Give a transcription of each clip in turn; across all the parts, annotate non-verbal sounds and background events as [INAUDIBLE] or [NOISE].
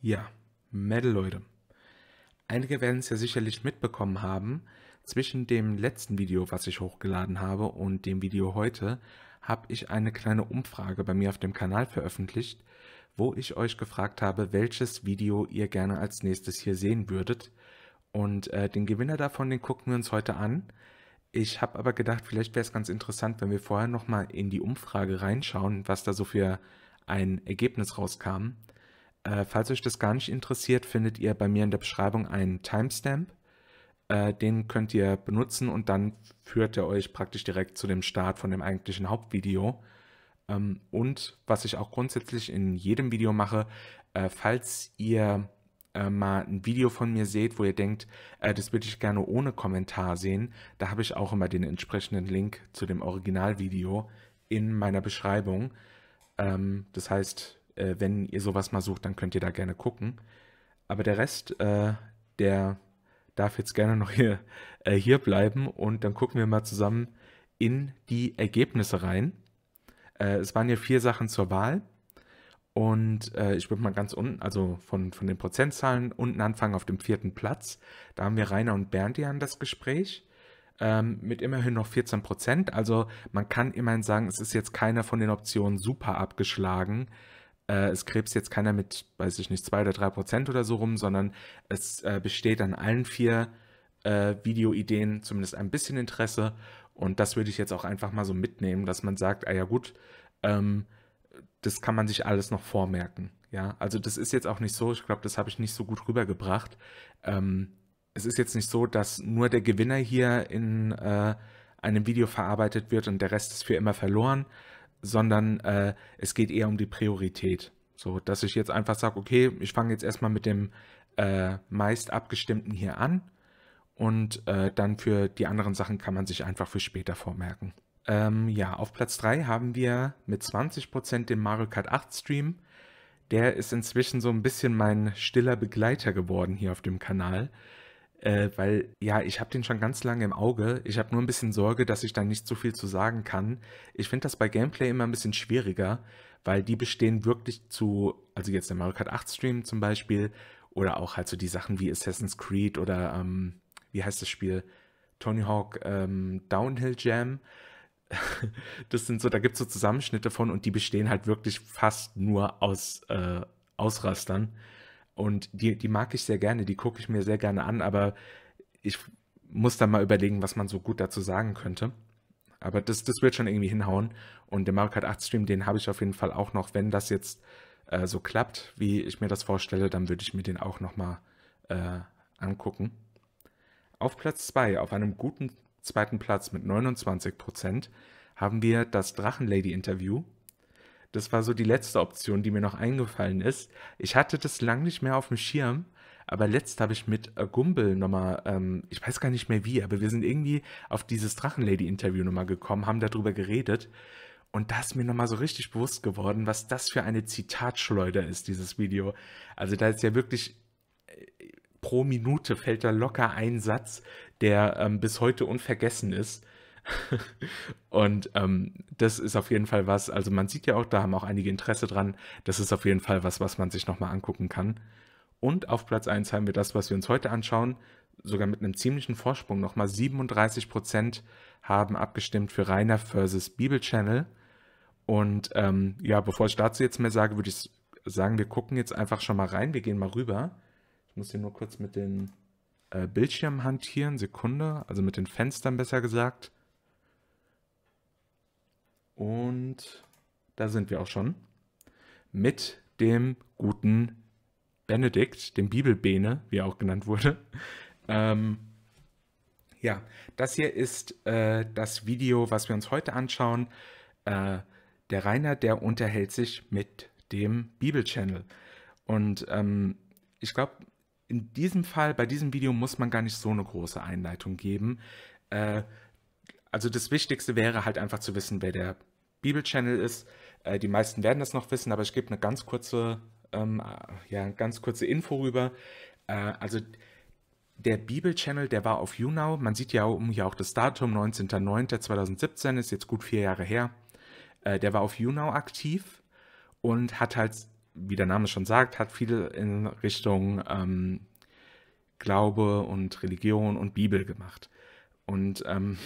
Ja, Metal Leute. Einige werden es ja sicherlich mitbekommen haben. Zwischen dem letzten Video, was ich hochgeladen habe, und dem Video heute, habe ich eine kleine Umfrage bei mir auf dem Kanal veröffentlicht, wo ich euch gefragt habe, welches Video ihr gerne als nächstes hier sehen würdet. Und äh, den Gewinner davon, den gucken wir uns heute an. Ich habe aber gedacht, vielleicht wäre es ganz interessant, wenn wir vorher nochmal in die Umfrage reinschauen, was da so für ein Ergebnis rauskam. Äh, falls euch das gar nicht interessiert, findet ihr bei mir in der Beschreibung einen Timestamp. Äh, den könnt ihr benutzen und dann führt er euch praktisch direkt zu dem Start von dem eigentlichen Hauptvideo. Ähm, und was ich auch grundsätzlich in jedem Video mache, äh, falls ihr äh, mal ein Video von mir seht, wo ihr denkt, äh, das würde ich gerne ohne Kommentar sehen, da habe ich auch immer den entsprechenden Link zu dem Originalvideo in meiner Beschreibung. Ähm, das heißt, äh, wenn ihr sowas mal sucht, dann könnt ihr da gerne gucken. Aber der Rest, äh, der darf jetzt gerne noch hier, äh, hier bleiben und dann gucken wir mal zusammen in die Ergebnisse rein. Äh, es waren ja vier Sachen zur Wahl. Und äh, ich würde mal ganz unten, also von, von den Prozentzahlen unten anfangen auf dem vierten Platz. Da haben wir Rainer und Bernd an das Gespräch ähm, mit immerhin noch 14 Prozent. Also man kann immerhin sagen, es ist jetzt keiner von den Optionen super abgeschlagen äh, es krebst jetzt keiner mit, weiß ich nicht, zwei oder drei Prozent oder so rum, sondern es äh, besteht an allen vier äh, Videoideen zumindest ein bisschen Interesse. Und das würde ich jetzt auch einfach mal so mitnehmen, dass man sagt, ah ja gut, ähm, das kann man sich alles noch vormerken. Ja, also das ist jetzt auch nicht so, ich glaube, das habe ich nicht so gut rübergebracht. Ähm, es ist jetzt nicht so, dass nur der Gewinner hier in äh, einem Video verarbeitet wird und der Rest ist für immer verloren, sondern äh, es geht eher um die Priorität. So, dass ich jetzt einfach sage, okay, ich fange jetzt erstmal mit dem äh, meist abgestimmten hier an und äh, dann für die anderen Sachen kann man sich einfach für später vormerken. Ähm, ja, auf Platz 3 haben wir mit 20% den Mario Kart 8 Stream. Der ist inzwischen so ein bisschen mein stiller Begleiter geworden hier auf dem Kanal. Äh, weil, ja, ich habe den schon ganz lange im Auge. Ich habe nur ein bisschen Sorge, dass ich da nicht so viel zu sagen kann. Ich finde das bei Gameplay immer ein bisschen schwieriger, weil die bestehen wirklich zu, also jetzt der Mario Kart 8 Stream zum Beispiel, oder auch halt so die Sachen wie Assassin's Creed oder, ähm, wie heißt das Spiel? Tony Hawk ähm, Downhill Jam. [LAUGHS] das sind so, da gibt es so Zusammenschnitte von und die bestehen halt wirklich fast nur aus äh, Ausrastern. Und die, die mag ich sehr gerne, die gucke ich mir sehr gerne an, aber ich muss dann mal überlegen, was man so gut dazu sagen könnte. Aber das, das wird schon irgendwie hinhauen. Und der Mario Kart 8 Stream, den habe ich auf jeden Fall auch noch. Wenn das jetzt äh, so klappt, wie ich mir das vorstelle, dann würde ich mir den auch nochmal äh, angucken. Auf Platz 2, auf einem guten zweiten Platz mit 29%, haben wir das Drachenlady-Interview das war so die letzte Option, die mir noch eingefallen ist. Ich hatte das lang nicht mehr auf dem Schirm, aber letzt habe ich mit Gumbel nochmal, ähm, ich weiß gar nicht mehr wie, aber wir sind irgendwie auf dieses Drachenlady-Interview nochmal gekommen, haben darüber geredet. Und da ist mir nochmal so richtig bewusst geworden, was das für eine Zitatschleuder ist, dieses Video. Also da ist ja wirklich äh, pro Minute fällt da locker ein Satz, der ähm, bis heute unvergessen ist. [LAUGHS] und ähm, das ist auf jeden Fall was, also man sieht ja auch, da haben auch einige Interesse dran, das ist auf jeden Fall was, was man sich nochmal angucken kann. Und auf Platz 1 haben wir das, was wir uns heute anschauen, sogar mit einem ziemlichen Vorsprung nochmal 37% haben abgestimmt für Rainer versus Bibel Channel. Und ähm, ja, bevor ich dazu jetzt mehr sage, würde ich sagen, wir gucken jetzt einfach schon mal rein. Wir gehen mal rüber. Ich muss hier nur kurz mit den äh, Bildschirmen hantieren. Sekunde. Also mit den Fenstern besser gesagt. Und da sind wir auch schon. Mit dem guten Benedikt, dem Bibelbene, wie er auch genannt wurde. Ähm, ja, das hier ist äh, das Video, was wir uns heute anschauen. Äh, der Rainer, der unterhält sich mit dem Bibelchannel. Und ähm, ich glaube, in diesem Fall, bei diesem Video muss man gar nicht so eine große Einleitung geben. Äh, also das Wichtigste wäre halt einfach zu wissen, wer der Bibelchannel ist. Äh, die meisten werden das noch wissen, aber ich gebe eine ganz kurze, ähm, ja, ganz kurze Info rüber. Äh, also der Bibelchannel, der war auf YouNow. Man sieht ja um hier auch das Datum, 19.09.2017, ist jetzt gut vier Jahre her. Äh, der war auf YouNow aktiv und hat halt wie der Name schon sagt, hat viel in Richtung ähm, Glaube und Religion und Bibel gemacht. Und ähm,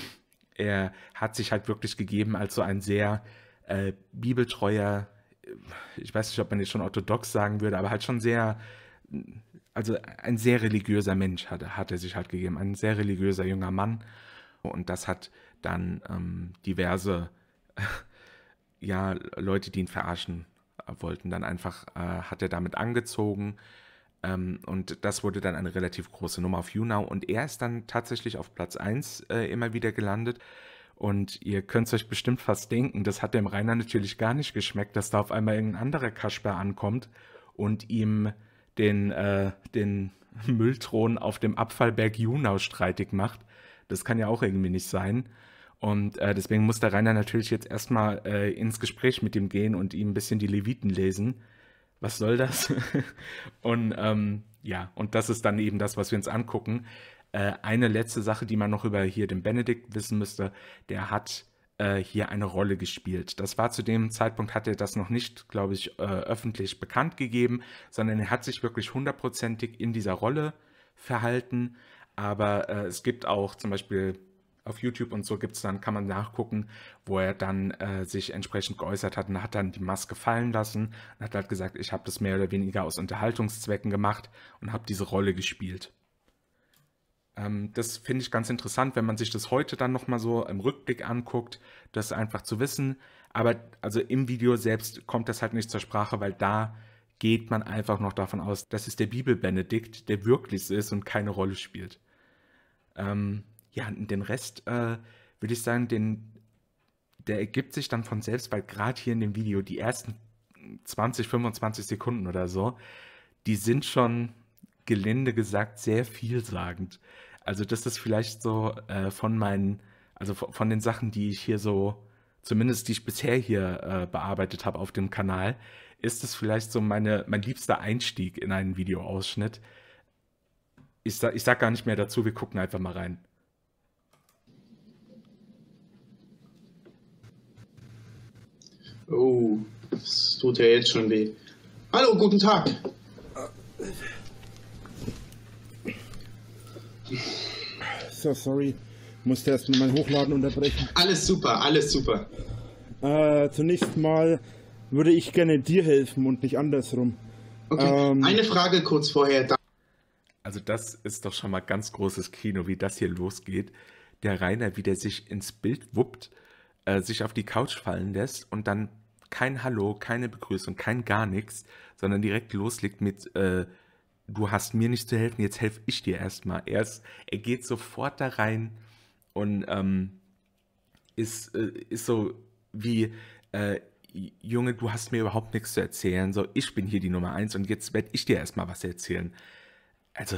er hat sich halt wirklich gegeben als so ein sehr äh, bibeltreuer, ich weiß nicht, ob man jetzt schon orthodox sagen würde, aber halt schon sehr, also ein sehr religiöser Mensch hat, hat er sich halt gegeben, ein sehr religiöser junger Mann. Und das hat dann ähm, diverse [LAUGHS] ja, Leute, die ihn verarschen wollten, dann einfach, äh, hat er damit angezogen. Ähm, und das wurde dann eine relativ große Nummer auf YouNow. Und er ist dann tatsächlich auf Platz 1 äh, immer wieder gelandet. Und ihr könnt es euch bestimmt fast denken, das hat dem Rainer natürlich gar nicht geschmeckt, dass da auf einmal irgendein anderer Kasper ankommt und ihm den, äh, den [LAUGHS] Müllthron auf dem Abfallberg Junau streitig macht. Das kann ja auch irgendwie nicht sein. Und äh, deswegen muss der Rainer natürlich jetzt erstmal äh, ins Gespräch mit ihm gehen und ihm ein bisschen die Leviten lesen. Was soll das? [LAUGHS] und ähm, ja, und das ist dann eben das, was wir uns angucken. Äh, eine letzte Sache, die man noch über hier den Benedikt wissen müsste, der hat äh, hier eine Rolle gespielt. Das war zu dem Zeitpunkt, hat er das noch nicht, glaube ich, äh, öffentlich bekannt gegeben, sondern er hat sich wirklich hundertprozentig in dieser Rolle verhalten. Aber äh, es gibt auch zum Beispiel auf YouTube und so gibt es dann, kann man nachgucken, wo er dann äh, sich entsprechend geäußert hat und hat dann die Maske fallen lassen und hat halt gesagt, ich habe das mehr oder weniger aus Unterhaltungszwecken gemacht und habe diese Rolle gespielt. Ähm, das finde ich ganz interessant, wenn man sich das heute dann nochmal so im Rückblick anguckt, das einfach zu wissen. Aber also im Video selbst kommt das halt nicht zur Sprache, weil da geht man einfach noch davon aus, dass es der Bibelbenedikt, der wirklich ist und keine Rolle spielt. Ähm, ja, den Rest äh, würde ich sagen, den, der ergibt sich dann von selbst, weil gerade hier in dem Video die ersten 20, 25 Sekunden oder so, die sind schon gelinde gesagt sehr vielsagend. Also das ist vielleicht so äh, von meinen, also von den Sachen, die ich hier so, zumindest die ich bisher hier äh, bearbeitet habe auf dem Kanal, ist es vielleicht so meine, mein liebster Einstieg in einen Videoausschnitt. Ich sag, ich sag gar nicht mehr dazu, wir gucken einfach mal rein. Oh, das tut ja jetzt schon weh. Hallo, guten Tag. So, sorry. Musste erst mal mein Hochladen unterbrechen. Alles super, alles super. Äh, zunächst mal würde ich gerne dir helfen und nicht andersrum. Okay, ähm, eine Frage kurz vorher. Also das ist doch schon mal ganz großes Kino, wie das hier losgeht. Der Rainer, wie der sich ins Bild wuppt, äh, sich auf die Couch fallen lässt und dann kein Hallo, keine Begrüßung, kein gar nichts, sondern direkt loslegt mit äh, du hast mir nicht zu helfen, jetzt helfe ich dir erstmal. Er, er geht sofort da rein und ähm, ist, äh, ist so wie, äh, Junge, du hast mir überhaupt nichts zu erzählen, so, ich bin hier die Nummer eins und jetzt werde ich dir erstmal was erzählen. Also,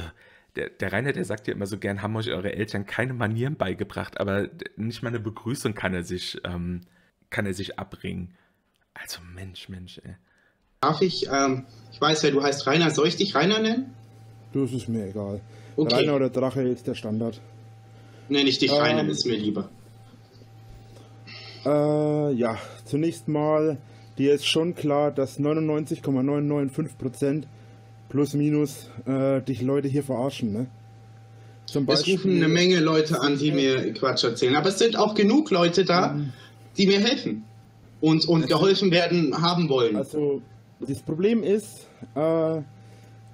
der, der Rainer, der sagt ja immer so gern, haben euch eure Eltern keine Manieren beigebracht, aber nicht mal eine Begrüßung kann er sich, ähm, kann er sich abbringen. Also Mensch, Mensch, ey. Darf ich, ähm, ich weiß ja, du heißt Rainer, soll ich dich Rainer nennen? Das ist mir egal. Okay. Rainer oder Drache ist der Standard. Nenne ich dich ähm, Rainer, ist mir lieber. Äh, ja, zunächst mal, dir ist schon klar, dass 99,995% plus minus äh, dich Leute hier verarschen, ne? Zum Beispiel, es rufen eine Menge Leute an, die mir Quatsch erzählen, aber es sind auch genug Leute da, mhm. die mir helfen und, und geholfen werden haben wollen. Also das Problem ist, äh,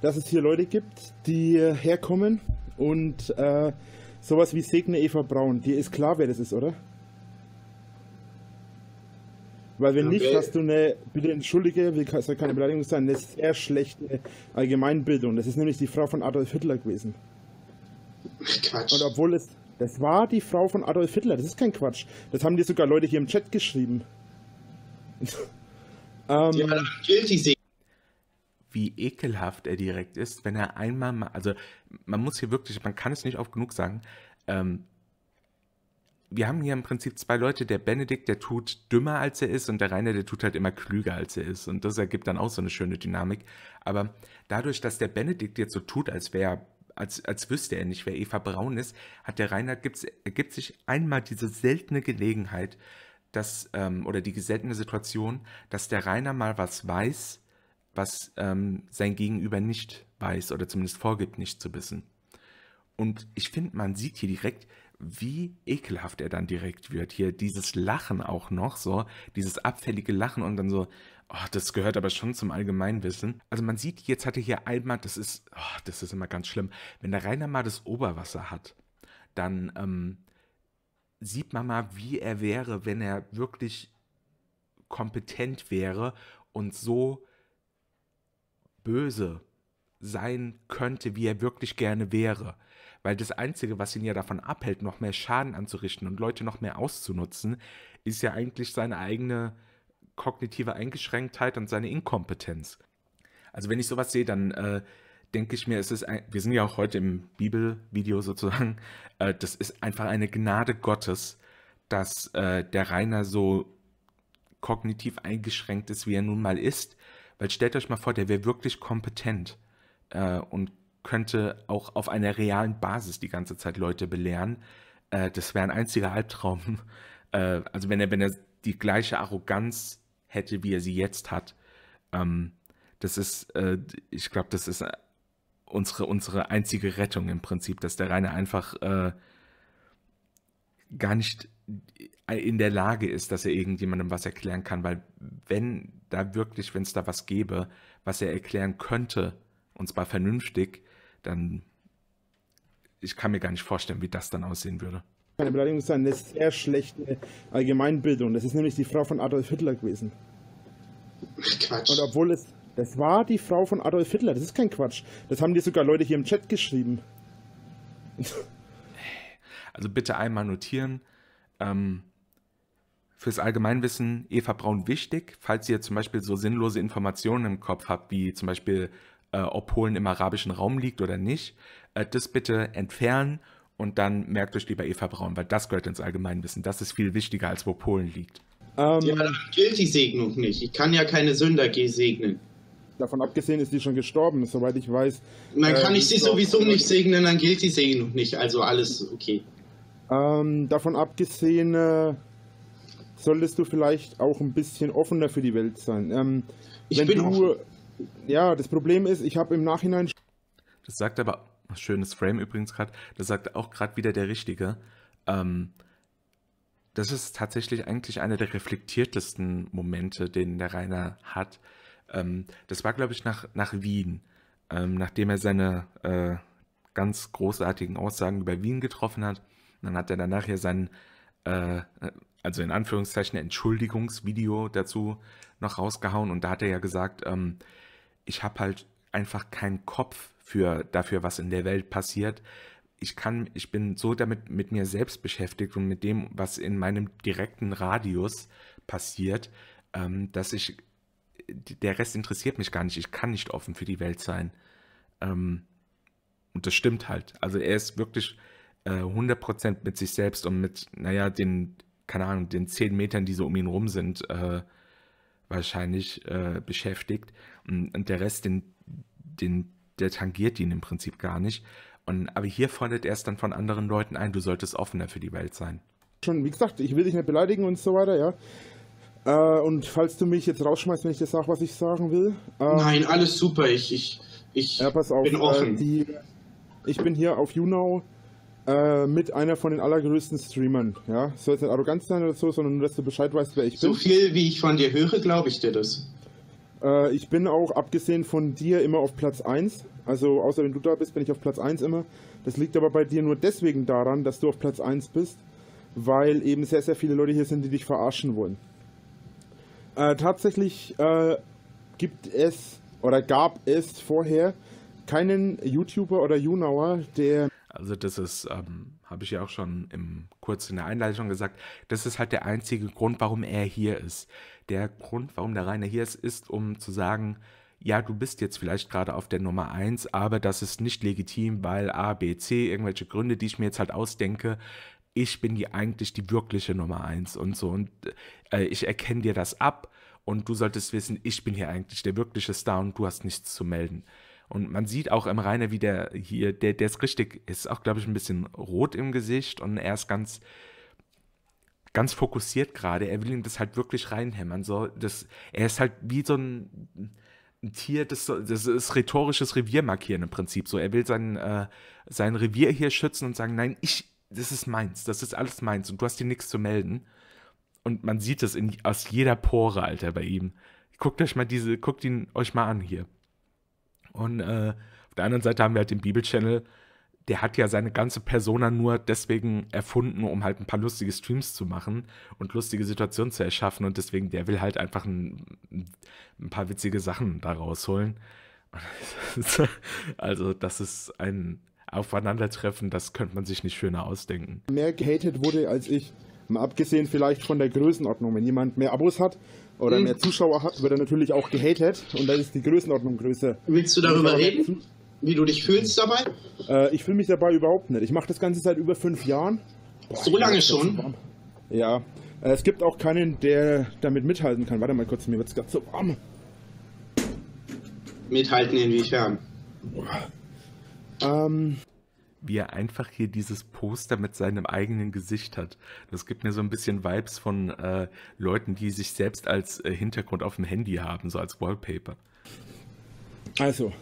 dass es hier Leute gibt, die herkommen und äh, sowas wie Segne Eva Braun. Dir ist klar, wer das ist, oder? Weil wenn okay. nicht, hast du eine, bitte entschuldige, soll keine Beleidigung sein, eine sehr schlechte Allgemeinbildung. Das ist nämlich die Frau von Adolf Hitler gewesen. Quatsch. Und obwohl es, das war die Frau von Adolf Hitler, das ist kein Quatsch. Das haben dir sogar Leute hier im Chat geschrieben. Ähm, ja, wie ekelhaft er direkt ist, wenn er einmal mal, also man muss hier wirklich, man kann es nicht oft genug sagen, ähm, wir haben hier im Prinzip zwei Leute, der Benedikt, der tut dümmer als er ist und der Rainer, der tut halt immer klüger als er ist und das ergibt dann auch so eine schöne Dynamik, aber dadurch, dass der Benedikt jetzt so tut, als wäre als, als wüsste er nicht, wer Eva Braun ist, hat der Rainer, ergibt sich einmal diese seltene Gelegenheit, dass, ähm, oder die seltene Situation, dass der Rainer mal was weiß, was ähm, sein Gegenüber nicht weiß oder zumindest vorgibt, nicht zu wissen. Und ich finde, man sieht hier direkt, wie ekelhaft er dann direkt wird. Hier dieses Lachen auch noch, so, dieses abfällige Lachen und dann so, oh, das gehört aber schon zum Allgemeinwissen. Also man sieht, jetzt hat er hier einmal, das ist, oh, das ist immer ganz schlimm, wenn der Rainer mal das Oberwasser hat, dann ähm, sieht man mal, wie er wäre, wenn er wirklich kompetent wäre und so böse sein könnte, wie er wirklich gerne wäre. Weil das Einzige, was ihn ja davon abhält, noch mehr Schaden anzurichten und Leute noch mehr auszunutzen, ist ja eigentlich seine eigene kognitive Eingeschränktheit und seine Inkompetenz. Also wenn ich sowas sehe, dann äh, denke ich mir, es ist ein, wir sind ja auch heute im Bibelvideo sozusagen, äh, das ist einfach eine Gnade Gottes, dass äh, der Rainer so kognitiv eingeschränkt ist, wie er nun mal ist. Weil stellt euch mal vor, der wäre wirklich kompetent äh, und könnte auch auf einer realen Basis die ganze Zeit Leute belehren. Äh, das wäre ein einziger Albtraum. [LAUGHS] Äh, also wenn er, wenn er die gleiche Arroganz hätte, wie er sie jetzt hat. Ähm, das ist, äh, ich glaube, das ist unsere, unsere einzige Rettung im Prinzip, dass der Rainer einfach äh, gar nicht in der Lage ist, dass er irgendjemandem was erklären kann, weil wenn da wirklich, wenn es da was gäbe, was er erklären könnte, und zwar vernünftig, dann ich kann mir gar nicht vorstellen, wie das dann aussehen würde. Keine Beleidigung sein, eine sehr schlechte Allgemeinbildung. Das ist nämlich die Frau von Adolf Hitler gewesen. Quatsch. Und obwohl es, das war die Frau von Adolf Hitler, das ist kein Quatsch. Das haben dir sogar Leute hier im Chat geschrieben. [LAUGHS] Also bitte einmal notieren. Ähm, fürs Allgemeinwissen Eva Braun wichtig, falls ihr zum Beispiel so sinnlose Informationen im Kopf habt, wie zum Beispiel äh, ob Polen im arabischen Raum liegt oder nicht, äh, das bitte entfernen und dann merkt euch lieber Eva Braun, weil das gehört ins Allgemeinwissen. Das ist viel wichtiger, als wo Polen liegt. Ähm, ja, dann gilt die Segnung nicht. Ich kann ja keine Sünder segnen. Davon abgesehen ist die schon gestorben, soweit ich weiß. Man kann ich sie sowieso nicht segnen, dann gilt die Segnung nicht. Also alles okay. Ähm, davon abgesehen äh, solltest du vielleicht auch ein bisschen offener für die Welt sein. Ähm, ich bin du, offen. Ja, das Problem ist, ich habe im Nachhinein. Das sagt aber, schönes Frame übrigens gerade, das sagt auch gerade wieder der Richtige. Ähm, das ist tatsächlich eigentlich einer der reflektiertesten Momente, den der Rainer hat. Ähm, das war, glaube ich, nach, nach Wien, ähm, nachdem er seine äh, ganz großartigen Aussagen über Wien getroffen hat. dann hat er danach ja sein, äh, also in Anführungszeichen, Entschuldigungsvideo dazu noch rausgehauen. Und da hat er ja gesagt, ähm, ich habe halt einfach keinen Kopf für dafür, was in der Welt passiert. Ich kann, ich bin so damit mit mir selbst beschäftigt und mit dem, was in meinem direkten Radius passiert, ähm, dass ich der Rest interessiert mich gar nicht. Ich kann nicht offen für die Welt sein. Ähm, und das stimmt halt. Also er ist wirklich äh, 100% mit sich selbst und mit, naja, den, keine Ahnung, den 10 Metern, die so um ihn rum sind, äh, wahrscheinlich äh, beschäftigt. Und, und, der Rest, den, den, der tangiert ihn im Prinzip gar nicht. Und, aber hier fordert er es dann von anderen Leuten ein, du solltest offener für die Welt sein. Schon, wie gesagt, ich will dich nicht beleidigen und so weiter, ja. Äh, und falls du mich jetzt rausschmeißt, wenn ich das sage, was ich sagen will. Äh, Nein, alles super, ich, ich, ich ja, pass auf, bin offen. Äh, die, ich bin hier auf YouNow äh, mit einer von den allergrößten Streamern. Ja, soll jetzt nicht arrogant sein oder so, sondern nur, dass du Bescheid weißt, wer ich bin. So viel, wie ich von dir höre, glaube ich dir das. Äh, ich bin auch, abgesehen von dir, immer auf Platz 1. Also, außer wenn du da bist, bin ich auf Platz 1 immer. Das liegt aber bei dir nur deswegen daran, dass du auf Platz 1 bist, weil eben sehr, sehr viele Leute hier sind, die dich verarschen wollen. Äh, tatsächlich äh, gibt es oder gab es vorher keinen YouTuber oder YouNower, der also das ist, ähm, habe ich ja auch schon im, kurz in der Einleitung gesagt, das ist halt der einzige Grund, warum er hier ist. Der Grund, warum der Rainer hier ist, ist, um zu sagen, ja, du bist jetzt vielleicht gerade auf der Nummer 1, aber das ist nicht legitim, weil A, B, C, irgendwelche Gründe, die ich mir jetzt halt ausdenke, ich bin die eigentlich die wirkliche Nummer 1 und so. Und äh, ich erkenne dir das ab und du solltest wissen, ich bin hier eigentlich der wirkliche Star und du hast nichts zu melden. Und man sieht auch im Rainer, wie der hier, der, der ist richtig, ist auch, glaube ich, ein bisschen rot im Gesicht und er ist ganz, ganz fokussiert gerade. Er will ihm das halt wirklich reinhämmern. So, das, er ist halt wie so ein, ein Tier, das, das ist rhetorisches Reviermarkieren im Prinzip. So, er will sein, äh, sein Revier hier schützen und sagen, nein, ich, das ist meins, das ist alles meins und du hast dir nichts zu melden. Und man sieht es in, aus jeder Pore, Alter, bei ihm. Guckt euch mal diese, guckt ihn euch mal an hier. Und äh, auf der anderen Seite haben wir halt den Bibel-Channel, der hat ja seine ganze Persona nur deswegen erfunden, um halt ein paar lustige Streams zu machen und lustige Situationen zu erschaffen. Und deswegen, der will halt einfach ein, ein paar witzige Sachen da rausholen. [LAUGHS] also, das ist ein Aufeinandertreffen, das könnte man sich nicht schöner ausdenken. Mehr gehatet wurde als ich. Mal abgesehen vielleicht von der Größenordnung. Wenn jemand mehr Abos hat oder hm. mehr Zuschauer hat, wird er natürlich auch gehatet. Und dann ist die Größenordnung größer. Willst du darüber reden? Wie du dich fühlst dabei? Äh, ich fühle mich dabei überhaupt nicht. Ich mache das Ganze seit über fünf Jahren. Boah, so lange schon? Ja. Äh, es gibt auch keinen, der damit mithalten kann. Warte mal kurz, mir wird es gerade so warm. Mithalten inwiefern? Ähm, wie er einfach hier dieses Poster mit seinem eigenen Gesicht hat. Das gibt mir so ein bisschen Vibes von äh, Leuten, die sich selbst als äh, Hintergrund auf dem Handy haben, so als Wallpaper. Also,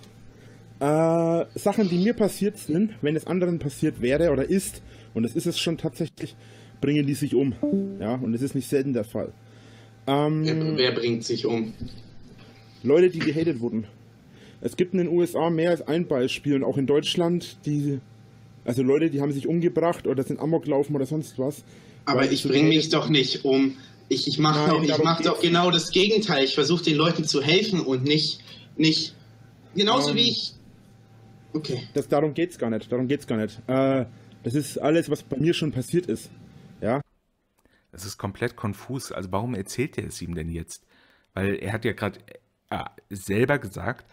äh, Sachen, die mir passiert sind, wenn es anderen passiert wäre oder ist, und es ist es schon tatsächlich, bringen die sich um. Ja, und es ist nicht selten der Fall. Ähm, wer, wer bringt sich um? Leute, die gehatet wurden. Es gibt in den USA mehr als ein Beispiel und auch in Deutschland, die, also Leute, die haben sich umgebracht oder sind Amok laufen oder sonst was. Aber ich bringe mich doch nicht um. Ich, ich mache doch, ich mach doch genau das Gegenteil. Ich versuche den Leuten zu helfen und nicht, nicht genauso um, wie ähm, ich Okay. Das, darum geht es gar nicht. Darum geht's gar nicht. Äh, das ist alles, was bei mir schon passiert ist. Ja. Es ist komplett konfus. Also warum erzählt er es ihm denn jetzt? Weil er hat ja gerade äh, selber gesagt,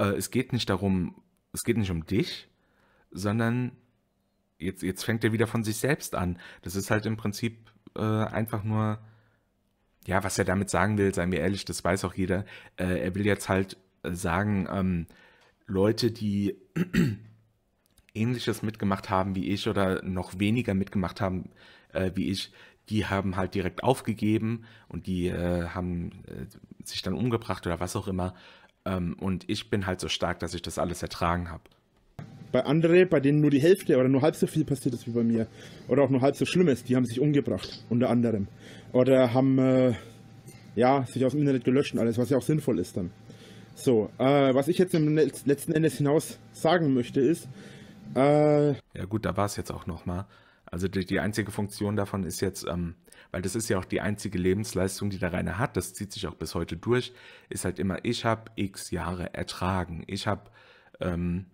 äh, es geht nicht darum, es geht nicht um dich, sondern jetzt, jetzt fängt er wieder von sich selbst an. Das ist halt im Prinzip äh, einfach nur, ja, was er damit sagen will, seien wir ehrlich, das weiß auch jeder. Äh, er will jetzt halt sagen, ähm, Leute, die [CLEARS THROAT] ähnliches mitgemacht haben wie ich oder noch weniger mitgemacht haben äh, wie ich, die haben halt direkt aufgegeben und die äh, haben äh, sich dann umgebracht oder was auch immer. Ähm, und ich bin halt so stark, dass ich das alles ertragen habe. Bei anderen, bei denen nur die Hälfte oder nur halb so viel passiert ist wie bei mir, oder auch nur halb so schlimm ist, die haben sich umgebracht, unter anderem. Oder haben äh, ja, sich aus dem Internet gelöscht und alles, was ja auch sinnvoll ist dann. So, äh, was ich jetzt im letzten Endes hinaus sagen möchte ist. Äh, ja, gut, da war es jetzt auch nochmal. Also die, die, einzige Funktion davon ist jetzt, ähm, weil das ist ja auch die einzige Lebensleistung, die der Rainer hat, das zieht sich auch bis heute durch, ist halt immer, ich habe x Jahre ertragen. Ich habe, ähm,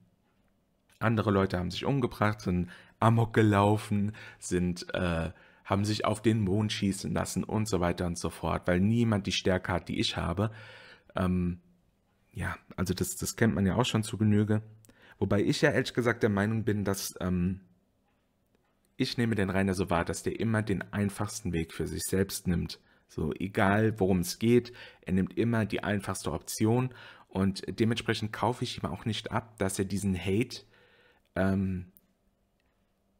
andere Leute haben sich umgebracht, sind amok gelaufen, sind, äh, haben sich auf den Mond schießen lassen und so weiter und so fort, weil niemand die Stärke hat, die ich habe. Ähm, ja, also das, das kennt man ja auch schon zu Genüge. Wobei ich ja ehrlich gesagt der Meinung bin, dass ähm, ich nehme den Rainer so wahr, dass der immer den einfachsten Weg für sich selbst nimmt. So, egal worum es geht, er nimmt immer die einfachste Option und dementsprechend kaufe ich ihm auch nicht ab, dass er diesen Hate ähm,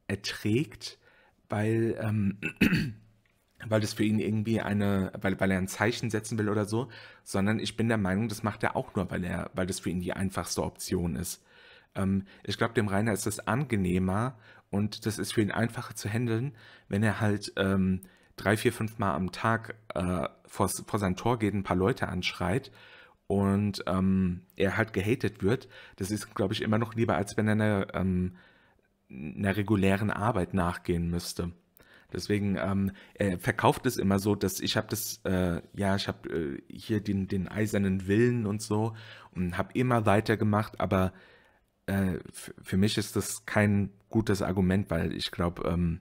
erträgt, weil ähm, [CLEARS THROAT] weil das für ihn irgendwie eine, weil, weil er ein Zeichen setzen will oder so, sondern ich bin der Meinung, das macht er auch nur, weil er, weil das für ihn die einfachste Option ist. Ähm, ich glaube, dem Rainer ist es angenehmer und das ist für ihn einfacher zu handeln, wenn er halt ähm, drei, vier, fünf Mal am Tag äh, vor, vor sein Tor geht, ein paar Leute anschreit und ähm, er halt gehatet wird. Das ist, glaube ich, immer noch lieber, als wenn er einer, ähm, einer regulären Arbeit nachgehen müsste. Deswegen ähm, er verkauft es immer so, dass ich habe das, äh, ja, ich habe äh, hier den, den eisernen Willen und so und habe immer weitergemacht, aber äh, für mich ist das kein gutes Argument, weil ich glaube, ähm,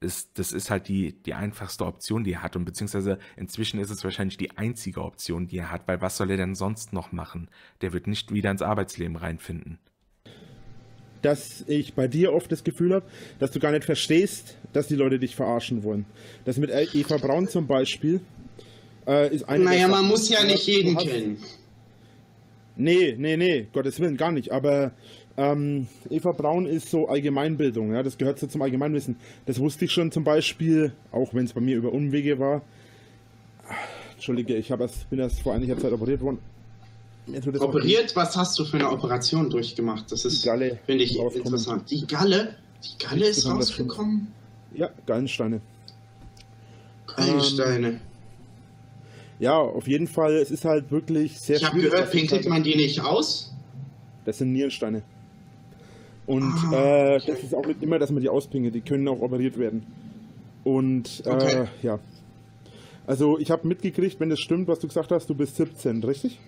ist, das ist halt die, die einfachste Option, die er hat. Und beziehungsweise inzwischen ist es wahrscheinlich die einzige Option, die er hat, weil was soll er denn sonst noch machen? Der wird nicht wieder ins Arbeitsleben reinfinden dass ich bei dir oft das Gefühl habe, dass du gar nicht verstehst, dass die Leute dich verarschen wollen. Das mit Eva Braun zum Beispiel äh, ist eine. Naja, man muss ja nicht jeden kennen. Nee, nee, nee, Gottes Willen, gar nicht. Aber ähm, Eva Braun ist so Allgemeinbildung, ja, das gehört so zum Allgemeinwissen. Das wusste ich schon zum Beispiel, auch wenn es bei mir über Umwege war. Entschuldige, ich das, bin erst vor einiger Zeit operiert worden. Operiert? Was hast du für eine Operation durchgemacht? Das ist, finde ich, interessant. Die Galle? Die Galle ist rausgekommen? Ja, Gallensteine. Gallensteine. Ähm, ja, auf jeden Fall, es ist halt wirklich sehr Ich habe gehört, pinkelt man die nicht aus? Das sind Nierensteine. Und ah, äh, okay. das ist auch nicht immer, dass man die auspinkelt. Die können auch operiert werden. Und äh, okay. ja. Also ich habe mitgekriegt, wenn das stimmt, was du gesagt hast, du bist 17, richtig?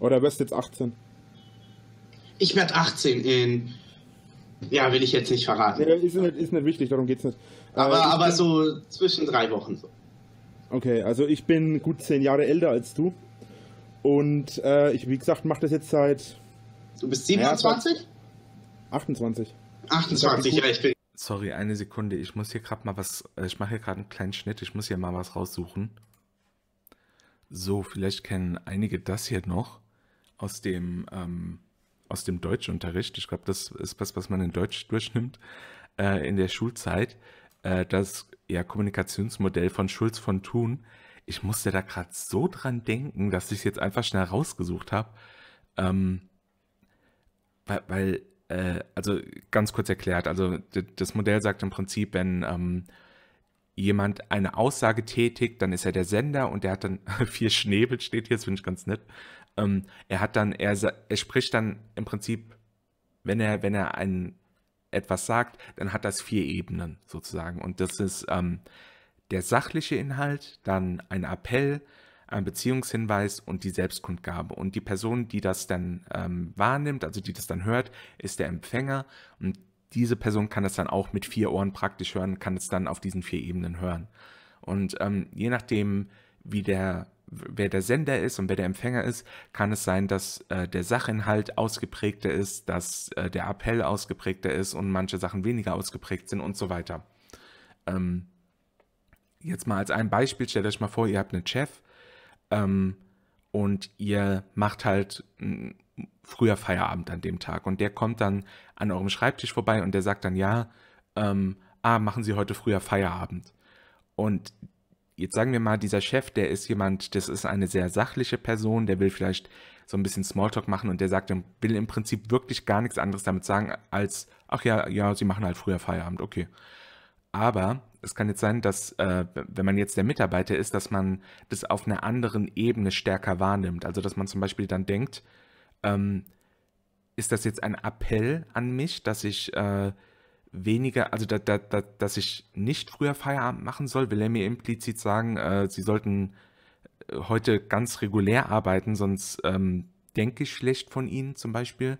Oder wirst jetzt 18? Ich werde 18 in. Ja, will ich jetzt nicht verraten. Nee, ist, nicht, ist nicht wichtig, darum geht es nicht. Aber, äh, aber so zwischen drei Wochen so. Okay, also ich bin gut zehn Jahre älter als du. Und äh, ich, wie gesagt, mache das jetzt seit. Du bist 27? Ja, 28. 28, ja, ich bin. Sorry, eine Sekunde. Ich muss hier gerade mal was. Äh, ich mache hier gerade einen kleinen Schnitt. Ich muss hier mal was raussuchen. So, vielleicht kennen einige das hier noch aus dem, ähm, aus dem Deutschunterricht. Ich glaube, das ist was, was man in Deutsch durchnimmt äh, in der Schulzeit. Äh, das ja, Kommunikationsmodell von Schulz von Thun. Ich musste da gerade so dran denken, dass ich es jetzt einfach schnell rausgesucht habe. Ähm, weil, weil äh, also ganz kurz erklärt, also das Modell sagt im Prinzip, wenn ähm, jemand eine Aussage tätigt, dann ist er der Sender und der hat dann [LAUGHS] vier Schnäbel, steht hier, das finde ich ganz nett. Ähm, er hat dann, er, er spricht dann im Prinzip, wenn er, wenn er ein, etwas sagt, dann hat das vier Ebenen sozusagen. Und das ist ähm, der sachliche Inhalt, dann ein Appell, ein Beziehungshinweis und die Selbstkundgabe. Und die Person, die das dann ähm, wahrnimmt, also die das dann hört, ist der Empfänger. Und diese Person kann es dann auch mit vier Ohren praktisch hören, kann es dann auf diesen vier Ebenen hören. Und ähm, je nachdem, wie der, wer der Sender ist und wer der Empfänger ist, kann es sein, dass äh, der Sachinhalt ausgeprägter ist, dass äh, der Appell ausgeprägter ist und manche Sachen weniger ausgeprägt sind und so weiter. Ähm, jetzt mal als ein Beispiel, stellt euch mal vor, ihr habt einen Chef, ähm, und ihr macht halt früher Feierabend an dem Tag. Und der kommt dann an eurem Schreibtisch vorbei und der sagt dann, ja, ähm, ah, machen Sie heute früher Feierabend. Und jetzt sagen wir mal, dieser Chef, der ist jemand, das ist eine sehr sachliche Person, der will vielleicht so ein bisschen Smalltalk machen und der sagt, will im Prinzip wirklich gar nichts anderes damit sagen, als, ach ja, ja, Sie machen halt früher Feierabend, okay. Aber es kann jetzt sein, dass, äh, wenn man jetzt der Mitarbeiter ist, dass man das auf einer anderen Ebene stärker wahrnimmt. Also, dass man zum Beispiel dann denkt, ähm, ist das jetzt ein Appell an mich, dass ich äh, weniger, also da, da, da, dass ich nicht früher Feierabend machen soll? Will er mir implizit sagen, äh, sie sollten äh, heute ganz regulär arbeiten, sonst ähm, denke ich schlecht von ihnen zum Beispiel?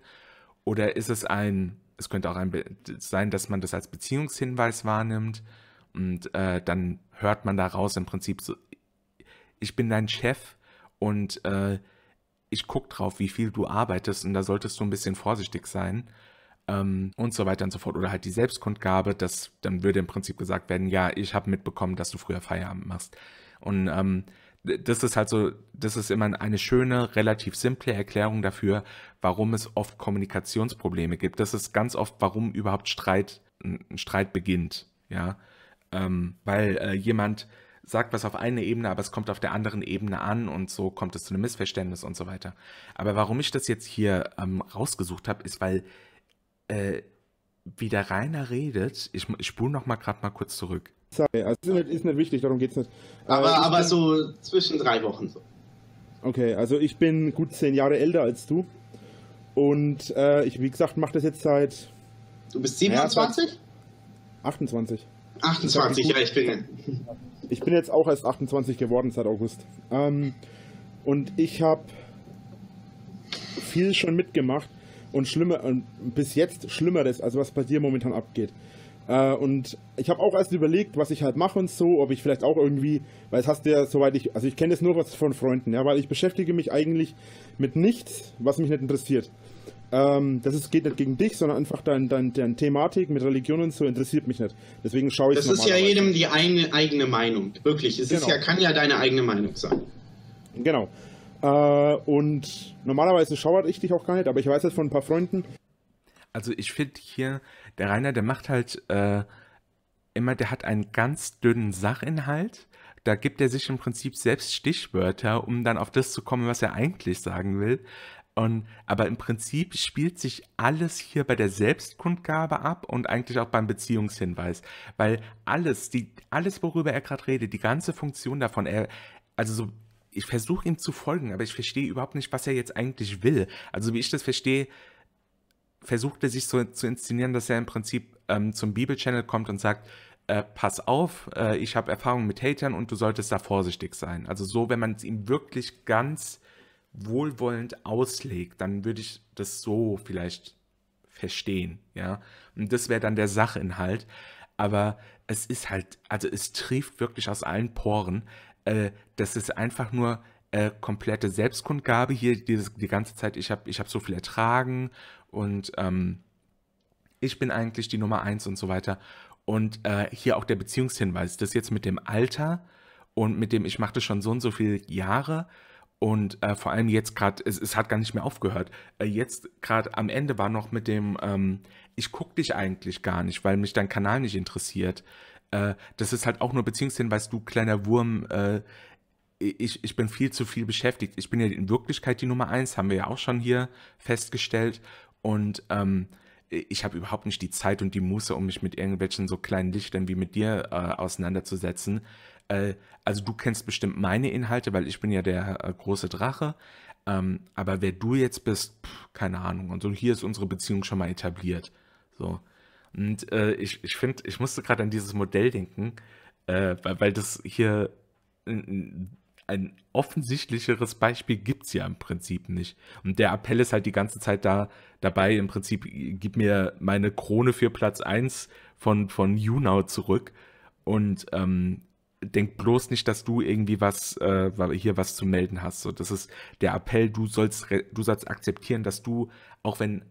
Oder ist es ein, es könnte auch ein sein, dass man das als Beziehungshinweis wahrnimmt? Und äh, dann hört man daraus im Prinzip so, ich bin dein Chef und äh, ich gucke drauf, wie viel du arbeitest und da solltest du ein bisschen vorsichtig sein ähm, und so weiter und so fort. Oder halt die Selbstkundgabe, dass dann würde im Prinzip gesagt werden, ja, ich habe mitbekommen, dass du früher Feierabend machst. Und ähm, das ist halt so, das ist immer eine schöne, relativ simple Erklärung dafür, warum es oft Kommunikationsprobleme gibt. Das ist ganz oft, warum überhaupt Streit, ein Streit beginnt. Ja, ähm, weil äh, jemand sagt was auf einer Ebene, aber es kommt auf der anderen Ebene an und so kommt es zu einem Missverständnis und so weiter. Aber warum ich das jetzt hier ähm, rausgesucht habe, ist, weil äh, wie der Rainer redet, ich, ich spule noch mal gerade mal kurz zurück. Sorry, also ist nicht, ist nicht wichtig, darum geht es nicht. Aber, äh, aber so zwischen drei Wochen so. Okay, also ich bin gut zehn Jahre älter als du und äh, ich, wie gesagt, mache das jetzt seit... Du bist 27? Ja, 28. 28, ja, ich bin. Ich bin jetzt auch erst 28 geworden seit August. Ähm, und ich habe viel schon mitgemacht und schlimmer und bis jetzt Schlimmeres, als was bei dir momentan abgeht. Äh, und ich habe auch erst überlegt, was ich halt mache und so, ob ich vielleicht auch irgendwie, weil es hast du ja soweit ich, also ich kenne das nur was von Freunden, ja, weil ich beschäftige mich eigentlich mit nichts, was mich nicht interessiert. Ähm, das ist, geht nicht gegen dich, sondern einfach deine dein, dein Thematik mit Religion und so interessiert mich nicht. Deswegen schaue ich Das ist ja jedem die eine, eigene Meinung. Wirklich. Es genau. ist ja, kann ja deine eigene Meinung sein. Genau. Äh, und normalerweise schaue ich dich auch gar nicht, aber ich weiß jetzt von ein paar Freunden. Also ich finde hier, der Rainer, der macht halt äh, immer, der hat einen ganz dünnen Sachinhalt. Da gibt er sich im Prinzip selbst Stichwörter, um dann auf das zu kommen, was er eigentlich sagen will. Und, aber im Prinzip spielt sich alles hier bei der Selbstkundgabe ab und eigentlich auch beim Beziehungshinweis. Weil alles, die, alles, worüber er gerade redet, die ganze Funktion davon, er, also so, ich versuche ihm zu folgen, aber ich verstehe überhaupt nicht, was er jetzt eigentlich will. Also wie ich das verstehe, versucht er sich so zu inszenieren, dass er im Prinzip ähm, zum Bibelchannel kommt und sagt, äh, pass auf, äh, ich habe Erfahrung mit Hatern und du solltest da vorsichtig sein. Also so, wenn man es ihm wirklich ganz wohlwollend auslegt, dann würde ich das so vielleicht verstehen, ja. Und das wäre dann der Sachinhalt. Aber es ist halt, also es trieft wirklich aus allen Poren. Äh, das ist einfach nur äh, komplette Selbstkundgabe hier die, die ganze Zeit. Ich habe ich hab so viel ertragen und ähm, ich bin eigentlich die Nummer eins und so weiter. Und äh, hier auch der Beziehungshinweis, das jetzt mit dem Alter und mit dem, ich mache das schon so und so viele Jahre und äh, vor allem jetzt gerade, es, es, hat gar nicht mehr aufgehört. Äh, jetzt gerade am Ende war noch mit dem, ähm, ich gucke dich eigentlich gar nicht, weil mich dein Kanal nicht interessiert. Äh, das ist halt auch nur Beziehungshinweis, du kleiner Wurm. Äh, ich, ich bin viel zu viel beschäftigt. Ich bin ja in Wirklichkeit die Nummer eins, haben wir ja auch schon hier festgestellt. Und ähm, ich habe überhaupt nicht die Zeit und die Muße, um mich mit irgendwelchen so kleinen Lichtern wie mit dir äh, auseinanderzusetzen. Äh, also du kennst bestimmt meine Inhalte, weil ich bin ja der äh, große Drache. Ähm, aber wer du jetzt bist, pff, keine Ahnung. Und so hier ist unsere Beziehung schon mal etabliert. So. Und äh, ich, ich finde, ich musste gerade an dieses Modell denken, äh, weil, weil das hier ein, ein offensichtlicheres Beispiel gibt es ja im Prinzip nicht. Und der Appell ist halt die ganze Zeit da dabei, im Prinzip, gib mir meine Krone für Platz 1 von, von YouNow zurück. Und ähm, denk bloß nicht, dass du irgendwie was äh, hier was zu melden hast. So, das ist der Appell, du sollst du sollst akzeptieren, dass du, auch wenn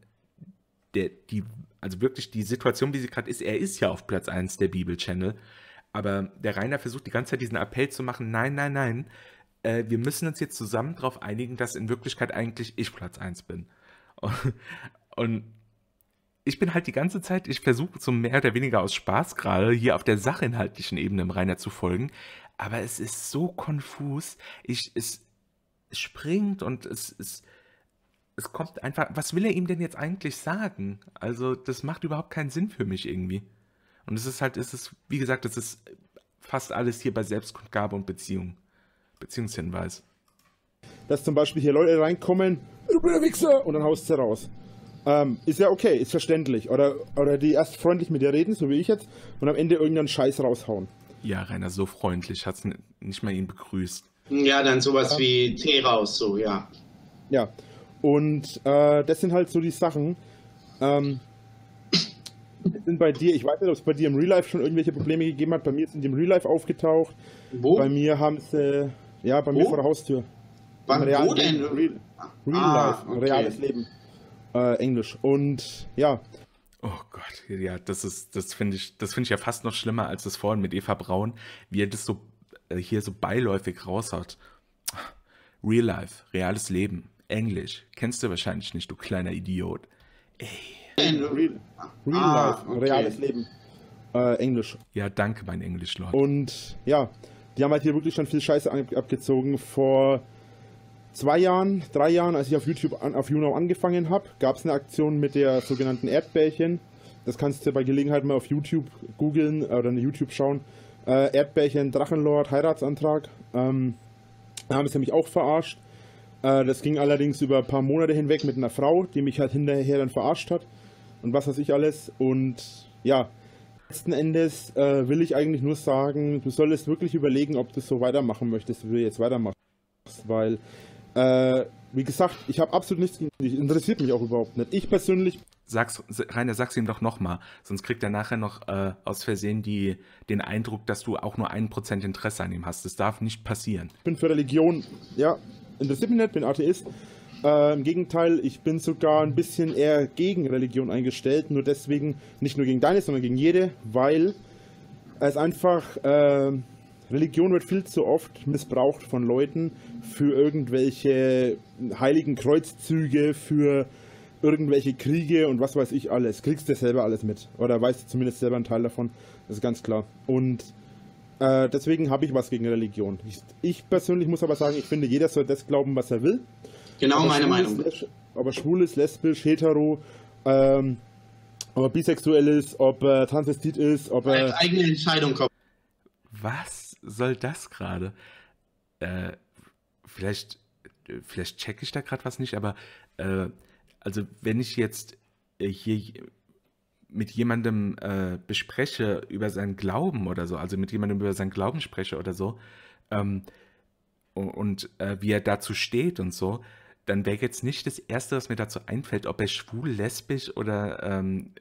der, die, also wirklich die Situation, wie sie gerade ist, er ist ja auf Platz 1 der Bibel-Channel, aber der Rainer versucht die ganze Zeit diesen Appell zu machen, nein, nein, nein, äh, wir müssen uns jetzt zusammen darauf einigen, dass in Wirklichkeit eigentlich ich Platz 1 bin. [LAUGHS] Und, und ich bin halt die ganze Zeit, ich versuche so mehr oder weniger aus Spaß gerade hier auf der sachinhaltlichen Ebene im Rainer zu folgen, aber es ist so konfus. Ich, es, es springt und es, es, es kommt einfach, was will er ihm denn jetzt eigentlich sagen? Also, das macht überhaupt keinen Sinn für mich irgendwie. Und es ist halt, es ist, wie gesagt, es ist fast alles hier bei Selbstkundgabe und Beziehung. Beziehungshinweis. Dass zum Beispiel hier Leute reinkommen, du blöder Wichser, und dann haust du raus. Ähm, ist ja okay, ist verständlich. Oder, oder die erst freundlich mit dir reden, so wie ich jetzt, und am Ende irgendeinen Scheiß raushauen. Ja, Rainer, so freundlich hat's nicht mal ihn begrüßt. Ja, dann sowas ja. wie Tee raus, so, ja. Ja, und äh, das sind halt so die Sachen. Ähm, sind bei dir, ich weiß nicht, ob es bei dir im Real Life schon irgendwelche Probleme gegeben hat. Bei mir sind die im Real Life aufgetaucht. Wo? Bei mir haben sie, ja, bei Wo? mir vor der Haustür. Wann, wo denn? Real, Real ah, Life, okay. reales Leben äh, Englisch. Und ja. Oh Gott, ja, das ist, das finde ich, das finde ich ja fast noch schlimmer als das vorhin mit Eva Braun, wie er das so äh, hier so beiläufig raushaut. Real Life, reales Leben, Englisch, kennst du wahrscheinlich nicht, du kleiner Idiot. Ey. Real, Real ah, Life, okay. reales Leben, äh, Englisch. Ja, danke, mein Englischlord. Und ja, die haben halt hier wirklich schon viel Scheiße abgezogen. Vor zwei Jahren, drei Jahren, als ich auf YouTube, an, auf YouNow angefangen habe, gab es eine Aktion mit der sogenannten Erdbärchen. Das kannst du bei Gelegenheit mal auf YouTube googeln oder eine YouTube schauen. Äh, Erdbärchen, Drachenlord, Heiratsantrag. Ähm, da haben sie mich auch verarscht. Äh, das ging allerdings über ein paar Monate hinweg mit einer Frau, die mich halt hinterher dann verarscht hat. Und was weiß ich alles. Und ja, letzten Endes äh, will ich eigentlich nur sagen, du solltest wirklich überlegen, ob du so weitermachen möchtest, wie du jetzt weitermachst. Weil äh, wie gesagt, ich habe absolut nichts gegen dich. Interessiert mich auch überhaupt nicht. Ich persönlich. Sag's, Rainer, sag's ihm doch nochmal. Sonst kriegt er nachher noch äh, aus Versehen die, den Eindruck, dass du auch nur ein Prozent Interesse an ihm hast. Das darf nicht passieren. Ich bin für Religion, ja, interessiert mich nicht, bin Atheist. Äh, Im Gegenteil, ich bin sogar ein bisschen eher gegen Religion eingestellt. Nur deswegen, nicht nur gegen deine, sondern gegen jede, weil es einfach. Äh, Religion wird viel zu oft missbraucht von Leuten für irgendwelche heiligen Kreuzzüge, für irgendwelche Kriege und was weiß ich alles. Kriegst du selber alles mit. Oder weißt du zumindest selber einen Teil davon. Das ist ganz klar. Und äh, deswegen habe ich was gegen Religion. Ich, ich, persönlich muss aber sagen, ich finde, jeder soll das glauben, was er will. Genau meine Meinung. Ist, ob er schwul ist, lesbisch, hetero, ähm, ob er bisexuell ist, ob er transvestit ist, ob er. Als eigene Entscheidung kommt. Was soll das gerade? Äh, vielleicht, vielleicht checke ich da gerade was nicht, aber äh, also wenn ich jetzt äh, hier mit jemandem äh, bespreche über seinen Glauben oder so, also mit jemandem über seinen Glauben spreche oder so, ähm, und, äh, wie er dazu steht und so, dann wäre jetzt nicht das Erste, was mir dazu einfällt, ob er schwul, lesbisch oder ähm,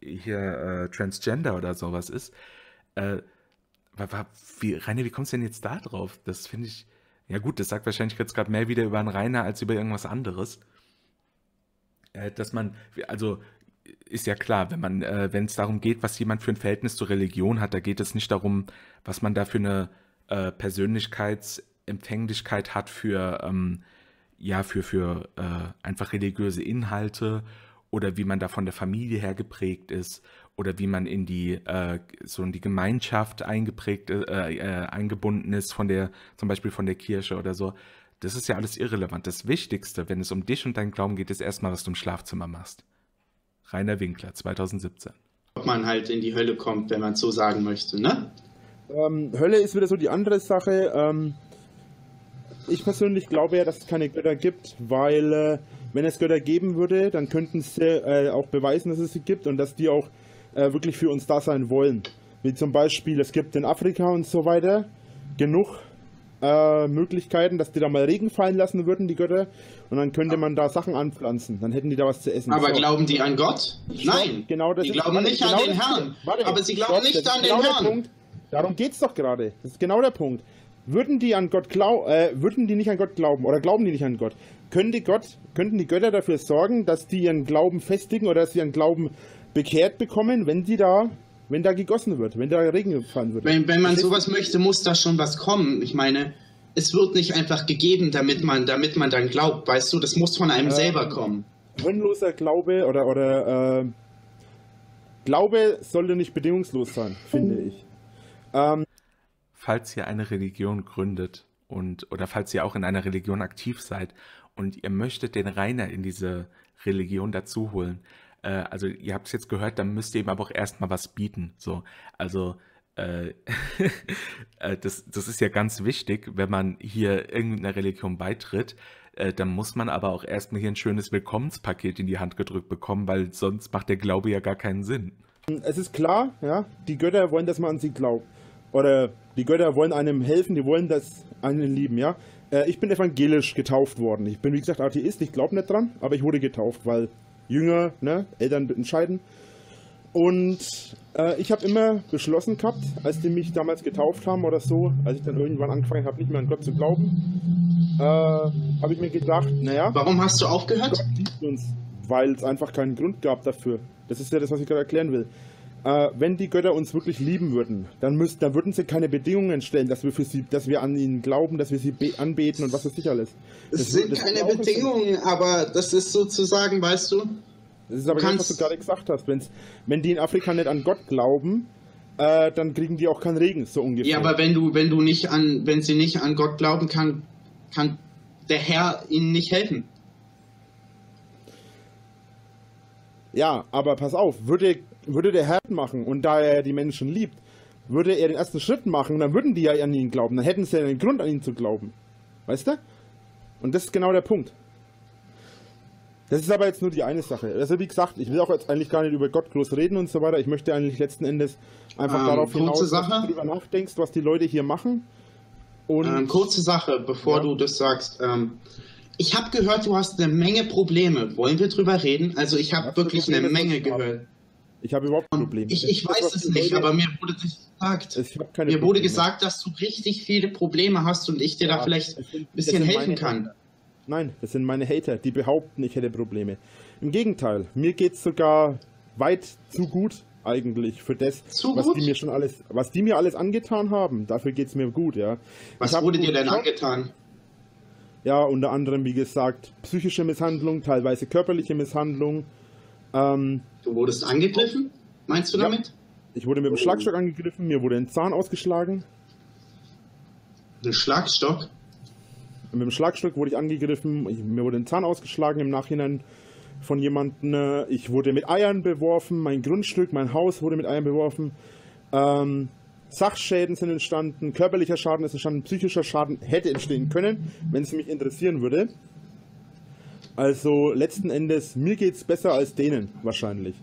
hier äh, Transgender oder sowas ist. Äh, wie, Rainer, wie kommst du denn jetzt da drauf? Das finde ich, ja gut, das sagt wahrscheinlich jetzt gerade mehr wieder über einen Rainer als über irgendwas anderes. Äh, dass man, also ist ja klar, wenn man, äh, wenn es darum geht, was jemand für ein Verhältnis zur Religion hat, da geht es nicht darum, was man da für eine äh, Persönlichkeitsempfänglichkeit hat für ähm, ja, für, für äh, einfach religiöse Inhalte oder wie man da von der Familie her geprägt ist oder wie man in die äh, so in die Gemeinschaft eingeprägt äh, äh, eingebunden ist von der zum Beispiel von der Kirche oder so. Das ist ja alles irrelevant. Das Wichtigste, wenn es um dich und deinen Glauben geht, ist erstmal, was du im Schlafzimmer machst. Rainer Winkler, 2017. Ob man halt in die Hölle kommt, wenn man so sagen möchte, ne? Ähm, Hölle ist wieder so die andere Sache. Ähm, ich persönlich glaube ja, dass es keine Götter gibt, weil äh, wenn es Götter geben würde, dann könnten sie äh, auch beweisen, dass es sie gibt und dass die auch äh, wirklich für uns da sein wollen. Wie zum Beispiel, es gibt in Afrika und so weiter genug äh, Möglichkeiten, dass die da mal Regen fallen lassen würden, die Götter, und dann könnte man da Sachen anpflanzen. Dann hätten die da was zu essen. Aber so. glauben die an Gott? Nein. Genau das die glauben nicht genau an den Herrn. Warte, aber sie glauben nicht an den genau Herrn. Punkt. Darum geht es doch gerade. Das ist genau der Punkt. Würden die an Gott glauben, äh, würden die nicht an Gott glauben oder glauben die nicht an Gott, könnte Gott, könnten die Götter dafür sorgen, dass die ihren Glauben festigen oder dass sie ihren Glauben bekehrt bekommen, wenn die da, wenn da gegossen wird, wenn da Regen fallen wird. Wenn, wenn man sowas möchte, muss da schon was kommen. Ich meine, es wird nicht einfach gegeben, damit man, damit man dann glaubt, weißt du, das muss von einem äh, selber kommen. Sinnloser Glaube oder, oder äh, Glaube sollte nicht bedingungslos sein, finde ich. Ähm, falls ihr eine Religion gründet und oder falls ihr auch in einer Religion aktiv seid und ihr möchtet den Rainer in diese Religion dazu holen, äh, also ihr habt es jetzt gehört, dann müsst ihr ihm aber auch erstmal was bieten. So, also äh, [LAUGHS] äh, das, das ist ja ganz wichtig, wenn man hier irgendeiner Religion beitritt, äh, dann muss man aber auch erstmal hier ein schönes Willkommenspaket in die Hand gedrückt bekommen, weil sonst macht der Glaube ja gar keinen Sinn. Es ist klar, ja, die Götter wollen, dass man an sie glaubt. Oder die Götter wollen einem helfen, die wollen das einen lieben, ja. Ich bin evangelisch getauft worden. Ich bin, wie gesagt, Atheist, ich glaube nicht dran, aber ich wurde getauft, weil Jünger, ne, Eltern entscheiden. Und äh, ich habe immer beschlossen gehabt, als die mich damals getauft haben oder so, als ich dann irgendwann angefangen habe, nicht mehr an Gott zu glauben, äh, habe ich mir gedacht, naja. Warum hast du aufgehört? Gott liebt uns, weil es einfach keinen Grund gab dafür. Das ist ja das, was ich gerade erklären will äh, wenn die Götter uns wirklich lieben würden, dann, müssten, dann würden sie keine Bedingungen stellen, dass wir für sie, dass wir an ihnen glauben, dass wir sie anbeten und was weiß ich alles. Das, das sind das keine Bedingungen, aber das ist sozusagen, weißt du. Das ist aber das, was du gerade gesagt hast. Wenn's, wenn die in Afrika nicht an Gott glauben, äh, dann kriegen die auch keinen Regen, so ungefähr. Ja, aber wenn du, wenn du nicht an, wenn sie nicht an Gott glauben, kann, kann der Herr ihnen nicht helfen. Ja, aber pass auf, würde würde der Herr machen und da er die Menschen liebt, würde er den ersten Schritt machen und dann würden die ja an ihn glauben. Dann hätten sie ja einen Grund an ihn zu glauben. Weißt du? Und das ist genau der Punkt. Das ist aber jetzt nur die eine Sache. Also wie gesagt, ich will auch jetzt eigentlich gar nicht über Gott groß reden und so weiter. Ich möchte eigentlich letzten Endes einfach ähm, darauf hinaus, Sache. dass du darüber nachdenkst, was die Leute hier machen. Und ähm, kurze Sache, bevor ja. du das sagst. Ähm, ich habe gehört, du hast eine Menge Probleme. Wollen wir drüber reden? Also ich habe wirklich eine Menge gehört. Ich habe überhaupt kein Problem. Ich, ich weiß es nicht, aber mir wurde gesagt, mir Probleme. wurde gesagt, dass du richtig viele Probleme hast und ich dir ja, da vielleicht ein bisschen helfen kann. Nein, das sind meine Hater, die behaupten, ich hätte Probleme. Im Gegenteil, mir geht es sogar weit zu gut eigentlich für das, zu was gut? die mir schon alles, was die mir alles angetan haben. Dafür geht es mir gut, ja. Was wurde dir denn Job, angetan? Ja, unter anderem, wie gesagt, psychische Misshandlung, teilweise körperliche Misshandlung, ähm, du wurdest angegriffen? Meinst du ja. damit? Ich wurde mit dem Schlagstock angegriffen, mir wurde ein Zahn ausgeschlagen. Ein Schlagstock? mit dem Schlagstock wurde ich angegriffen, mir wurde ein Zahn ausgeschlagen im Nachhinein von jemandem. Ich wurde mit Eiern beworfen, mein Grundstück, mein Haus wurde mit Eiern beworfen. Ähm, Sachschäden sind entstanden, körperlicher Schaden ist entstanden, psychischer Schaden hätte entstehen können, wenn es mich interessieren würde. Also letzten Endes, mir geht es besser als denen wahrscheinlich.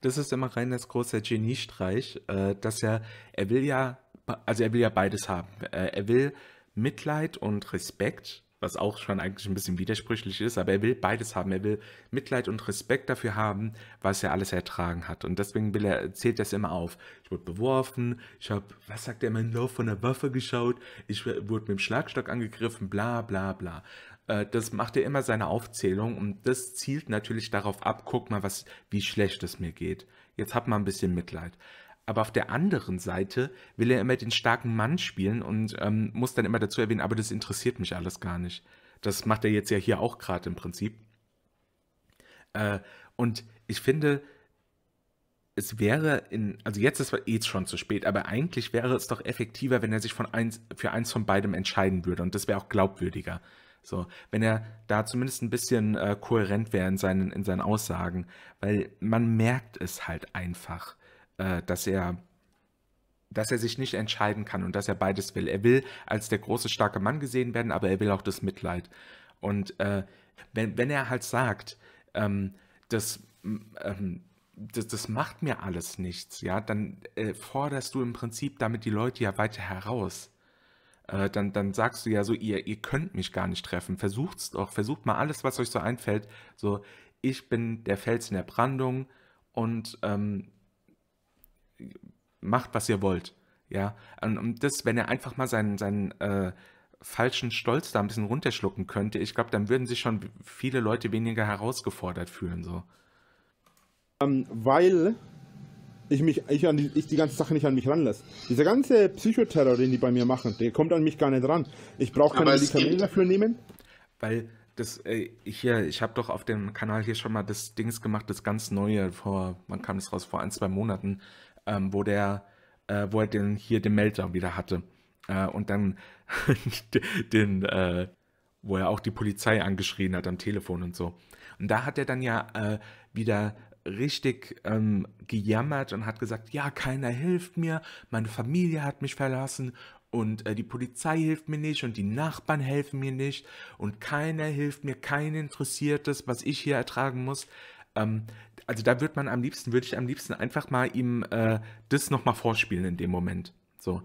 Das ist immer rein das große Geniestreich, äh, dass er, er will ja, also er will ja beides haben. Äh, er will Mitleid und Respekt was auch schon eigentlich ein bisschen widersprüchlich ist, aber er will beides haben. Er will Mitleid und Respekt dafür haben, was er alles ertragen hat. Und deswegen will er, zählt das immer auf. Ich wurde beworfen, ich habe, was sagt er, meinen Lauf von der Waffe geschaut, ich wurde mit dem Schlagstock angegriffen, bla bla bla. Äh, das macht er immer seine Aufzählung und das zielt natürlich darauf ab, guck mal, was, wie schlecht es mir geht. Jetzt hat man ein bisschen Mitleid aber auf der anderen Seite will er immer den starken Mann spielen und ähm, muss dann immer dazu erwähnen, aber das interessiert mich alles gar nicht. Das macht er jetzt ja hier auch gerade im Prinzip. Äh, und ich finde, es wäre in, also jetzt ist es schon zu spät, aber eigentlich wäre es doch effektiver, wenn er sich von eins, für eins von beidem entscheiden würde und das wäre auch glaubwürdiger. So, wenn er da zumindest ein bisschen äh, kohärent wäre in seinen, in seinen Aussagen, weil man merkt es halt einfach äh, dass er dass er sich nicht entscheiden kann und dass er beides will. Er will als der große, starke Mann gesehen werden, aber er will auch das Mitleid. Und äh, wenn, wenn er halt sagt, ähm, das, ähm, das, das, macht mir alles nichts, ja, dann äh, forderst du im Prinzip damit die Leute ja weiter heraus. Äh, dann, dann sagst du ja so, ihr, ihr könnt mich gar nicht treffen. Versucht's doch, versucht mal alles, was euch so einfällt. So, ich bin der Fels in der Brandung und ähm, macht, was ihr wollt. Ja, und das, wenn er einfach mal seinen, seinen äh, falschen Stolz da ein bisschen runterschlucken könnte, ich glaube, dann würden sich schon viele Leute weniger herausgefordert fühlen, so. Ähm, weil ich mich, ich, an die, ich die ganze Sache nicht an mich ranlasse. Dieser ganze Psychoterror, den die bei mir machen, der kommt an mich gar nicht ran. Ich brauche keine Medikamente dafür nehmen. Weil das, äh, hier, ich habe doch auf dem Kanal hier schon mal das Dings gemacht, das ganz neue, vor, wann kam das raus? Vor ein, zwei Monaten, ähm, wo der, äh, wo er den, hier den Meltdown wieder hatte. Äh, und dann [LAUGHS] den, äh, wo er auch die Polizei angeschrien hat am Telefon und so. Und da hat er dann ja äh, wieder richtig ähm, gejammert und hat gesagt, ja, keiner hilft mir, meine Familie hat mich verlassen und äh, die Polizei hilft mir nicht und die Nachbarn helfen mir nicht und keiner hilft mir, kein interessiert es, was ich hier ertragen muss. Ähm, also da wird man am liebsten, würde ich am liebsten einfach mal ihm äh, das nochmal vorspielen in dem Moment. So.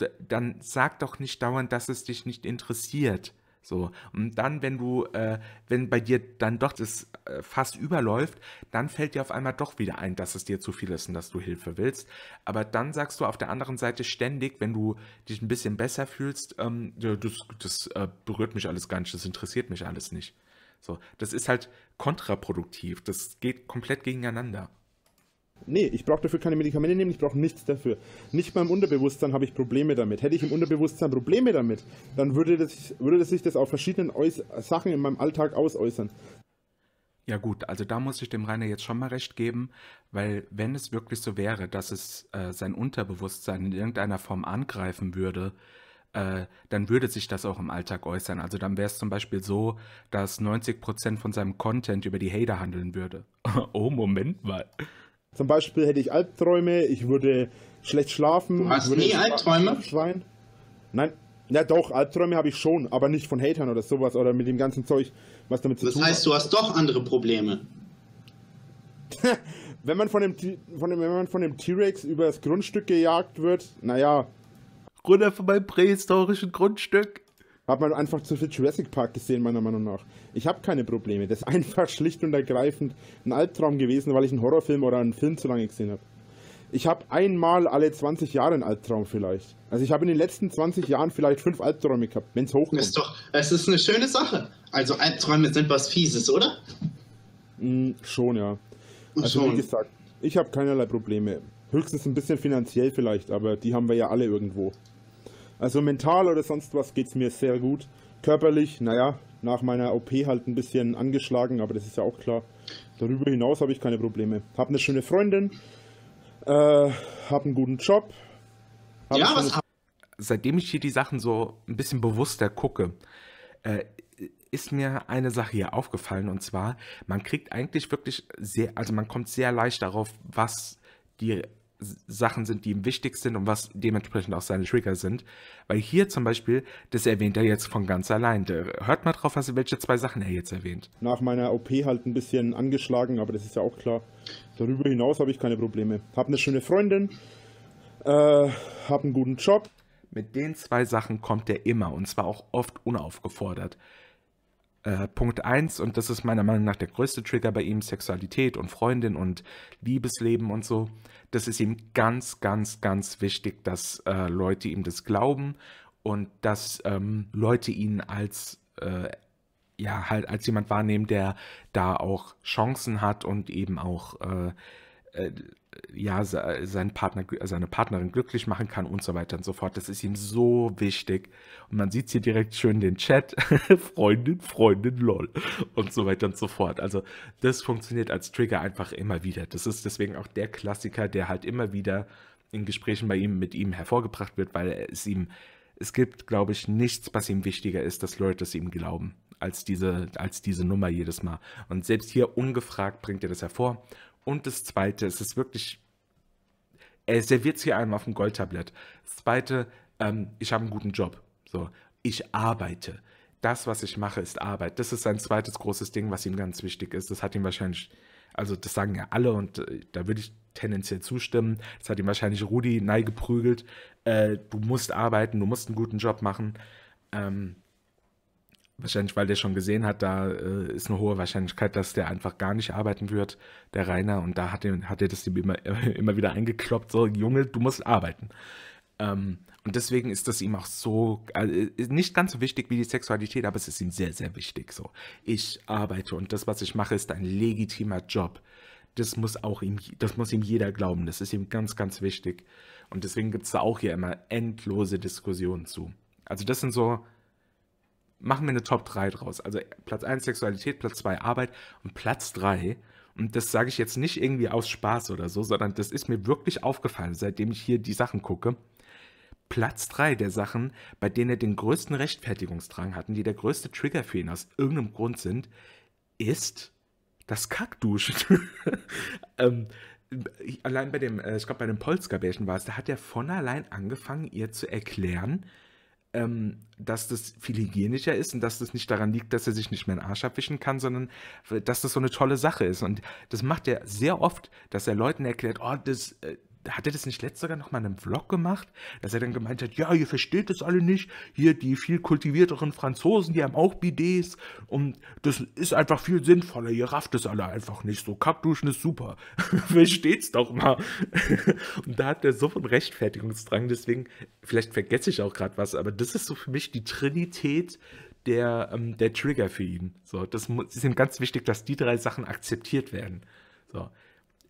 D dann sag doch nicht dauernd, dass es dich nicht interessiert. So, und dann, wenn du, äh, wenn bei dir dann doch das äh, fast überläuft, dann fällt dir auf einmal doch wieder ein, dass es dir zu viel ist und dass du Hilfe willst. Aber dann sagst du auf der anderen Seite ständig, wenn du dich ein bisschen besser fühlst, ähm, das, das äh, berührt mich alles gar nicht, das interessiert mich alles nicht. So, das ist halt kontraproduktiv. Das geht komplett gegeneinander. Nee, ich brauche dafür keine Medikamente nehmen, ich brauche nichts dafür. Nicht mal im Unterbewusstsein habe ich Probleme damit. Hätte ich im Unterbewusstsein Probleme damit, dann würde, das, würde sich das auf verschiedenen Äuß Sachen in meinem Alltag ausäußern. Ja gut, also da muss ich dem Rainer jetzt schon mal recht geben, weil wenn es wirklich so wäre, dass es äh, sein Unterbewusstsein in irgendeiner Form angreifen würde, äh, dann würde sich das auch im Alltag äußern. Also dann wäre es zum Beispiel so, dass 90% von seinem Content über die Hater handeln würde. [LAUGHS] oh, Moment mal. Zum Beispiel hätte ich Albträume, ich würde schlecht schlafen. Du hast nie Albträume? Schwein. Nein, ja doch, Albträume habe ich schon, aber nicht von Hatern oder sowas oder mit dem ganzen Zeug, was damit zu das tun hat. Das heißt, du hast doch andere Probleme. [LAUGHS] wenn man von dem, von dem, wenn man von dem T-Rex über das Grundstück gejagt wird, naja, runter von meinem prähistorischen Grundstück. Hat man einfach zu viel Jurassic Park gesehen, meiner Meinung nach. Ich habe keine Probleme. Das ist einfach [LAUGHS] schlicht und ergreifend ein Albtraum gewesen, weil ich einen Horrorfilm oder einen Film zu lange gesehen habe. Ich habe einmal alle 20 Jahre einen Albtraum vielleicht. Also ich habe in den letzten 20 Jahren vielleicht fünf Albträume gehabt, wenn es hochkommt. Ist doch, es ist eine schöne Sache. Also Albträume sind was Fieses, oder? Mm, schon, ja. Also schon. wie gesagt, ich habe keinerlei Probleme. Höchstens ein bisschen finanziell vielleicht, aber die haben wir ja alle irgendwo. Also mental oder sonst was geht es mir sehr gut. Körperlich, naja, nach meiner OP halt ein bisschen angeschlagen, aber das ist ja auch klar. Darüber hinaus habe ich keine Probleme. Habe eine schöne Freundin, äh, habe einen guten Job. Ja, was seitdem ich hier die Sachen so ein bisschen bewusster gucke, äh, ist mir eine Sache hier aufgefallen und zwar, man kriegt eigentlich wirklich sehr, also man kommt sehr leicht darauf, was die Sachen sind, die ihm wichtig sind und was dementsprechend auch seine Trigger sind. Weil hier zum Beispiel, das erwähnt er jetzt von ganz allein. Hört mal drauf, was, welche zwei Sachen er jetzt erwähnt. Nach meiner OP halt ein bisschen angeschlagen, aber das ist ja auch klar. Darüber hinaus habe ich keine Probleme. Hab eine schöne Freundin, äh, hab einen guten Job. Mit den zwei Sachen kommt er immer und zwar auch oft unaufgefordert. Äh, Punkt 1, und das ist meiner Meinung nach der größte Trigger bei ihm, Sexualität und Freundin und Liebesleben und so. Das ist ihm ganz, ganz, ganz wichtig, dass äh, Leute ihm das glauben und dass ähm, Leute ihn als äh, ja halt als jemand wahrnehmen, der da auch Chancen hat und eben auch äh, äh, ja, seinen Partner, seine Partnerin glücklich machen kann und so weiter und so fort. Das ist ihm so wichtig. Und man sieht hier direkt schön den Chat. [LAUGHS] Freundin, Freundin, lol. Und so weiter und so fort. Also das funktioniert als Trigger einfach immer wieder. Das ist deswegen auch der Klassiker, der halt immer wieder in Gesprächen bei ihm mit ihm hervorgebracht wird, weil es ihm, es gibt, glaube ich, nichts, was ihm wichtiger ist, dass Leute es ihm glauben, als diese, als diese Nummer jedes Mal. Und selbst hier ungefragt bringt er das hervor. Und das Zweite, es ist wirklich, er serviert es hier einmal auf dem Goldtablett. Das Zweite, ähm, ich habe einen guten Job. So, ich arbeite. Das, was ich mache, ist Arbeit. Das ist sein zweites großes Ding, was ihm ganz wichtig ist. Das hat ihm wahrscheinlich, also das sagen ja alle und äh, da würde ich tendenziell zustimmen. Das hat ihm wahrscheinlich Rudi neigeprügelt. Äh, du musst arbeiten, du musst einen guten Job machen. Ähm, Wahrscheinlich, weil der schon gesehen hat, da äh, ist eine hohe Wahrscheinlichkeit, dass der einfach gar nicht arbeiten wird, der Rainer. Und da hat er, hat er das immer, [LAUGHS] immer wieder eingekloppt, so, Junge, du musst arbeiten. Ähm, und deswegen ist das ihm auch so, also nicht ganz so wichtig wie die Sexualität, aber es ist ihm sehr, sehr wichtig. So, ich arbeite und das, was ich mache, ist ein legitimer Job. Das muss auch ihm, das muss ihm jeder glauben. Das ist ihm ganz, ganz wichtig. Und deswegen gibt es da auch hier immer endlose Diskussionen zu. Also das sind so machen wir eine Top 3 draus. Also Platz 1 Sexualität, Platz 2 Arbeit und Platz 3, und das sage ich jetzt nicht irgendwie aus Spaß oder so, sondern das ist mir wirklich aufgefallen, seitdem ich hier die Sachen gucke. Platz 3 der Sachen, bei denen er den größten Rechtfertigungsdrang hatten, die der größte Trigger für ihn aus irgendeinem Grund sind, ist das Kackduschen. [LAUGHS] ähm, allein bei dem, äh, ich glaube bei dem Polska-Bärchen war es, da hat er von allein angefangen, ihr zu erklären, ähm, dass das viel hygienischer ist und dass das nicht daran liegt, dass er sich nicht mehr den Arsch abwischen kann, sondern dass das so eine tolle Sache ist. Und das macht er sehr oft, dass er Leuten erklärt, oh, das, äh, hat er das nicht letzt sogar noch mal in einem Vlog gemacht, dass er dann gemeint hat, ja, ihr versteht das alle nicht, hier die viel kultivierteren Franzosen, die haben auch Bidets und das ist einfach viel sinnvoller, ihr rafft es alle einfach nicht so, Kackduschen ist super, [LAUGHS] versteht's doch mal. [LAUGHS] und da hat er so einen Rechtfertigungsdrang, deswegen, vielleicht vergesse ich auch gerade was, aber das ist so für mich die Trinität der, ähm, der Trigger für ihn. So, das ist ihm ganz wichtig, dass die drei Sachen akzeptiert werden. So,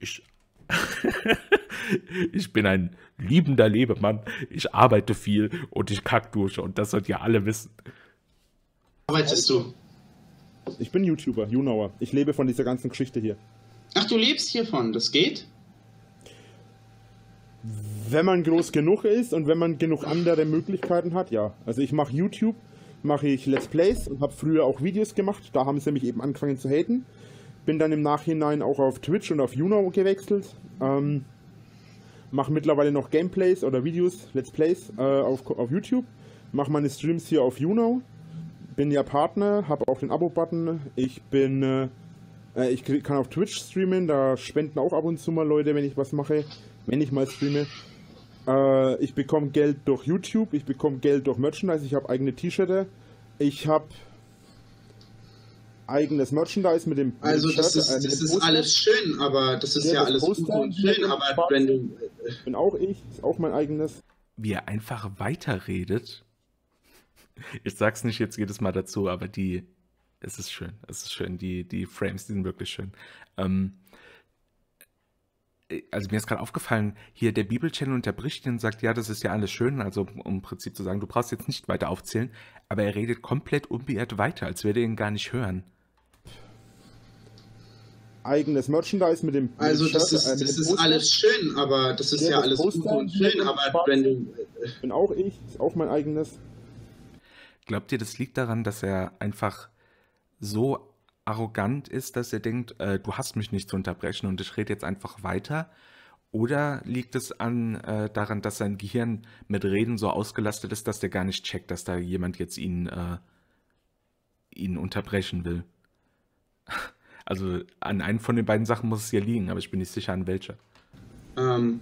ich [LAUGHS] ich bin ein liebender Lebemann, ich arbeite viel und ich kack durch und das sollt ihr alle wissen. Arbeitest du? Ich bin YouTuber, YouNower. Ich lebe von dieser ganzen Geschichte hier. Ach, du lebst hiervon, das geht? Wenn man groß genug ist und wenn man genug andere Möglichkeiten hat, ja. Also ich mache YouTube, mache ich Let's Plays und habe früher auch Videos gemacht. Da haben sie mich eben angefangen zu haten. Bin dann im Nachhinein auch auf Twitch und auf Juno gewechselt. Ähm, mache mittlerweile noch Gameplays oder Videos, Let's Plays äh, auf, auf YouTube. Mache meine Streams hier auf Juno. Bin ja Partner, habe auch den Abo-Button. Ich bin, äh, äh ich kann auf Twitch streamen, da spenden auch ab und zu mal Leute, wenn ich was mache, wenn ich mal streame. Äh, ich bekomme Geld durch YouTube, ich bekomme Geld durch Merchandise, ich habe eigene T-Shirts. Ich habe eigenes Merchandise mit dem. Also mit das, Shirt, ist, äh, das ist alles schön, aber das ist ja, ja alles gut und schön, aber wenn du. Bin auch ich, ist auch mein eigenes. Wie er einfach weiterredet. Ich sag's nicht jetzt jedes Mal dazu, aber die. Es ist schön, es ist schön. Die, die Frames, die sind wirklich schön. Ähm, also mir ist gerade aufgefallen, hier der Bibelchannel unterbricht ihn und sagt, ja, das ist ja alles schön, also um im Prinzip zu sagen, du brauchst jetzt nicht weiter aufzählen, aber er redet komplett unbeirrt weiter, als würde er ihn gar nicht hören. Eigenes Merchandise mit dem. Also das, ist, äh, das ist alles schön, aber das ist ja, ja alles gut und schön, aber wenn du. Bin auch ich, ist auch mein eigenes. Glaubt ihr, das liegt daran, dass er einfach so arrogant ist, dass er denkt, äh, du hast mich nicht zu unterbrechen und ich rede jetzt einfach weiter? Oder liegt es an äh, daran, dass sein Gehirn mit Reden so ausgelastet ist, dass der gar nicht checkt, dass da jemand jetzt ihn, äh, ihn unterbrechen will? Also an einem von den beiden Sachen muss es ja liegen, aber ich bin nicht sicher an welcher. Ähm,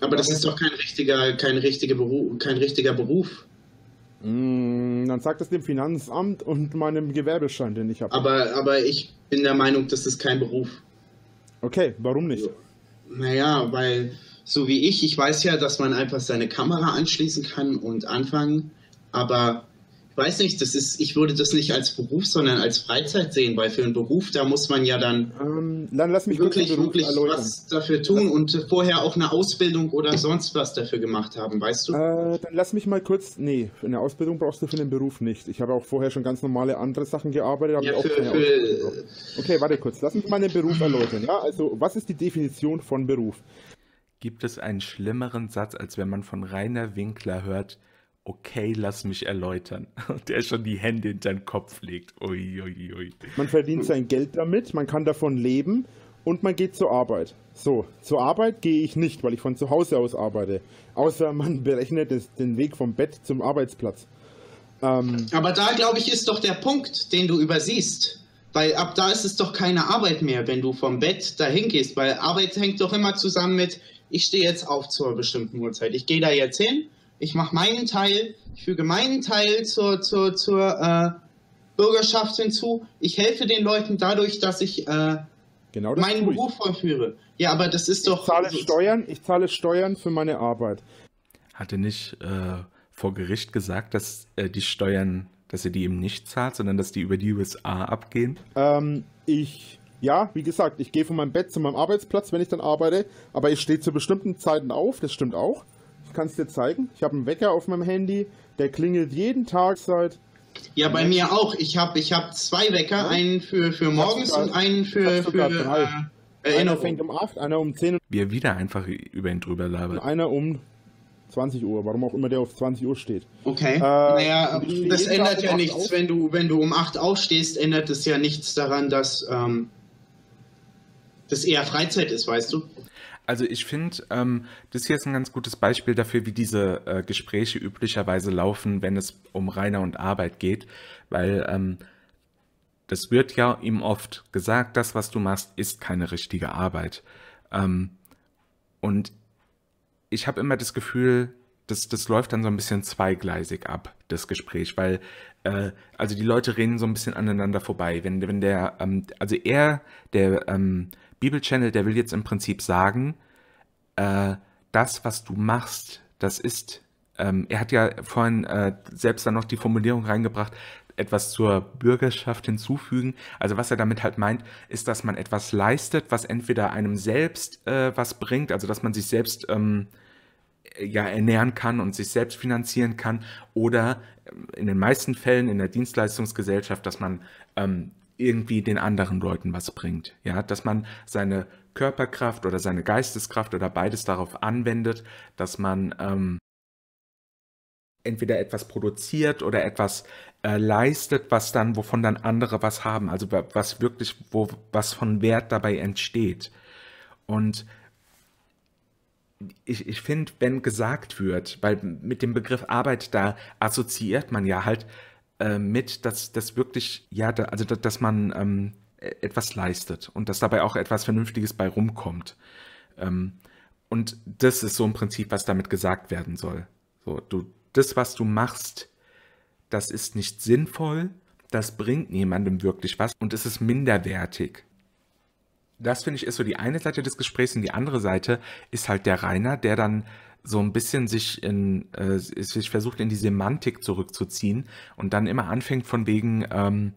aber das ist doch kein richtiger, kein richtiger Beruf, kein richtiger Beruf. Mm, dann sagt es dem Finanzamt und meinem Gewerbeschein, den ich habe. Aber, aber ich bin der Meinung, das ist kein Beruf. Okay, warum nicht? Naja, weil so wie ich, ich weiß ja, dass man einfach seine Kamera anschließen kann und anfangen, aber weiß nicht, das ist, ich würde das nicht als Beruf, sondern als Freizeit sehen, weil für einen Beruf, da muss man ja dann, ähm, dann lass mich wirklich, wirklich was dafür tun und vorher auch eine Ausbildung oder sonst was dafür gemacht haben, weißt du? Äh, dann lass mich mal kurz, nee, eine Ausbildung brauchst du für den Beruf nicht. Ich habe auch vorher schon ganz normale andere Sachen gearbeitet, ja, für, für, Okay, warte kurz, lass mich mal den Beruf erläutern, ja? Also, was ist die Definition von Beruf? Gibt es einen schlimmeren Satz, als wenn man von Rainer Winkler hört, okay, lass mich erläutern. Und [LAUGHS] der schon die Hände in den Kopf legt. Ui, ui, ui. Man verdient sein Geld damit, man kann davon leben und man geht zur Arbeit. So, zur Arbeit gehe ich nicht, weil ich von zu Hause aus arbeite. Außer man [LAUGHS] berechnet es, den Weg vom Bett zum Arbeitsplatz. Ähm, Aber da, glaube ich, ist doch der Punkt, den du übersiehst. Weil ab da ist es doch keine Arbeit mehr, wenn du vom Bett dahin gehst. Weil Arbeit hängt doch immer zusammen mit, ich stehe jetzt auf zur bestimmten Uhrzeit. Ich gehe da jetzt hin, ich mache meinen Teil, ich füge meinen Teil zur, zur, zur äh, Bürgerschaft hinzu. Ich helfe den Leuten dadurch, dass ich äh, genau meinen Beruf vollführe. Ja, aber das ist doch. Ich zahle Steuern, ich zahle Steuern für meine Arbeit. Hatte nicht äh, vor Gericht gesagt, dass äh, die Steuern, dass er die eben nicht zahlt, sondern dass die über die USA abgehen? Ähm, ich ja, wie gesagt, ich gehe von meinem Bett zu meinem Arbeitsplatz, wenn ich dann arbeite, aber ich stehe zu bestimmten Zeiten auf, das stimmt auch kann es dir zeigen. Ich habe einen Wecker auf meinem Handy, der klingelt jeden Tag seit. Ja, bei mir auch. Ich habe ich hab zwei Wecker, ja. einen für, für morgens sogar, und einen für. für drei. Äh, einer fängt um 8, einer um 10. Wie er wieder einfach über ihn drüber labert. Einer um 20 Uhr, warum auch immer der auf 20 Uhr steht. Okay. Äh, naja, das ändert ja nichts, wenn du, wenn du um 8 aufstehst, ändert es ja nichts daran, dass ähm, das eher Freizeit ist, weißt du? Also ich finde, ähm, das hier ist ein ganz gutes Beispiel dafür, wie diese äh, Gespräche üblicherweise laufen, wenn es um Rainer und Arbeit geht, weil ähm, das wird ja ihm oft gesagt, das, was du machst, ist keine richtige Arbeit. Ähm, und ich habe immer das Gefühl, das, das läuft dann so ein bisschen zweigleisig ab, das Gespräch, weil äh, also die Leute reden so ein bisschen aneinander vorbei. Wenn, wenn der, ähm, also er, der ähm, Bibelchannel, der will jetzt im Prinzip sagen, äh, das, was du machst, das ist, ähm, er hat ja vorhin äh, selbst dann noch die Formulierung reingebracht, etwas zur Bürgerschaft hinzufügen. Also was er damit halt meint, ist, dass man etwas leistet, was entweder einem selbst äh, was bringt, also dass man sich selbst ähm, ja ernähren kann und sich selbst finanzieren kann, oder in den meisten Fällen in der Dienstleistungsgesellschaft, dass man ähm, irgendwie den anderen Leuten was bringt. Ja, dass man seine Körperkraft oder seine Geisteskraft oder beides darauf anwendet, dass man ähm, entweder etwas produziert oder etwas äh, leistet, was dann, wovon dann andere was haben, also was wirklich, wo was von Wert dabei entsteht. Und ich, ich finde, wenn gesagt wird, weil mit dem Begriff Arbeit, da assoziiert man ja halt äh, mit, dass das wirklich, ja, da, also dass man ähm, e, etwas leistet und dass dabei auch etwas Vernünftiges bei rumkommt. Ähm, und das ist so im Prinzip, was damit gesagt werden soll. So, du, das, was du machst, das ist nicht sinnvoll, das bringt niemandem wirklich was und es ist minderwertig. Das finde ich ist so die eine Seite des Gesprächs und die andere Seite ist halt der Rainer, der dann so ein bisschen sich in, äh, sich versucht in die Semantik zurückzuziehen und dann immer anfängt von wegen, ähm,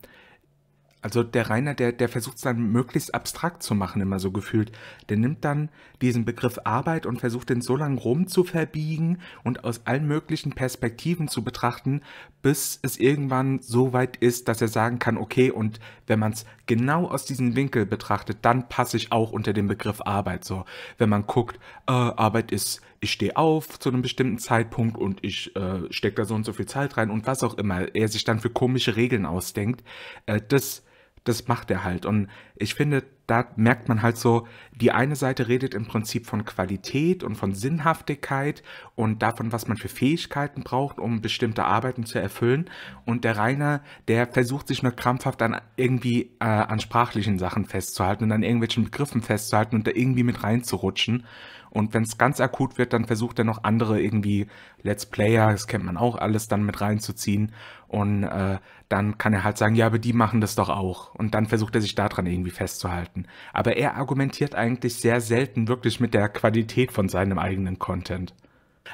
also der Rainer, der, der versucht es dann möglichst abstrakt zu machen, immer so gefühlt. Der nimmt dann diesen Begriff Arbeit und versucht den so lange rum zu verbiegen und aus allen möglichen Perspektiven zu betrachten, bis es irgendwann so weit ist, dass er sagen kann, okay, und wenn man es genau aus diesem Winkel betrachtet, dann passe ich auch unter den Begriff Arbeit. So, wenn man guckt, äh, Arbeit ist, ich stehe auf zu einem bestimmten Zeitpunkt und ich äh, stecke da so und so viel Zeit rein und was auch immer er sich dann für komische Regeln ausdenkt, äh, das das macht er halt. Und ich finde, da merkt man halt so, die eine Seite redet im Prinzip von Qualität und von Sinnhaftigkeit und davon, was man für Fähigkeiten braucht, um bestimmte Arbeiten zu erfüllen. Und der Rainer, der versucht sich nur krampfhaft an irgendwie äh, an sprachlichen Sachen festzuhalten und an irgendwelchen Begriffen festzuhalten und da irgendwie mit reinzurutschen. Und wenn es ganz akut wird, dann versucht er noch andere irgendwie Let's Player, das kennt man auch alles, dann mit reinzuziehen. Und äh, dann kann er halt sagen, ja, aber die machen das doch auch. Und dann versucht er sich daran irgendwie festzuhalten. Aber er argumentiert eigentlich sehr selten wirklich mit der Qualität von seinem eigenen Content.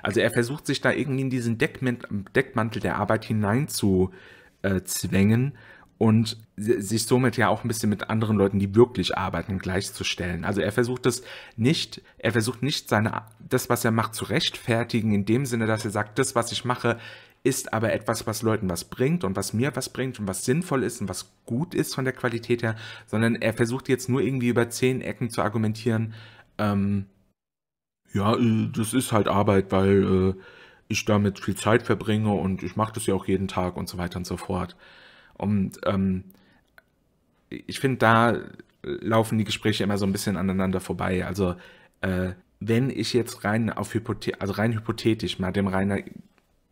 Also er versucht sich da irgendwie in diesen Deckmantel der Arbeit hineinzuzwängen. Äh, und sich somit ja auch ein bisschen mit anderen Leuten, die wirklich arbeiten, gleichzustellen. Also er versucht es nicht, er versucht nicht seine, das, was er macht, zu rechtfertigen, in dem Sinne, dass er sagt, das, was ich mache, ist aber etwas, was Leuten was bringt und was mir was bringt und was sinnvoll ist und was gut ist von der Qualität her, sondern er versucht jetzt nur irgendwie über zehn Ecken zu argumentieren, ähm, ja, äh, das ist halt Arbeit, weil äh, ich damit viel Zeit verbringe und ich mache das ja auch jeden Tag und so weiter und so fort. Und ähm, ich finde, da laufen die Gespräche immer so ein bisschen aneinander vorbei. Also äh, wenn ich jetzt rein auf Hypothe also rein hypothetisch mal dem Rainer,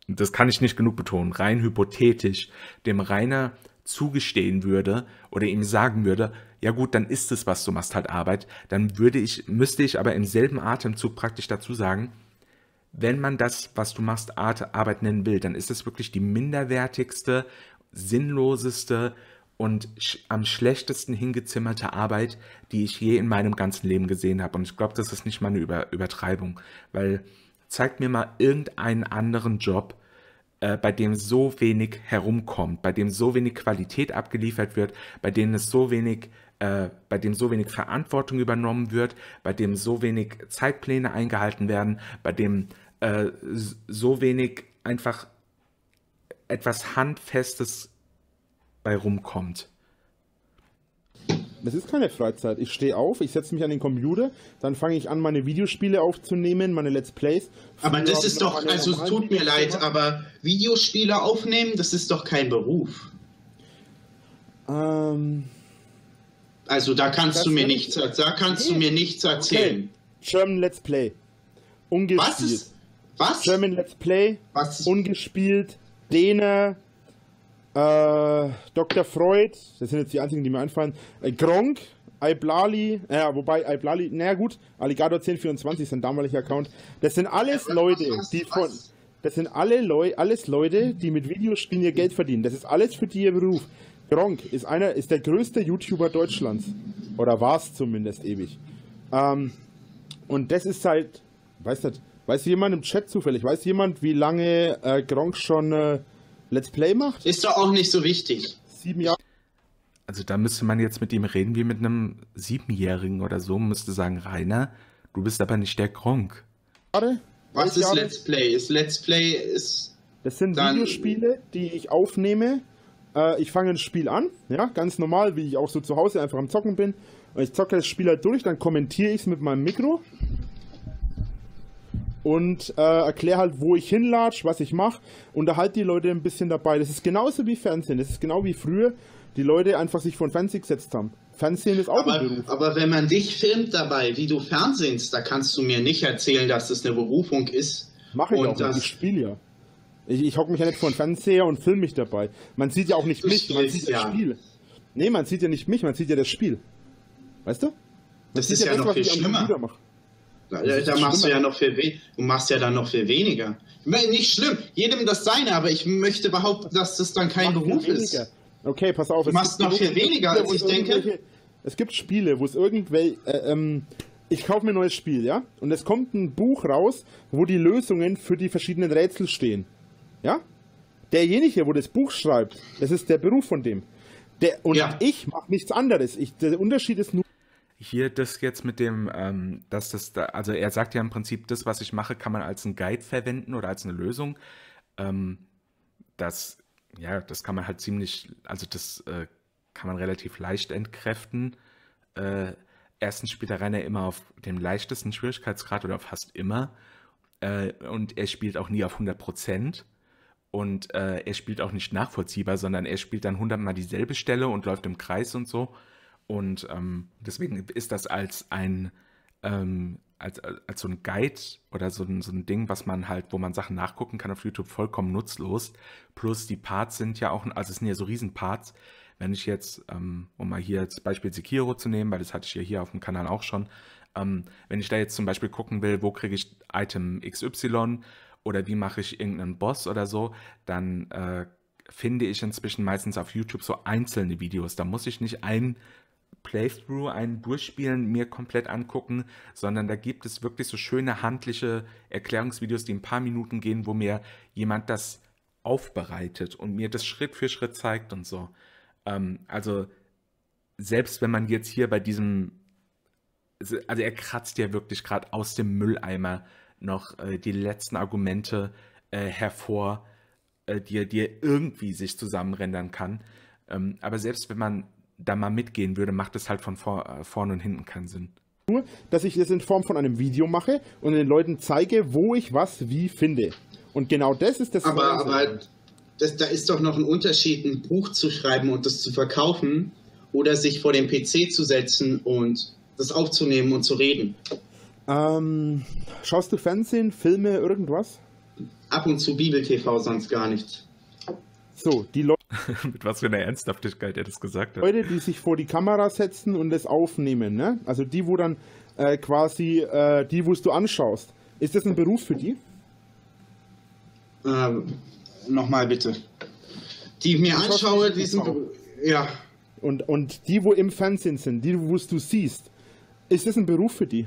das kann ich nicht genug betonen, rein hypothetisch dem Rainer zugestehen würde oder ihm sagen würde, ja gut, dann ist es, was du machst, halt Arbeit, dann würde ich, müsste ich aber im selben Atemzug praktisch dazu sagen, wenn man das, was du machst, Arbeit nennen will, dann ist es wirklich die minderwertigste sinnloseste und sch am schlechtesten hingezimmerte Arbeit, die ich je in meinem ganzen Leben gesehen habe. Und ich glaube, das ist nicht mal eine Über Übertreibung, weil zeigt mir mal irgendeinen anderen Job, äh, bei dem so wenig herumkommt, bei dem so wenig Qualität abgeliefert wird, bei dem es so wenig äh, bei dem so wenig Verantwortung übernommen wird, bei dem so wenig Zeitpläne eingehalten werden, bei dem äh, so wenig einfach etwas Handfestes bei rumkommt. Das ist keine Freizeit. Ich stehe auf, ich setze mich an den Computer, dann fange ich an, meine Videospiele aufzunehmen, meine Let's Plays. Aber das ist doch, also es tut mir leid, aber Videospiele aufnehmen, das ist doch kein Beruf. Ähm, also da kannst du mir nichts, da kannst okay. du mir nichts erzählen. Okay. German Let's Play. Ungespielt. Was ist? Was? German Let's Play. Was? Ungespielt. Dena, äh, Dr. Freud, das sind jetzt die einzigen, die mir einfallen, äh, Gronk, Iblali, ja, äh, wobei Iblali, naja gut, Alligator 1024 ist ein damaliger Account. Das sind alles Leute, die von, das sind alle Leu alles Leute, die mit Videospielen ihr Geld verdienen. Das ist alles für die ihr Beruf. Gronk ist einer, ist der größte YouTuber Deutschlands. Oder war es zumindest ewig. Ähm, und das ist halt, weiß nicht, Weiß jemand im Chat zufällig? Weiß jemand, wie lange äh, Gronk schon äh, Let's Play macht? Ist doch auch nicht so wichtig. Sieben Jahre. Also da müsste man jetzt mit ihm reden wie mit einem Siebenjährigen oder so. Müsste sagen, Rainer, du bist aber nicht der Gronk. Warte. Was ist Jahre? Let's Play? Ist Let's Play ist. Das sind Videospiele, die ich aufnehme. Äh, ich fange ein Spiel an, ja, ganz normal, wie ich auch so zu Hause einfach am Zocken bin. Und ich zocke das Spiel halt durch, dann kommentiere ich es mit meinem Mikro und äh, erkläre halt, wo ich hinlatsch, was ich mache, unterhalte die Leute ein bisschen dabei. Das ist genauso wie Fernsehen. Das ist genau wie früher die Leute einfach sich vor den Fernseher gesetzt haben. Fernsehen ist auch aber, ein Beruf. Aber wenn man dich filmt dabei, wie du Fernsehst, da kannst du mir nicht erzählen, dass das eine Berufung ist. Mache ich und auch das... Ich spiele ja. Ich, ich hocke mich ja nicht vor den Fernseher und filme mich dabei. Man sieht ja auch nicht du mich, man sieht ja. das Spiel. Nee, man sieht ja nicht mich, man sieht ja das Spiel. Weißt du? Das, das ist ja, ja das, noch viel schlimmer. Da, da machst du ja noch viel du machst ja dann noch viel weniger. Nicht schlimm, jedem das seine, aber ich möchte behaupten, dass das dann kein Beruf ist. Okay, pass auf. Du machst noch viel weniger, als ich denke. Es gibt Spiele, wo es irgendwelche. Äh, ähm, ich kaufe mir ein neues Spiel, ja? Und es kommt ein Buch raus, wo die Lösungen für die verschiedenen Rätsel stehen. Ja? Derjenige, wo das Buch schreibt, das ist der Beruf von dem. Der, und ja. ich mache nichts anderes. Ich, der Unterschied ist nur. Hier das jetzt mit dem, ähm, dass das, da, also er sagt ja im Prinzip, das, was ich mache, kann man als ein Guide verwenden oder als eine Lösung. Ähm, das, ja, das kann man halt ziemlich, also das äh, kann man relativ leicht entkräften. Äh, erstens spielt der Rainer immer auf dem leichtesten Schwierigkeitsgrad oder fast immer. Äh, und er spielt auch nie auf 100 Prozent. Und äh, er spielt auch nicht nachvollziehbar, sondern er spielt dann hundertmal dieselbe Stelle und läuft im Kreis und so. Und ähm, deswegen ist das als ein, ähm, als, als so ein Guide oder so ein, so ein Ding, was man halt, wo man Sachen nachgucken kann auf YouTube, vollkommen nutzlos. Plus die Parts sind ja auch, also es sind ja so Riesenparts. Wenn ich jetzt, ähm, um mal hier als Beispiel Sekiro zu nehmen, weil das hatte ich ja hier auf dem Kanal auch schon, ähm, wenn ich da jetzt zum Beispiel gucken will, wo kriege ich Item XY oder wie mache ich irgendeinen Boss oder so, dann äh, finde ich inzwischen meistens auf YouTube so einzelne Videos. Da muss ich nicht ein Playthrough, ein Durchspielen mir komplett angucken, sondern da gibt es wirklich so schöne handliche Erklärungsvideos, die ein paar Minuten gehen, wo mir jemand das aufbereitet und mir das Schritt für Schritt zeigt und so. Ähm, also selbst wenn man jetzt hier bei diesem, also er kratzt ja wirklich gerade aus dem Mülleimer noch äh, die letzten Argumente äh, hervor, äh, die, er, die er irgendwie sich zusammenrendern kann. Ähm, aber selbst wenn man da mal mitgehen würde, macht es halt von vor, äh, vorne und hinten keinen Sinn. Nur, dass ich das in Form von einem Video mache und den Leuten zeige, wo ich was wie finde. Und genau das ist das. Aber, aber das, da ist doch noch ein Unterschied, ein Buch zu schreiben und das zu verkaufen oder sich vor den PC zu setzen und das aufzunehmen und zu reden. Ähm, schaust du Fernsehen, Filme, irgendwas? Ab und zu Bibel-TV, sonst gar nichts. So, die Leute. [LAUGHS] Mit was für einer Ernsthaftigkeit er das gesagt hat. Leute, die sich vor die Kamera setzen und das aufnehmen, ne? Also die, wo dann äh, quasi, äh, die, wo du anschaust. Ist das ein Beruf für die? Ähm, Nochmal bitte. Die ich mir anschaue, die sind. Ja. Und, und die, wo im Fernsehen sind, die, wo du siehst, ist das ein Beruf für die?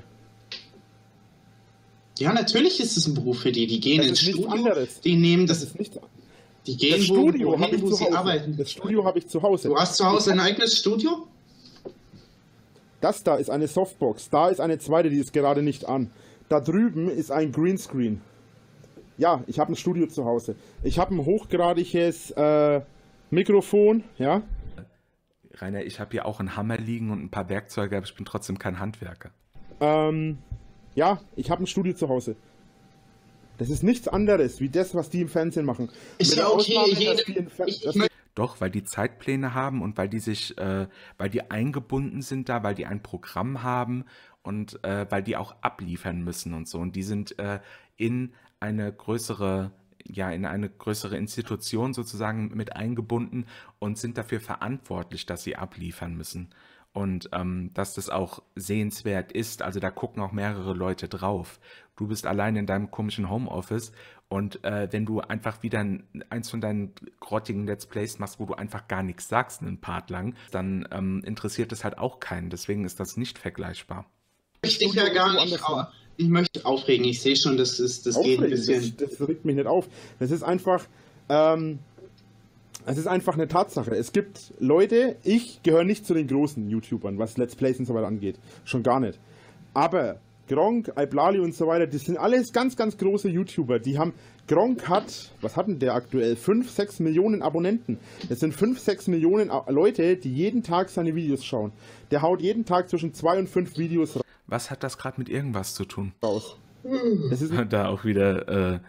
Ja, natürlich ist es ein Beruf für die. Die gehen das ins Studio, anderes. die nehmen das. das ist nicht, die gehen das Studio wo, wohin, wo sie arbeiten. Das Studio habe ich zu Hause. Du hast zu Hause ein eigenes Studio? Das da ist eine Softbox. Da ist eine zweite, die ist gerade nicht an. Da drüben ist ein Greenscreen. Ja, ich habe ein Studio zu Hause. Ich habe ein hochgradiges äh, Mikrofon, ja. Rainer, ich habe hier auch einen Hammer liegen und ein paar Werkzeuge, aber ich bin trotzdem kein Handwerker. Ähm, ja, ich habe ein Studio zu Hause. Das ist nichts anderes wie das, was die im Fernsehen machen. Ist ja okay. Ausnahme, jede, ich, ich doch, weil die Zeitpläne haben und weil die sich, äh, weil die eingebunden sind da, weil die ein Programm haben und äh, weil die auch abliefern müssen und so. Und die sind äh, in eine größere ja in eine größere Institution sozusagen mit eingebunden und sind dafür verantwortlich, dass sie abliefern müssen und ähm, dass das auch sehenswert ist. Also da gucken auch mehrere Leute drauf. Du bist allein in deinem komischen Homeoffice und äh, wenn du einfach wieder ein, eins von deinen grottigen Let's Plays machst, wo du einfach gar nichts sagst einen Part lang, dann ähm, interessiert das halt auch keinen. Deswegen ist das nicht vergleichbar. Ich dich ja gar nicht Ich möchte aufregen. Ich sehe schon, das, ist, das geht ein bisschen. Das, das regt mich nicht auf. Das ist einfach. Ähm, es ist einfach eine Tatsache. Es gibt Leute, ich gehöre nicht zu den großen YouTubern, was Let's Plays und so weiter angeht. Schon gar nicht. Aber Gronk, Iblali und so weiter, das sind alles ganz, ganz große YouTuber. Die haben, Gronk hat, was hatten der aktuell? 5, 6 Millionen Abonnenten. Das sind 5, 6 Millionen Leute, die jeden Tag seine Videos schauen. Der haut jeden Tag zwischen 2 und 5 Videos raus. Was hat das gerade mit irgendwas zu tun? Raus. Das ist [LAUGHS] da auch wieder äh,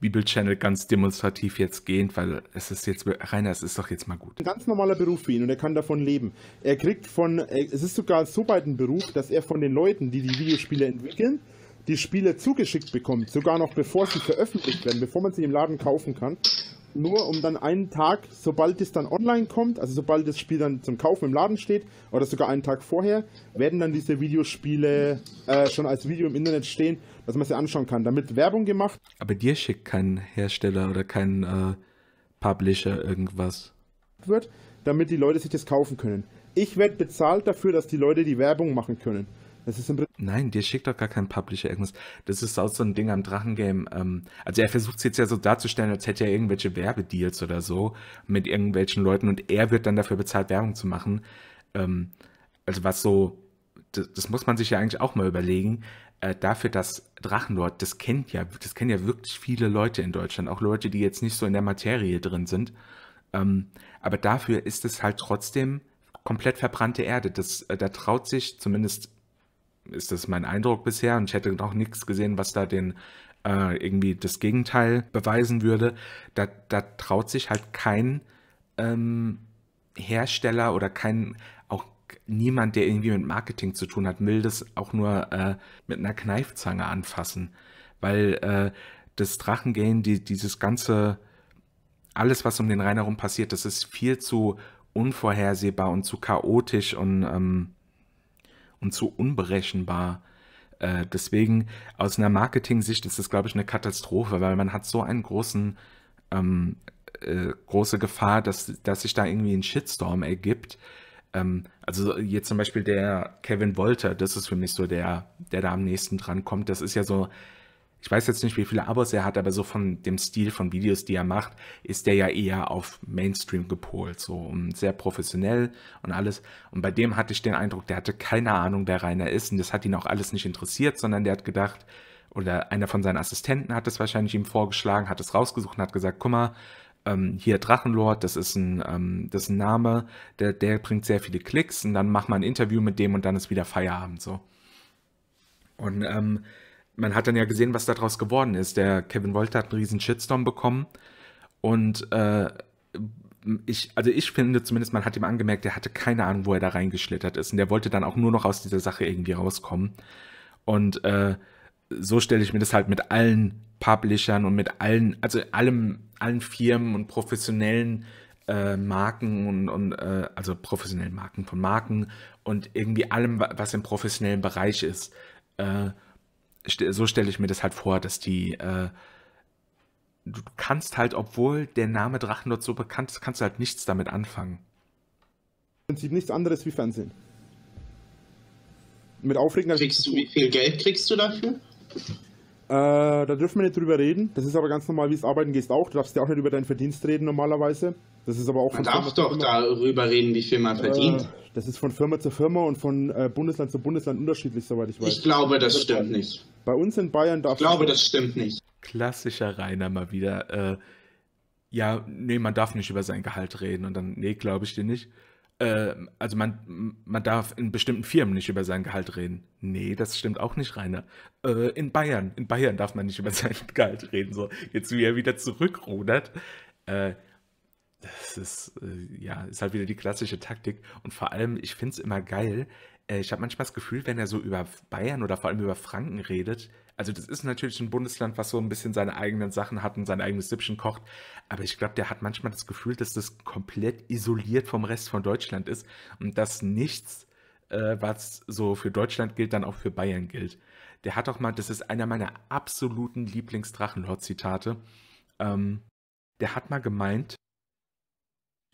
Bibelchannel ganz demonstrativ jetzt gehend, weil es ist jetzt, Rainer, es ist doch jetzt mal gut. Ein ganz normaler Beruf für ihn und er kann davon leben. Er kriegt von, es ist sogar so weit ein Beruf, dass er von den Leuten, die die Videospiele entwickeln, die Spiele zugeschickt bekommt, sogar noch bevor sie veröffentlicht werden, bevor man sie im Laden kaufen kann nur um dann einen Tag, sobald es dann online kommt, also sobald das Spiel dann zum Kaufen im Laden steht, oder sogar einen Tag vorher, werden dann diese Videospiele äh, schon als Video im Internet stehen, dass man sie anschauen kann. Damit Werbung gemacht. Aber dir schickt kein Hersteller oder kein äh, Publisher irgendwas. Wird, damit die Leute sich das kaufen können. Ich werde bezahlt dafür, dass die Leute die Werbung machen können. Das ist im Nein, dir schickt doch gar kein Publisher irgendwas. Das ist auch so ein Ding am Drachengame. Ähm, also er versucht es jetzt ja so darzustellen, als hätte er irgendwelche Werbedeals oder so mit irgendwelchen Leuten und er wird dann dafür bezahlt, Werbung zu machen. Ähm, also was so, das, das, muss man sich ja eigentlich auch mal überlegen. Äh, dafür, dass Drachenlord, das kennt ja, das kennen ja wirklich viele Leute in Deutschland, auch Leute, die jetzt nicht so in der Materie drin sind. Ähm, aber dafür ist es halt trotzdem komplett verbrannte Erde. Das, äh, da traut sich zumindest ist das mein Eindruck bisher und ich hätte noch nichts gesehen, was da den äh, irgendwie das Gegenteil beweisen würde. Da, da traut sich halt kein ähm, Hersteller oder kein niemand, der irgendwie mit Marketing zu tun hat, will das auch nur äh, mit einer Kneifzange anfassen, weil äh, das Drachengame, die, dieses ganze alles, was um den Rhein herum passiert, das ist viel zu unvorhersehbar und zu chaotisch und ähm, und zu unberechenbar. Äh, deswegen aus einer Marketing-Sicht ist das, glaube ich, eine Katastrophe, weil man hat so einen großen, ähm, äh, große Gefahr, dass, dass sich da irgendwie ein Shitstorm ergibt. Ähm, also jetzt zum Beispiel der Kevin Wolter, das ist für mich so der, der da am nächsten dran kommt. Das ist ja so ich weiß jetzt nicht, wie viele Abos er hat, aber so von dem Stil von Videos, die er macht, ist der ja eher auf Mainstream gepolt, so sehr professionell und alles. Und bei dem hatte ich den Eindruck, der hatte keine Ahnung, wer Rainer ist und das hat ihn auch alles nicht interessiert, sondern der hat gedacht, oder einer von seinen Assistenten hat es wahrscheinlich ihm vorgeschlagen, hat es rausgesucht und hat gesagt, guck mal, ähm, hier Drachenlord, das ist ein, ähm, das ist ein Name, der, der bringt sehr viele Klicks und dann mach mal ein Interview mit dem und dann ist wieder Feierabend so. Und ähm, man hat dann ja gesehen, was daraus geworden ist. Der Kevin Wolter hat einen riesen Shitstorm bekommen und äh, ich, also ich finde zumindest, man hat ihm angemerkt, er hatte keine Ahnung, wo er da reingeschlittert ist und der wollte dann auch nur noch aus dieser Sache irgendwie rauskommen. Und äh, so stelle ich mir das halt mit allen Publishern und mit allen, also allem, allen Firmen und professionellen äh, Marken und, und äh, also professionellen Marken von Marken und irgendwie allem, was im professionellen Bereich ist. Äh, so stelle ich mir das halt vor, dass die, äh, du kannst halt, obwohl der Name Drachenlord so bekannt ist, kannst du halt nichts damit anfangen. Im Prinzip nichts anderes wie Fernsehen. Mit Aufregen. Kriegst du, wie viel Geld kriegst du dafür? Äh, da dürfen wir nicht drüber reden. Das ist aber ganz normal, wie es arbeiten gehst auch. Du darfst ja auch nicht über deinen Verdienst reden normalerweise. Das ist aber auch man darf doch darüber reden, wie viel man äh, verdient. Äh, das ist von Firma zu Firma und von äh, Bundesland zu Bundesland unterschiedlich, soweit ich weiß. Ich glaube, das stimmt nicht. Bei uns in Bayern darf Ich glaube, das stimmt nicht. Klassischer Rainer mal wieder. Äh, ja, nee, man darf nicht über sein Gehalt reden. Und dann, nee, glaube ich dir nicht. Äh, also man, man darf in bestimmten Firmen nicht über sein Gehalt reden. Nee, das stimmt auch nicht, Rainer. Äh, in Bayern, in Bayern darf man nicht über sein [LAUGHS] Gehalt reden. So, jetzt wie er wieder zurückrudert. Äh, das ist, äh, ja, ist halt wieder die klassische Taktik. Und vor allem, ich finde es immer geil. Äh, ich habe manchmal das Gefühl, wenn er so über Bayern oder vor allem über Franken redet, also das ist natürlich ein Bundesland, was so ein bisschen seine eigenen Sachen hat und sein eigenes Süppchen kocht, aber ich glaube, der hat manchmal das Gefühl, dass das komplett isoliert vom Rest von Deutschland ist und dass nichts, äh, was so für Deutschland gilt, dann auch für Bayern gilt. Der hat auch mal, das ist einer meiner absoluten Lieblings-Drachenlord-Zitate, ähm, der hat mal gemeint,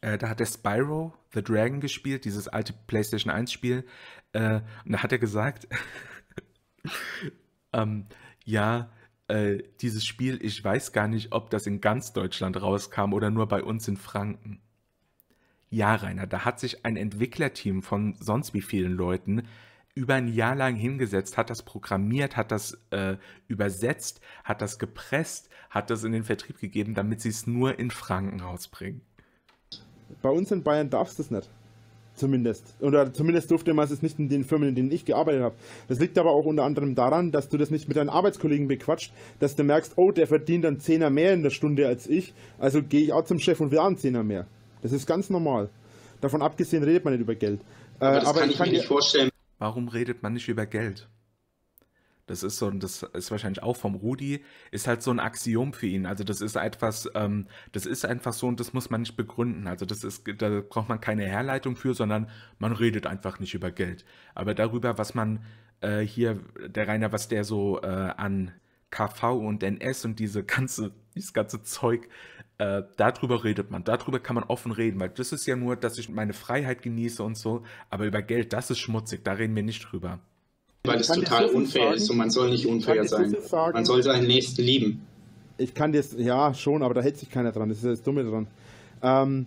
äh, da hat der Spyro The Dragon gespielt, dieses alte PlayStation 1 Spiel. Äh, und da hat er gesagt, [LAUGHS] ähm, ja, äh, dieses Spiel, ich weiß gar nicht, ob das in ganz Deutschland rauskam oder nur bei uns in Franken. Ja, Rainer, da hat sich ein Entwicklerteam von sonst wie vielen Leuten über ein Jahr lang hingesetzt, hat das programmiert, hat das äh, übersetzt, hat das gepresst, hat das in den Vertrieb gegeben, damit sie es nur in Franken rausbringen. Bei uns in Bayern darfst du es nicht. Zumindest. Oder zumindest durfte man es nicht in den Firmen, in denen ich gearbeitet habe. Das liegt aber auch unter anderem daran, dass du das nicht mit deinen Arbeitskollegen bequatscht, dass du merkst, oh, der verdient dann Zehner mehr in der Stunde als ich, also gehe ich auch zum Chef und will auch einen Zehner mehr. Das ist ganz normal. Davon abgesehen redet man nicht über Geld. Aber das aber kann ich, kann mir nicht vorstellen. Warum redet man nicht über Geld? Das ist so, das ist wahrscheinlich auch vom Rudi, ist halt so ein Axiom für ihn. Also das ist etwas, ähm, das ist einfach so und das muss man nicht begründen. Also das ist, da braucht man keine Herleitung für, sondern man redet einfach nicht über Geld. Aber darüber, was man äh, hier, der Rainer, was der so äh, an KV und NS und diese ganze, dieses ganze Zeug, äh, darüber redet man, darüber kann man offen reden, weil das ist ja nur, dass ich meine Freiheit genieße und so, aber über Geld, das ist schmutzig, da reden wir nicht drüber. Weil es total so unfair sagen. ist und man soll nicht unfair sein. So man soll seinen Nächsten lieben. Ich kann dir ja schon, aber da hält sich keiner dran. Das ist das Dumme dran. Ähm,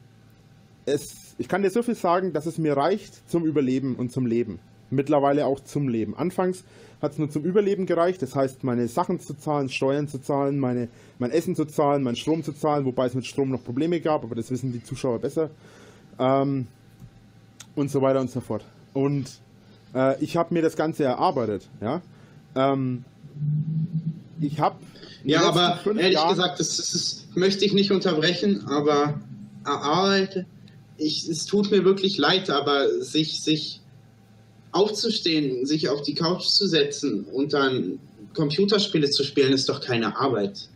es, ich kann dir so viel sagen, dass es mir reicht zum Überleben und zum Leben. Mittlerweile auch zum Leben. Anfangs hat es nur zum Überleben gereicht, das heißt, meine Sachen zu zahlen, Steuern zu zahlen, meine, mein Essen zu zahlen, meinen Strom zu zahlen, wobei es mit Strom noch Probleme gab, aber das wissen die Zuschauer besser. Ähm, und so weiter und so fort. Und äh, ich habe mir das Ganze erarbeitet, ja. Ähm, ich habe. Ja, aber ehrlich Jahren gesagt, das, das, das, möchte ich nicht unterbrechen, aber erarbeitet. Ich, es tut mir wirklich leid, aber sich, sich aufzustehen, sich auf die Couch zu setzen und dann Computerspiele zu spielen, ist doch keine Arbeit.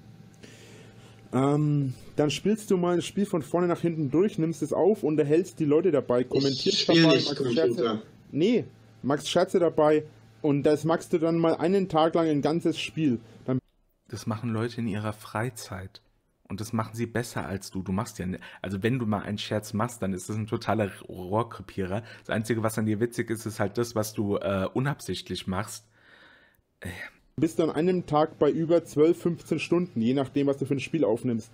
Ähm, dann spielst du mal ein Spiel von vorne nach hinten durch, nimmst es auf, unterhältst die Leute dabei, kommentierst dabei, nicht Scherze, nee, magst Scherze dabei und das magst du dann mal einen Tag lang ein ganzes Spiel. Dann das machen Leute in ihrer Freizeit. Und das machen sie besser als du. Du machst ja, also wenn du mal einen Scherz machst, dann ist das ein totaler Rohrkrepierer. Das Einzige, was an dir witzig ist, ist halt das, was du äh, unabsichtlich machst. Äh. Du bist an einem Tag bei über 12, 15 Stunden, je nachdem, was du für ein Spiel aufnimmst.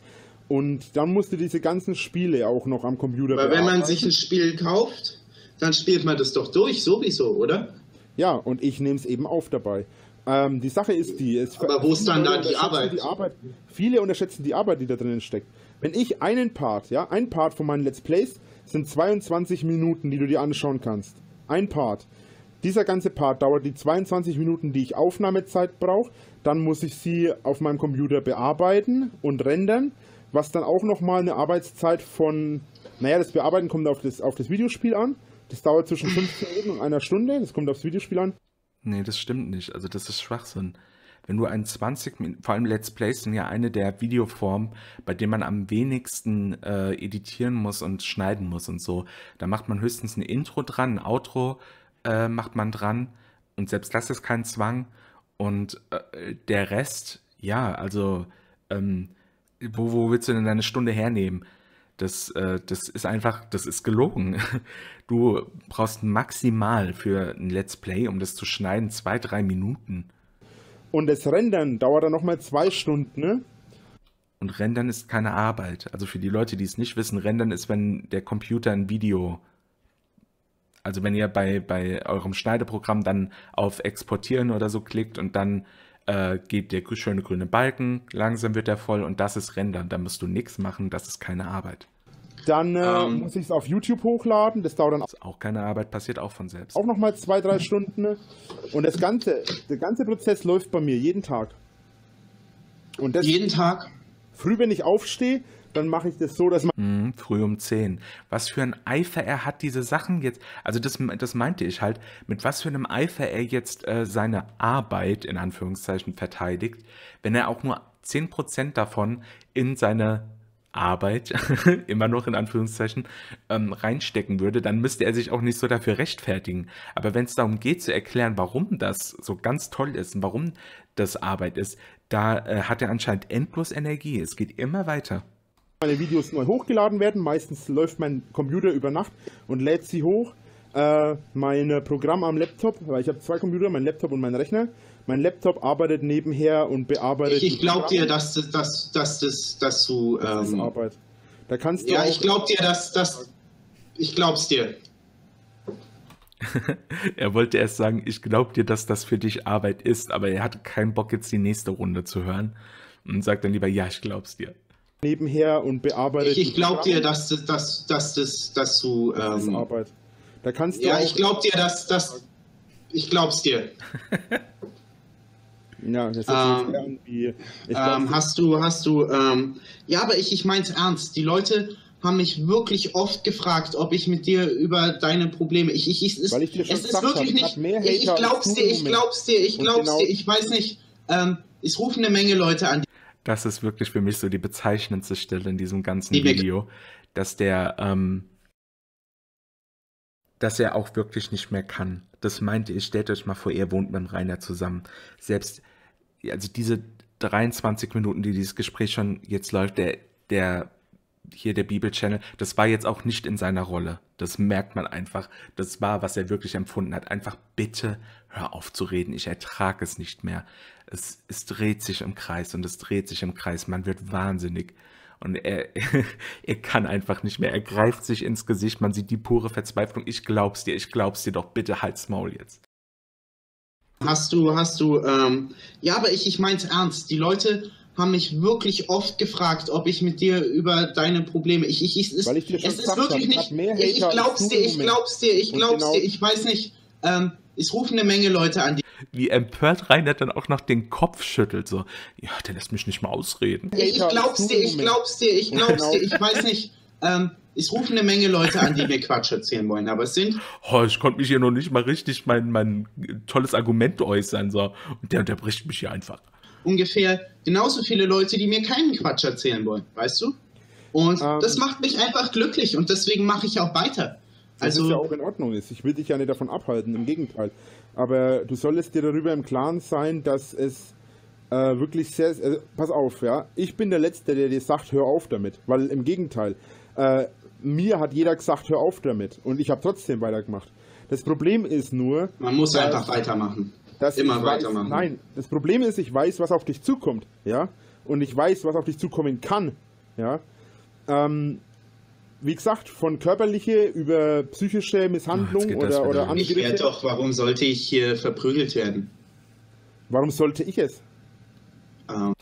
Und dann musst du diese ganzen Spiele auch noch am Computer Weil bearbeiten. wenn man sich ein Spiel kauft, dann spielt man das doch durch, sowieso, oder? Ja, und ich nehme es eben auf dabei. Ähm, die Sache ist die. Es Aber wo ist dann da die Arbeit? die Arbeit? Viele unterschätzen die Arbeit, die da drinnen steckt. Wenn ich einen Part, ja, ein Part von meinen Let's Plays sind 22 Minuten, die du dir anschauen kannst. Ein Part. Dieser ganze Part dauert die 22 Minuten, die ich Aufnahmezeit brauche. Dann muss ich sie auf meinem Computer bearbeiten und rendern, was dann auch nochmal eine Arbeitszeit von, naja, das Bearbeiten kommt auf das, auf das Videospiel an. Das dauert zwischen 15 Minuten und einer Stunde. Das kommt aufs Videospiel an. Nee, das stimmt nicht. Also das ist Schwachsinn. Wenn du ein 20 Minuten, vor allem Let's Plays sind ja eine der Videoformen, bei denen man am wenigsten äh, editieren muss und schneiden muss und so. Da macht man höchstens ein Intro dran, ein Outro äh, macht man dran und selbst das ist kein Zwang. Und äh, der Rest, ja, also ähm, wo, wo willst du denn deine Stunde hernehmen? Das, äh, das ist einfach, das ist gelogen. [LAUGHS] Du brauchst maximal für ein Let's Play, um das zu schneiden, zwei, drei Minuten. Und das Rendern dauert dann nochmal zwei Stunden, ne? Und Rendern ist keine Arbeit. Also für die Leute, die es nicht wissen, Rendern ist, wenn der Computer ein Video. Also wenn ihr bei, bei eurem Schneideprogramm dann auf Exportieren oder so klickt und dann äh, geht der schöne grüne Balken, langsam wird er voll und das ist Rendern. Da musst du nichts machen, das ist keine Arbeit. Dann äh, ähm, muss ich es auf YouTube hochladen. Das dauert dann auch. auch keine Arbeit, passiert auch von selbst. Auch nochmal zwei, drei Stunden. Und das ganze, der ganze Prozess läuft bei mir jeden Tag. Und das, jeden Tag? Früh, wenn ich aufstehe, dann mache ich das so, dass man. Mhm, früh um 10. Was für ein Eifer er hat, diese Sachen jetzt. Also, das, das meinte ich halt, mit was für einem Eifer er jetzt äh, seine Arbeit, in Anführungszeichen, verteidigt, wenn er auch nur 10% davon in seine Arbeit, [LAUGHS] immer noch in Anführungszeichen, ähm, reinstecken würde, dann müsste er sich auch nicht so dafür rechtfertigen. Aber wenn es darum geht zu erklären, warum das so ganz toll ist und warum das Arbeit ist, da äh, hat er anscheinend endlos Energie. Es geht immer weiter. Meine Videos neu hochgeladen werden. Meistens läuft mein Computer über Nacht und lädt sie hoch. Äh, mein Programm am Laptop, weil ich habe zwei Computer, mein Laptop und mein Rechner. Mein Laptop arbeitet nebenher und bearbeitet. Ich, ich glaube dir, dass, dass, dass, dass, dass du. Das ähm, ist Arbeit. Da kannst du ja, ich glaube dir, dass, dass. Ich glaub's dir. [LAUGHS] er wollte erst sagen, ich glaube dir, dass das für dich Arbeit ist, aber er hatte keinen Bock, jetzt die nächste Runde zu hören und sagt dann lieber, ja, ich glaub's dir. Nebenher und bearbeitet. Ich, ich glaube dir, dass, dass, dass, dass, dass, dass du. Ähm, das ist ähm, Arbeit. Da kannst du ja, ich glaube dir, dass, dass. Ich glaub's dir. [LAUGHS] Ja, das ist ähm, irgendwie. Ähm, hast du, hast du, ähm, ja, aber ich, ich meins ernst. Die Leute haben mich wirklich oft gefragt, ob ich mit dir über deine Probleme. Ich, ich, ich, es, Weil ich dir schon es ist wirklich hab, nicht. Ich, ich glaub's dir, ich glaub's dir, ich glaub's genau dir. Ich weiß nicht. Ähm, es rufen eine Menge Leute an. Das ist wirklich für mich so die bezeichnendste Stelle in diesem ganzen die Video, dass der, ähm, dass er auch wirklich nicht mehr kann. Das meinte ich, stellt euch mal vor, ihr wohnt mit dem Rainer zusammen. Selbst, also diese 23 Minuten, die dieses Gespräch schon jetzt läuft, der, der hier der Bibelchannel, das war jetzt auch nicht in seiner Rolle. Das merkt man einfach. Das war, was er wirklich empfunden hat. Einfach bitte hör auf zu reden. Ich ertrage es nicht mehr. Es, es dreht sich im Kreis und es dreht sich im Kreis. Man wird wahnsinnig. Und er, [LAUGHS] er kann einfach nicht mehr. Er greift sich ins Gesicht. Man sieht die pure Verzweiflung. Ich glaub's dir, ich glaub's dir doch. Bitte halt's Maul jetzt. Hast du, hast du, ähm, ja, aber ich, ich mein's ernst. Die Leute haben mich wirklich oft gefragt, ob ich mit dir über deine Probleme. Ich, ich, ich, es, ich es ist wirklich nicht. Ich, ich glaub's dir, ich glaub's dir, ich glaub's genau. dir, ich weiß nicht. Ähm, es rufen eine Menge Leute an. Die Wie empört Reinhard dann auch noch den Kopf schüttelt, so, ja, der lässt mich nicht mal ausreden. Ich glaub's dir, ich glaub's dir, ich glaub's dir, ich weiß nicht. Ähm, es rufen eine Menge Leute an, die mir Quatsch erzählen wollen, aber es sind. Oh, ich konnte mich hier noch nicht mal richtig mein, mein tolles Argument äußern, so. Und der unterbricht mich hier einfach. Ungefähr genauso viele Leute, die mir keinen Quatsch erzählen wollen, weißt du? Und ähm, das macht mich einfach glücklich und deswegen mache ich auch weiter. Also, was ja auch in Ordnung ist. Ich will dich ja nicht davon abhalten, im Gegenteil. Aber du solltest dir darüber im Klaren sein, dass es äh, wirklich sehr. Äh, pass auf, ja. Ich bin der Letzte, der dir sagt, hör auf damit. Weil im Gegenteil, äh, mir hat jeder gesagt, hör auf damit. Und ich habe trotzdem weitergemacht. Das Problem ist nur. Man muss dass, einfach weitermachen. Immer weitermachen. Weiß, nein, das Problem ist, ich weiß, was auf dich zukommt. Ja. Und ich weiß, was auf dich zukommen kann. Ja. Ähm, wie gesagt, von körperliche über psychische Misshandlung oh, oder, oder Angriffe. Ich werde doch, warum sollte ich hier verprügelt werden? Warum sollte ich es? Um. Ähm.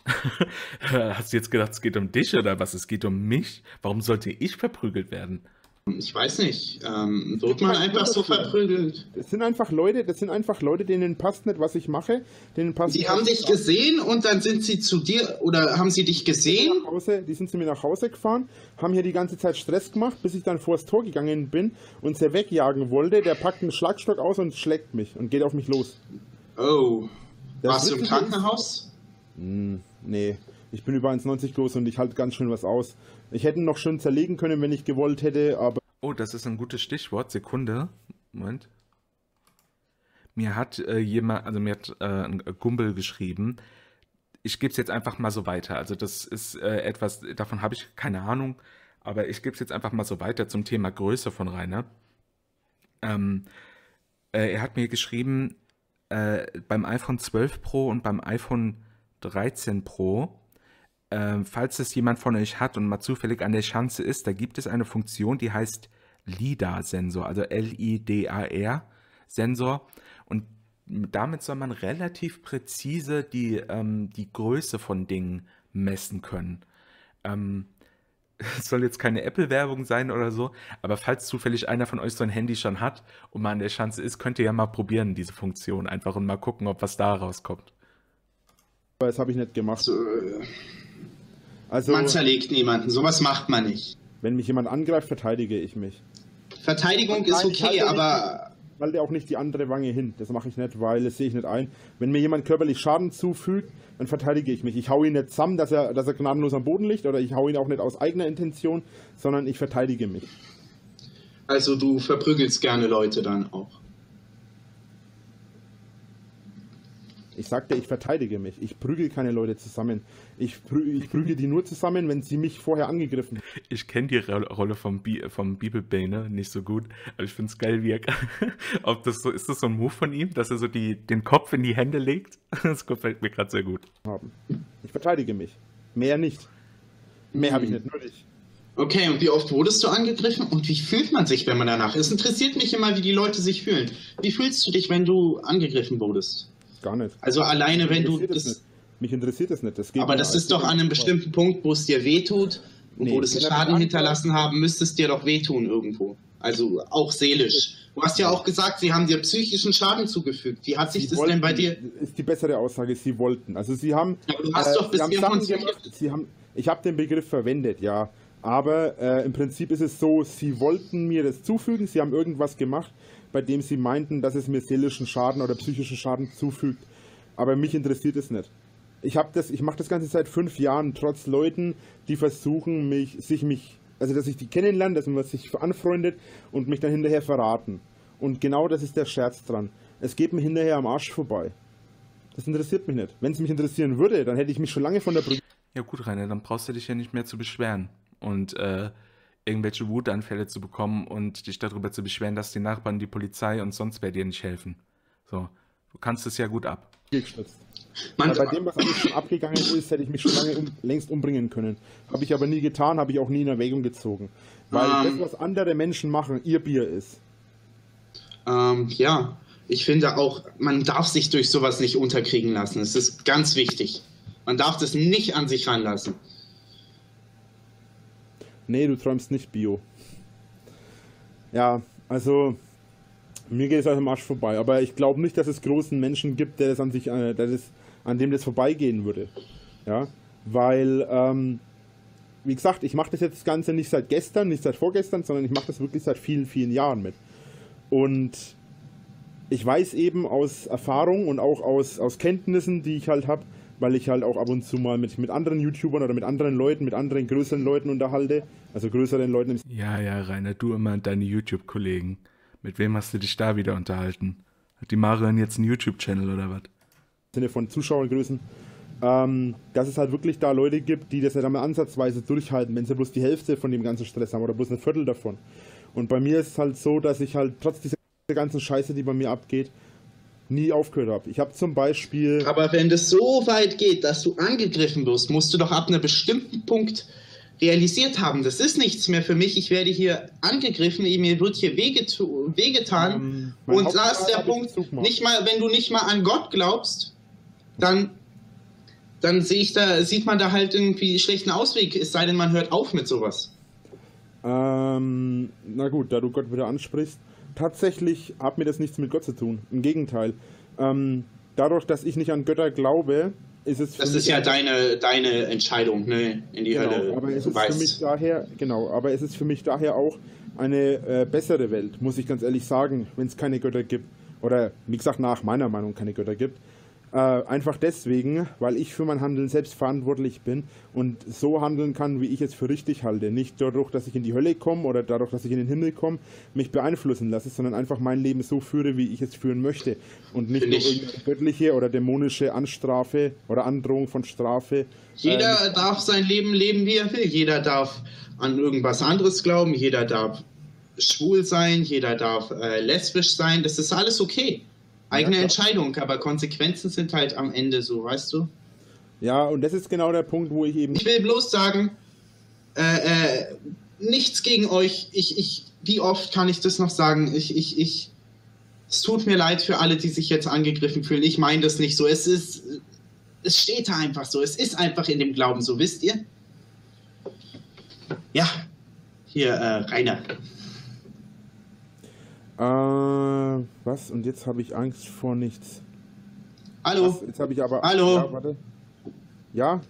[LAUGHS] Hast du jetzt gedacht, es geht um dich oder was? Es geht um mich? Warum sollte ich verprügelt werden? Ich weiß nicht. Ähm, wird man einfach so verprügelt? Das sind einfach Leute, das sind einfach Leute, denen passt nicht, was ich mache. Denen passt die haben dich gesehen und dann sind sie zu dir oder haben sie dich gesehen? Die, Hause, die sind zu mir nach Hause gefahren, haben hier die ganze Zeit Stress gemacht, bis ich dann vors Tor gegangen bin und sie wegjagen wollte. Der packt einen Schlagstock aus und schlägt mich und geht auf mich los. Oh. Das Warst du im Krankenhaus? Hm, nee. Ich bin über 1,90 groß und ich halte ganz schön was aus. Ich hätte ihn noch schön zerlegen können, wenn ich gewollt hätte, aber. Oh, das ist ein gutes Stichwort. Sekunde. Moment. Mir hat äh, jemand, also mir hat äh, ein Gumbel geschrieben. Ich gebe es jetzt einfach mal so weiter. Also das ist äh, etwas, davon habe ich keine Ahnung, aber ich gebe es jetzt einfach mal so weiter zum Thema Größe von Rainer. Ähm, äh, er hat mir geschrieben, äh, beim iPhone 12 Pro und beim iPhone 13 Pro ähm, falls es jemand von euch hat und mal zufällig an der Schanze ist, da gibt es eine Funktion, die heißt LIDAR-Sensor, also L-I-D-A-R-Sensor. Und damit soll man relativ präzise die, ähm, die Größe von Dingen messen können. Ähm, [LAUGHS] es soll jetzt keine Apple-Werbung sein oder so, aber falls zufällig einer von euch so ein Handy schon hat und mal an der Schanze ist, könnt ihr ja mal probieren, diese Funktion einfach und mal gucken, ob was da rauskommt. Das habe ich nicht gemacht. So, äh, also, man zerlegt niemanden, sowas macht man nicht. Wenn mich jemand angreift, verteidige ich mich. Verteidigung Nein, ist okay, aber. Ich halte auch nicht die andere Wange hin. Das mache ich nicht, weil das sehe ich nicht ein. Wenn mir jemand körperlich Schaden zufügt, dann verteidige ich mich. Ich hau ihn nicht zusammen, dass er, dass er gnadenlos am Boden liegt, oder ich hau ihn auch nicht aus eigener Intention, sondern ich verteidige mich. Also du verprügelst gerne Leute dann auch. Ich sagte, ich verteidige mich. Ich prügel keine Leute zusammen. Ich, prü ich prügel die nur zusammen, wenn sie mich vorher angegriffen haben. Ich kenne die Rolle vom, Bi vom Bibelbane nicht so gut, aber ich finde es geil, wie er. [LAUGHS] Ob das so, ist das so ein Move von ihm, dass er so die, den Kopf in die Hände legt? [LAUGHS] Das gefällt mir gerade sehr gut. Ich verteidige mich. Mehr nicht. Mehr habe ich nicht nötig. Okay, und wie oft wurdest du angegriffen und wie fühlt man sich, wenn man danach? Es interessiert mich immer, wie die Leute sich fühlen. Wie fühlst du dich, wenn du angegriffen wurdest? Gar nicht. Also alleine, wenn du das. Mich interessiert das nicht. Das aber das ist doch an einem bestimmten Punkt, wo es dir wehtut und nee, wo das einen Schaden hinterlassen haben, müsste es dir doch wehtun irgendwo. Also auch seelisch. Du hast ja auch gesagt, sie haben dir psychischen Schaden zugefügt. Wie hat sich sie das wollten, denn bei dir? Ist die bessere Aussage, sie wollten. Also sie haben. Aber du hast äh, doch bisher von gemacht. Sie haben, ich habe den Begriff verwendet, ja. Aber äh, im Prinzip ist es so, sie wollten mir das zufügen, sie haben irgendwas gemacht, bei dem sie meinten, dass es mir seelischen Schaden oder psychischen Schaden zufügt. Aber mich interessiert es nicht. Ich habe das, ich mache das Ganze seit fünf Jahren, trotz Leuten, die versuchen, mich, sich mich, also dass ich die kennenlerne, dass man sich anfreundet und mich dann hinterher verraten. Und genau das ist der Scherz dran. Es geht mir hinterher am Arsch vorbei. Das interessiert mich nicht. Wenn es mich interessieren würde, dann hätte ich mich schon lange von der Brücke. Ja gut, Rainer, dann brauchst du dich ja nicht mehr zu beschweren. und äh, irgendwelche Wutanfälle zu bekommen und dich darüber zu beschweren, dass die Nachbarn, die Polizei und sonst wer dir nicht helfen. So, du kannst es ja gut ab. Bei dem, was alles schon abgegangen ist, hätte ich mich schon lange um, längst umbringen können. Habe ich aber nie getan, habe ich auch nie in Erwägung gezogen. Weil ähm, das, was andere Menschen machen, ihr Bier ist. Ähm, ja, ich finde auch, man darf sich durch sowas nicht unterkriegen lassen. Es ist ganz wichtig. Man darf das nicht an sich ranlassen. Nee, du träumst nicht Bio. Ja, also mir geht es halt am Arsch vorbei. Aber ich glaube nicht, dass es großen Menschen gibt, der das an sich, äh, der das, an dem das vorbeigehen würde. Ja, weil, ähm, wie gesagt, ich mache das jetzt das Ganze nicht seit gestern, nicht seit vorgestern, sondern ich mache das wirklich seit vielen, vielen Jahren mit. Und ich weiß eben aus Erfahrung und auch aus, aus Kenntnissen, die ich halt habe, weil ich halt auch ab und zu mal mit, mit anderen YouTubern oder mit anderen Leuten, mit anderen größeren Leuten unterhalte. Also größeren Leuten. Ja, ja, Rainer, du immer und deine YouTube-Kollegen. Mit wem hast du dich da wieder unterhalten? Hat die Marion jetzt einen YouTube-Channel oder was? Im Sinne von Zuschauergrößen. Ähm, dass es halt wirklich da Leute gibt, die das ja dann mal ansatzweise durchhalten, wenn sie bloß die Hälfte von dem ganzen Stress haben oder bloß ein Viertel davon. Und bei mir ist es halt so, dass ich halt trotz dieser ganzen Scheiße, die bei mir abgeht, nie aufgehört habe. Ich habe zum Beispiel. Aber wenn das so weit geht, dass du angegriffen wirst, musst du doch ab einem bestimmten Punkt realisiert haben, das ist nichts mehr für mich, ich werde hier angegriffen, mir wird hier wehgetan. Ähm, und da ist der Punkt, nicht mal, wenn du nicht mal an Gott glaubst, dann, dann sehe ich da, sieht man da halt irgendwie schlechten Ausweg, es sei denn, man hört auf mit sowas. Ähm, na gut, da du Gott wieder ansprichst, tatsächlich hat mir das nichts mit Gott zu tun. Im Gegenteil. Ähm, dadurch, dass ich nicht an Götter glaube, ist es. Das ist ja deine, deine Entscheidung, ne? In die genau, Hölle. Aber es ist weißt. für mich daher, genau, aber es ist für mich daher auch eine äh, bessere Welt, muss ich ganz ehrlich sagen, wenn es keine Götter gibt. Oder wie gesagt, nach meiner Meinung keine Götter gibt. Äh, einfach deswegen, weil ich für mein Handeln selbst verantwortlich bin und so handeln kann, wie ich es für richtig halte. Nicht dadurch, dass ich in die Hölle komme oder dadurch, dass ich in den Himmel komme, mich beeinflussen lasse, sondern einfach mein Leben so führe, wie ich es führen möchte. Und nicht durch irgendeine göttliche oder dämonische Anstrafe oder Androhung von Strafe. Jeder äh, darf sein Leben leben, wie er will. Jeder darf an irgendwas anderes glauben. Jeder darf schwul sein. Jeder darf äh, lesbisch sein. Das ist alles okay. Eigene ja, Entscheidung, aber Konsequenzen sind halt am Ende so, weißt du? Ja, und das ist genau der Punkt, wo ich eben. Ich will bloß sagen, äh, äh, nichts gegen euch. Ich, ich, wie oft kann ich das noch sagen? Ich, ich, ich. Es tut mir leid für alle, die sich jetzt angegriffen fühlen. Ich meine das nicht so. Es ist. Es steht da einfach so. Es ist einfach in dem Glauben so, wisst ihr? Ja. Hier, äh, Rainer. Äh, was? Und jetzt habe ich Angst vor nichts. Hallo. Was? Jetzt habe ich aber. Hallo. Ja, warte. Ja?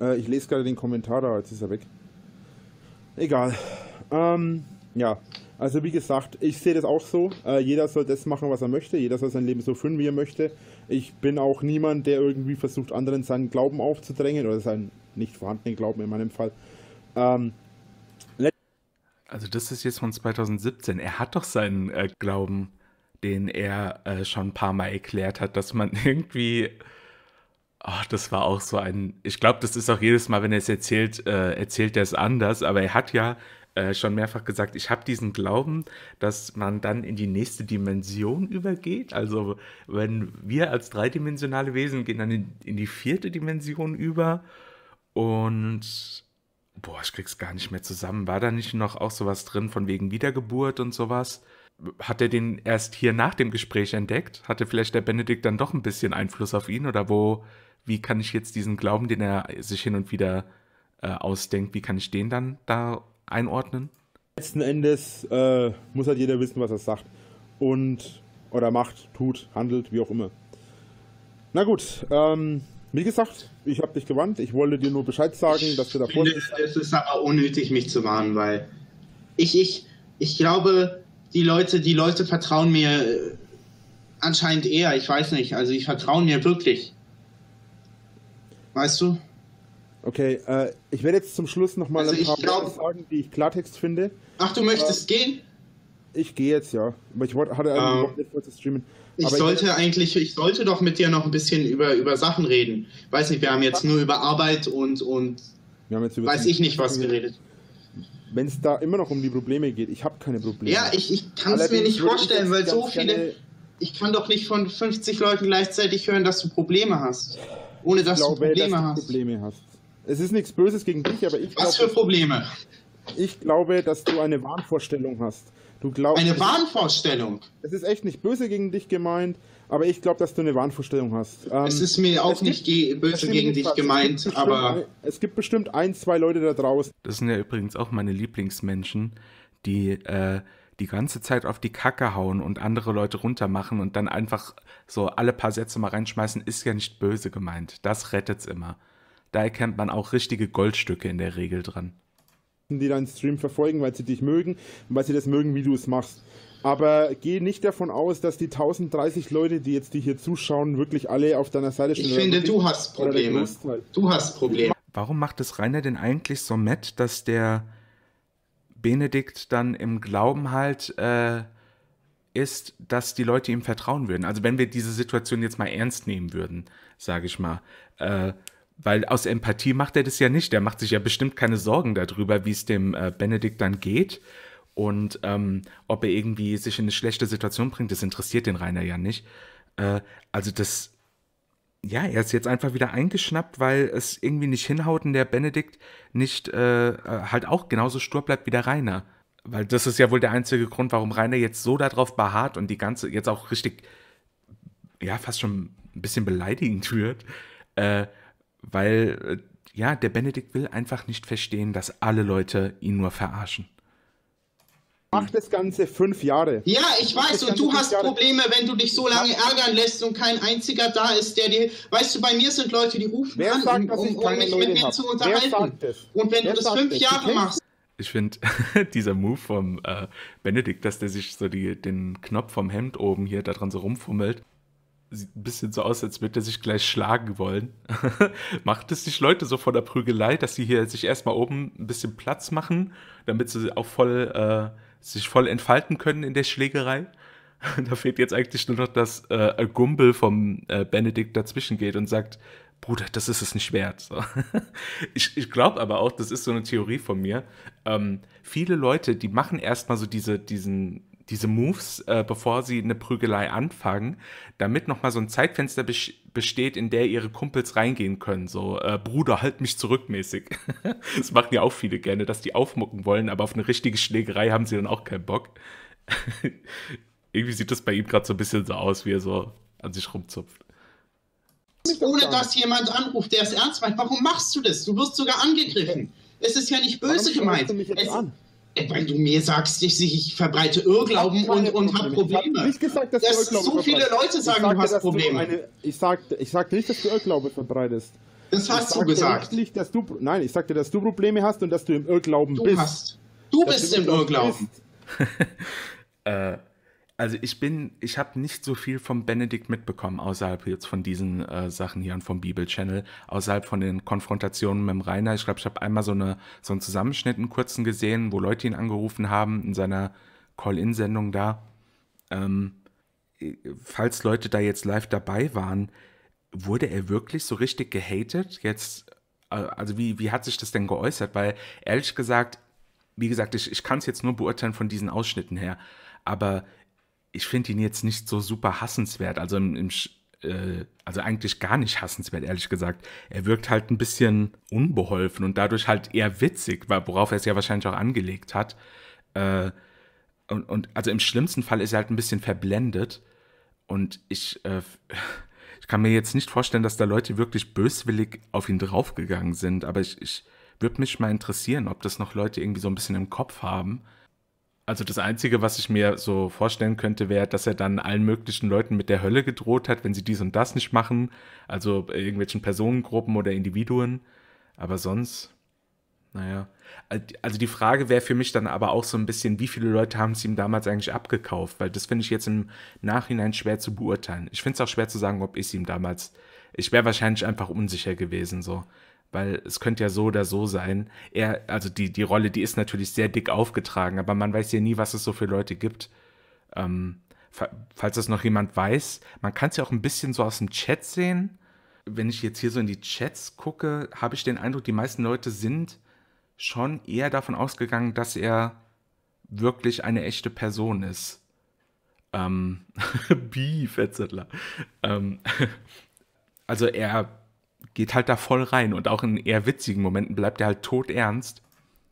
Äh, ich lese gerade den Kommentar da, jetzt ist er weg. Egal. Ähm, ja. Also wie gesagt, ich sehe das auch so. Äh, jeder soll das machen, was er möchte. Jeder soll sein Leben so führen, wie er möchte. Ich bin auch niemand, der irgendwie versucht, anderen seinen Glauben aufzudrängen oder seinen nicht vorhandenen Glauben in meinem Fall. Ähm, also das ist jetzt von 2017. Er hat doch seinen äh, Glauben, den er äh, schon ein paar Mal erklärt hat, dass man [LAUGHS] irgendwie... Ach, das war auch so ein... Ich glaube, das ist auch jedes Mal, wenn er es erzählt, äh, erzählt er es anders. Aber er hat ja äh, schon mehrfach gesagt, ich habe diesen Glauben, dass man dann in die nächste Dimension übergeht. Also wenn wir als dreidimensionale Wesen gehen dann in, in die vierte Dimension über. Und boah, ich krieg's gar nicht mehr zusammen. War da nicht noch auch sowas drin von wegen Wiedergeburt und sowas? Hat er den erst hier nach dem Gespräch entdeckt? Hatte vielleicht der Benedikt dann doch ein bisschen Einfluss auf ihn? Oder wo, wie kann ich jetzt diesen Glauben, den er sich hin und wieder äh, ausdenkt, wie kann ich den dann da einordnen? Letzten Endes äh, muss halt jeder wissen, was er sagt. Und, oder macht, tut, handelt, wie auch immer. Na gut, ähm, wie gesagt, ich habe dich gewarnt. Ich wollte dir nur Bescheid sagen, dass du da vorsichtig Es ist aber unnötig, mich zu warnen, weil ich, ich, ich glaube, die Leute, die Leute vertrauen mir äh, anscheinend eher. Ich weiß nicht. Also, ich vertraue mir wirklich. Weißt du? Okay, äh, ich werde jetzt zum Schluss nochmal also ein paar glaub... sagen, die ich Klartext finde. Ach, du möchtest äh, gehen? Ich gehe jetzt, ja. Aber ich wollte, hatte eigentlich uh. nicht vor zu streamen. Ich Aber sollte ich, eigentlich, ich sollte doch mit dir noch ein bisschen über, über Sachen reden. Weiß nicht, wir haben jetzt nur über Arbeit und, und Wir haben jetzt über Weiß ich nicht, was geredet. Wenn es da immer noch um die Probleme geht, ich habe keine Probleme. Ja, ich, ich kann es mir nicht vorstellen, weil so viele. Ich kann doch nicht von 50 Leuten gleichzeitig hören, dass du Probleme hast. Ohne dass glaube, du Probleme dass du hast. Probleme hast. Es ist nichts Böses gegen dich, aber ich. Was glaub, für Probleme? Ich glaube, dass du eine Wahnvorstellung hast. Du glaubst, eine Wahnvorstellung? Es ist echt nicht böse gegen dich gemeint, aber ich glaube, dass du eine Wahnvorstellung hast. Ähm, es ist mir auch nicht gibt, böse gegen dich gemeint, bestimmt, aber. Es gibt bestimmt ein, zwei Leute da draußen. Das sind ja übrigens auch meine Lieblingsmenschen, die äh, die ganze Zeit auf die Kacke hauen und andere Leute runtermachen und dann einfach so alle paar Sätze mal reinschmeißen, ist ja nicht böse gemeint. Das rettet's immer. Da erkennt man auch richtige Goldstücke in der Regel dran die deinen Stream verfolgen, weil sie dich mögen und weil sie das mögen, wie du es machst. Aber geh nicht davon aus, dass die 1030 Leute, die jetzt die hier zuschauen, wirklich alle auf deiner Seite stehen. Ich finde, du hast Probleme. Du hast Probleme. Warum macht es Rainer denn eigentlich so matt, dass der Benedikt dann im Glauben halt äh, ist, dass die Leute ihm vertrauen würden? Also wenn wir diese Situation jetzt mal ernst nehmen würden, sage ich mal. Äh, weil aus Empathie macht er das ja nicht. Der macht sich ja bestimmt keine Sorgen darüber, wie es dem äh, Benedikt dann geht. Und ähm, ob er irgendwie sich in eine schlechte Situation bringt, das interessiert den Rainer ja nicht. Äh, also das, ja, er ist jetzt einfach wieder eingeschnappt, weil es irgendwie nicht hinhaut und der Benedikt nicht äh, äh, halt auch genauso stur bleibt wie der Rainer. Weil das ist ja wohl der einzige Grund, warum Rainer jetzt so darauf beharrt und die ganze, jetzt auch richtig, ja, fast schon ein bisschen beleidigend wird. Äh, weil, äh, ja, der Benedikt will einfach nicht verstehen, dass alle Leute ihn nur verarschen. Mach das Ganze fünf Jahre. Ja, ich weiß, und du hast Probleme, wenn du dich so lange ärgern lässt und kein einziger da ist, der dir. Weißt du, bei mir sind Leute, die rufen Wer an, sagt, um, um mich Leute mit mir zu unterhalten. Und wenn Wer du das fünf das? Jahre machst. Ich finde, [LAUGHS] dieser Move vom äh, Benedikt, dass der sich so die, den Knopf vom Hemd oben hier da dran so rumfummelt, sieht ein bisschen so aus, als würde er sich gleich schlagen wollen. [LAUGHS] Macht es sich Leute so vor der Prügelei, dass sie hier sich erstmal oben ein bisschen Platz machen, damit sie auch voll, äh, sich voll entfalten können in der Schlägerei? [LAUGHS] da fehlt jetzt eigentlich nur noch, dass äh, Gumbel vom äh, Benedikt dazwischen geht und sagt, Bruder, das ist es nicht wert. So. [LAUGHS] ich ich glaube aber auch, das ist so eine Theorie von mir. Ähm, viele Leute, die machen erstmal so diese, diesen, diese Moves, äh, bevor sie eine Prügelei anfangen, damit nochmal so ein Zeitfenster besteht, in der ihre Kumpels reingehen können. So, äh, Bruder, halt mich zurück mäßig. [LAUGHS] das machen ja auch viele gerne, dass die aufmucken wollen, aber auf eine richtige Schlägerei haben sie dann auch keinen Bock. [LAUGHS] Irgendwie sieht das bei ihm gerade so ein bisschen so aus, wie er so an sich rumzupft. Ohne dass jemand anruft, der es ernst meint. Warum machst du das? Du wirst sogar angegriffen. Es ist ja nicht böse gemeint. Du mich jetzt es, an? Weil du mir sagst, ich, ich verbreite Irrglauben ich und, und habe Probleme. Ich nicht gesagt, dass das du Irrglauben So viele Leute sagen, sagte, du hast Probleme. Eine, ich, sagte, ich sagte nicht, dass du Irrglaube verbreitest. Das hast du gesagt. Nicht, dass du, nein, ich sagte, dass du Probleme hast und dass du im Irrglauben du bist. Hast. Du bist im Irrglauben. [LAUGHS] äh, also ich bin, ich habe nicht so viel vom Benedikt mitbekommen, außerhalb jetzt von diesen äh, Sachen hier und vom Bibelchannel, außerhalb von den Konfrontationen mit dem Rainer. Ich glaube, ich habe einmal so, eine, so einen Zusammenschnitt, einen kurzen gesehen, wo Leute ihn angerufen haben in seiner Call-In-Sendung da. Ähm, falls Leute da jetzt live dabei waren, wurde er wirklich so richtig gehatet? Jetzt, äh, also wie, wie hat sich das denn geäußert? Weil ehrlich gesagt, wie gesagt, ich, ich kann es jetzt nur beurteilen von diesen Ausschnitten her, aber ich finde ihn jetzt nicht so super hassenswert. Also im, im äh, also eigentlich gar nicht hassenswert, ehrlich gesagt. Er wirkt halt ein bisschen unbeholfen und dadurch halt eher witzig, worauf er es ja wahrscheinlich auch angelegt hat. Äh, und, und, also im schlimmsten Fall ist er halt ein bisschen verblendet. Und ich, äh, [LAUGHS] ich kann mir jetzt nicht vorstellen, dass da Leute wirklich böswillig auf ihn draufgegangen sind. Aber ich, ich würde mich mal interessieren, ob das noch Leute irgendwie so ein bisschen im Kopf haben. Also das Einzige, was ich mir so vorstellen könnte, wäre, dass er dann allen möglichen Leuten mit der Hölle gedroht hat, wenn sie dies und das nicht machen. Also irgendwelchen Personengruppen oder Individuen. Aber sonst, naja. Also die Frage wäre für mich dann aber auch so ein bisschen, wie viele Leute haben es ihm damals eigentlich abgekauft? Weil das finde ich jetzt im Nachhinein schwer zu beurteilen. Ich finde es auch schwer zu sagen, ob ich es ihm damals. Ich wäre wahrscheinlich einfach unsicher gewesen so weil es könnte ja so oder so sein. Er, also die, die Rolle, die ist natürlich sehr dick aufgetragen, aber man weiß ja nie, was es so für Leute gibt. Ähm, falls das noch jemand weiß, man kann es ja auch ein bisschen so aus dem Chat sehen. wenn ich jetzt hier so in die Chats gucke, habe ich den Eindruck, die meisten Leute sind schon eher davon ausgegangen, dass er wirklich eine echte Person ist. Ähm, [LAUGHS] Beef, etc. Ähm, [LAUGHS] also er geht halt da voll rein und auch in eher witzigen Momenten bleibt er halt tot ernst.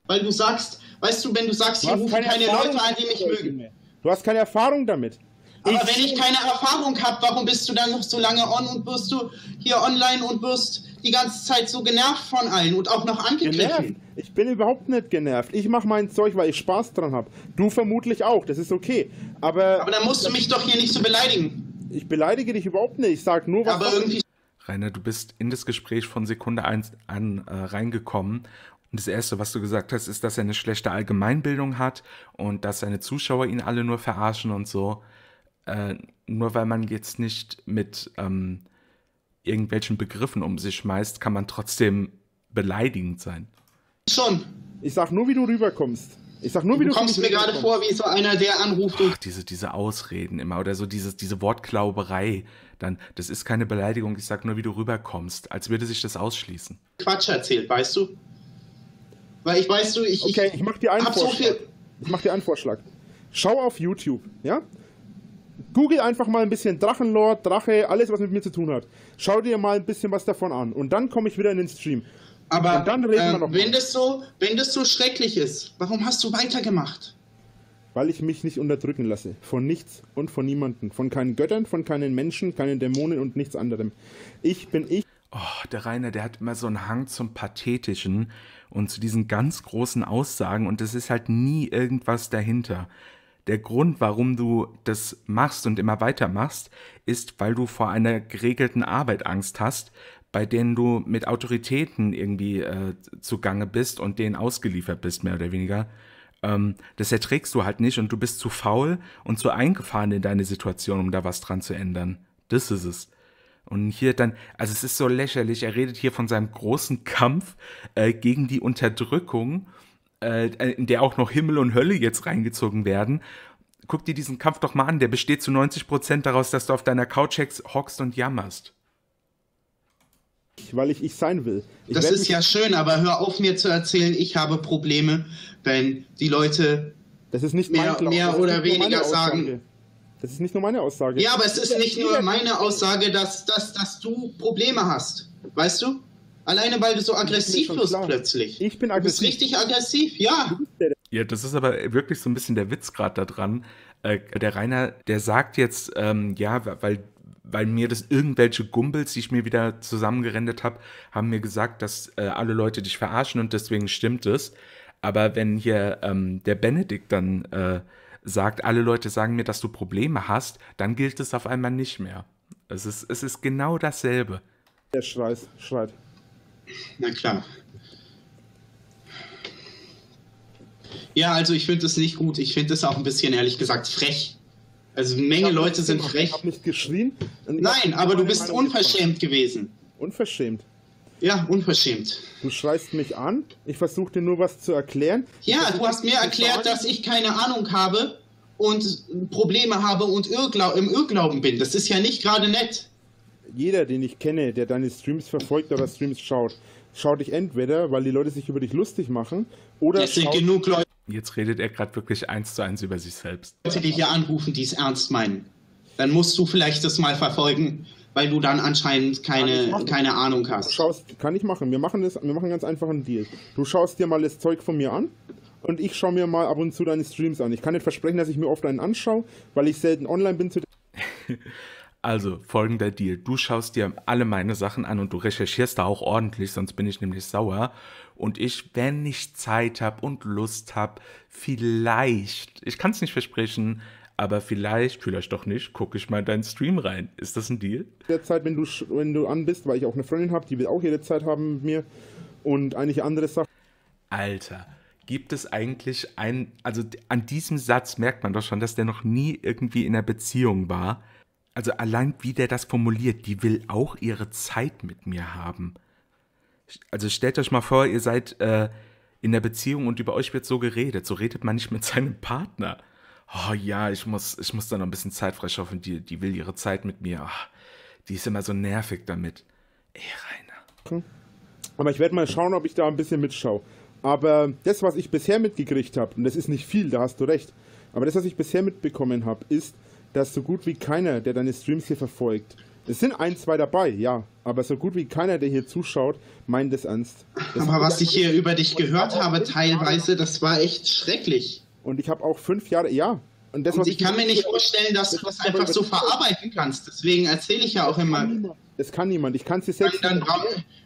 Weil du sagst, weißt du, wenn du sagst, hier rufen keine, keine Leute an, die mich mögen. Du hast keine Erfahrung damit. Aber ich wenn ich keine Erfahrung habe, warum bist du dann noch so lange on und wirst du hier online und wirst die ganze Zeit so genervt von allen und auch noch angegriffen? Ich bin überhaupt nicht genervt. Ich mache mein Zeug, weil ich Spaß dran habe. Du vermutlich auch, das ist okay. Aber. Aber dann musst du mich doch hier nicht so beleidigen. Ich beleidige dich überhaupt nicht. Ich sag nur, was. Aber irgendwie. Rainer, du bist in das Gespräch von Sekunde 1 an äh, reingekommen und das Erste, was du gesagt hast, ist, dass er eine schlechte Allgemeinbildung hat und dass seine Zuschauer ihn alle nur verarschen und so äh, nur weil man jetzt nicht mit ähm, irgendwelchen Begriffen um sich schmeißt, kann man trotzdem beleidigend sein. Schon. Ich sag nur, wie du rüberkommst. Ich sag nur, wie du, du kommst mir gerade vor, wie so einer, der anruft. Ach, diese, diese Ausreden immer oder so dieses, diese Wortklauberei. Dann, das ist keine Beleidigung, ich sag nur, wie du rüberkommst, als würde sich das ausschließen. Quatsch erzählt, weißt du? Weil ich weiß du, ich. Okay, ich mach dir einen Vorschlag. So ich mach dir einen Vorschlag. Schau auf YouTube, ja? Google einfach mal ein bisschen Drachenlord, Drache, alles, was mit mir zu tun hat. Schau dir mal ein bisschen was davon an. Und dann komme ich wieder in den Stream. Aber dann reden äh, wir noch wenn, das so, wenn das so schrecklich ist, warum hast du weitergemacht? Weil ich mich nicht unterdrücken lasse. Von nichts und von niemandem. Von keinen Göttern, von keinen Menschen, keinen Dämonen und nichts anderem. Ich bin ich. Oh, der Rainer, der hat immer so einen Hang zum Pathetischen und zu diesen ganz großen Aussagen und es ist halt nie irgendwas dahinter der Grund, warum du das machst und immer weitermachst, ist, weil du vor einer geregelten Arbeit Angst hast, bei denen du mit Autoritäten irgendwie äh, zugange bist und denen ausgeliefert bist, mehr oder weniger. Ähm, das erträgst du halt nicht und du bist zu faul und zu eingefahren in deine Situation, um da was dran zu ändern. Das ist es. Und hier dann, also es ist so lächerlich, er redet hier von seinem großen Kampf äh, gegen die Unterdrückung äh, in der auch noch Himmel und Hölle jetzt reingezogen werden. Guck dir diesen Kampf doch mal an, der besteht zu 90% daraus, dass du auf deiner Couch hockst und jammerst. Weil ich ich sein will. Ich das ist ja schön, aber hör auf mir zu erzählen, ich habe Probleme, wenn die Leute das ist nicht mehr, mehr oder weniger sagen. Das ist nicht nur meine Aussage. Ja, aber es ist nicht nur meine Aussage, dass, dass, dass du Probleme hast. Weißt du? Alleine weil du so aggressiv wirst plötzlich. Ich bin aggressiv. Du bist richtig aggressiv, ja. Ja, das ist aber wirklich so ein bisschen der Witz gerade da dran. Äh, der Rainer, der sagt jetzt, ähm, ja, weil, weil mir das irgendwelche Gumbels, die ich mir wieder zusammengerendet habe, haben mir gesagt, dass äh, alle Leute dich verarschen und deswegen stimmt es. Aber wenn hier ähm, der Benedikt dann äh, sagt, alle Leute sagen mir, dass du Probleme hast, dann gilt es auf einmal nicht mehr. Es ist, es ist genau dasselbe. Der schreit, schreit. Na klar. Ja, also ich finde das nicht gut. Ich finde das auch ein bisschen, ehrlich gesagt, frech. Also eine Menge Leute sind frech. Ich habe nicht geschrien. Nein, aber du bist unverschämt gewesen. Unverschämt? Ja, unverschämt. Du schreist mich an, ich versuche dir nur was zu erklären. Ja, du hast mir erklärt, dass ich keine Ahnung habe und Probleme habe und Irrglaub, im Irrglauben bin. Das ist ja nicht gerade nett jeder, den ich kenne, der deine Streams verfolgt oder Streams schaut, schaut dich entweder, weil die Leute sich über dich lustig machen, oder. Es sind genug Leute. Jetzt redet er gerade wirklich eins zu eins über sich selbst. Leute, die hier anrufen, die es ernst meinen. Dann musst du vielleicht das mal verfolgen, weil du dann anscheinend keine, keine Ahnung hast. Du schaust, kann ich machen. Wir machen das, wir machen ganz einfach einen Deal. Du schaust dir mal das Zeug von mir an und ich schaue mir mal ab und zu deine Streams an. Ich kann nicht versprechen, dass ich mir oft einen anschaue, weil ich selten online bin zu [LAUGHS] Also, folgender Deal. Du schaust dir alle meine Sachen an und du recherchierst da auch ordentlich, sonst bin ich nämlich sauer. Und ich, wenn ich Zeit habe und Lust habe, vielleicht, ich kann es nicht versprechen, aber vielleicht, vielleicht doch nicht, gucke ich mal in deinen Stream rein. Ist das ein Deal? Derzeit, wenn du, wenn du an bist, weil ich auch eine Freundin habe, die will auch jede Zeit haben mit mir und einige andere Sachen. Alter, gibt es eigentlich ein, also an diesem Satz merkt man doch schon, dass der noch nie irgendwie in einer Beziehung war also allein wie der das formuliert, die will auch ihre Zeit mit mir haben. Also stellt euch mal vor, ihr seid äh, in der Beziehung und über euch wird so geredet. So redet man nicht mit seinem Partner. Oh ja, ich muss, ich muss da noch ein bisschen Zeit freischaffen. Die, die will ihre Zeit mit mir. Oh, die ist immer so nervig damit. Ey, Rainer. Aber ich werde mal schauen, ob ich da ein bisschen mitschaue. Aber das, was ich bisher mitgekriegt habe, und das ist nicht viel, da hast du recht, aber das, was ich bisher mitbekommen habe, ist, dass so gut wie keiner, der deine Streams hier verfolgt, es sind ein, zwei dabei, ja, aber so gut wie keiner, der hier zuschaut, meint das ernst. Das aber was ich hier über dich gehört habe, teilweise, das war echt schrecklich. Und ich habe auch fünf Jahre, ja. Und, das, und ich, ich kann mir nicht vorstellen, dass du das einfach so verarbeiten kannst. Deswegen erzähle ich ja auch immer. Das kann niemand. Ich kann es dir selbst. Dann, dann,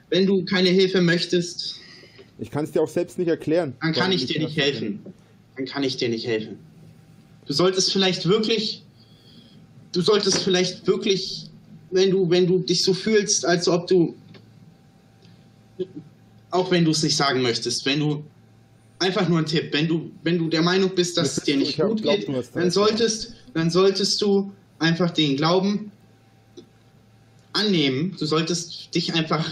wenn du keine Hilfe möchtest. Ich kann es dir auch selbst nicht erklären. Dann kann ich dir nicht helfen. Dann kann ich dir nicht helfen. Du solltest vielleicht wirklich. Du solltest vielleicht wirklich wenn du, wenn du dich so fühlst, als ob du, auch wenn du es nicht sagen möchtest, wenn du einfach nur ein Tipp, wenn du, wenn du der Meinung bist, dass es dir nicht gut geht, dann solltest, dann solltest du einfach den Glauben annehmen. Du solltest dich einfach,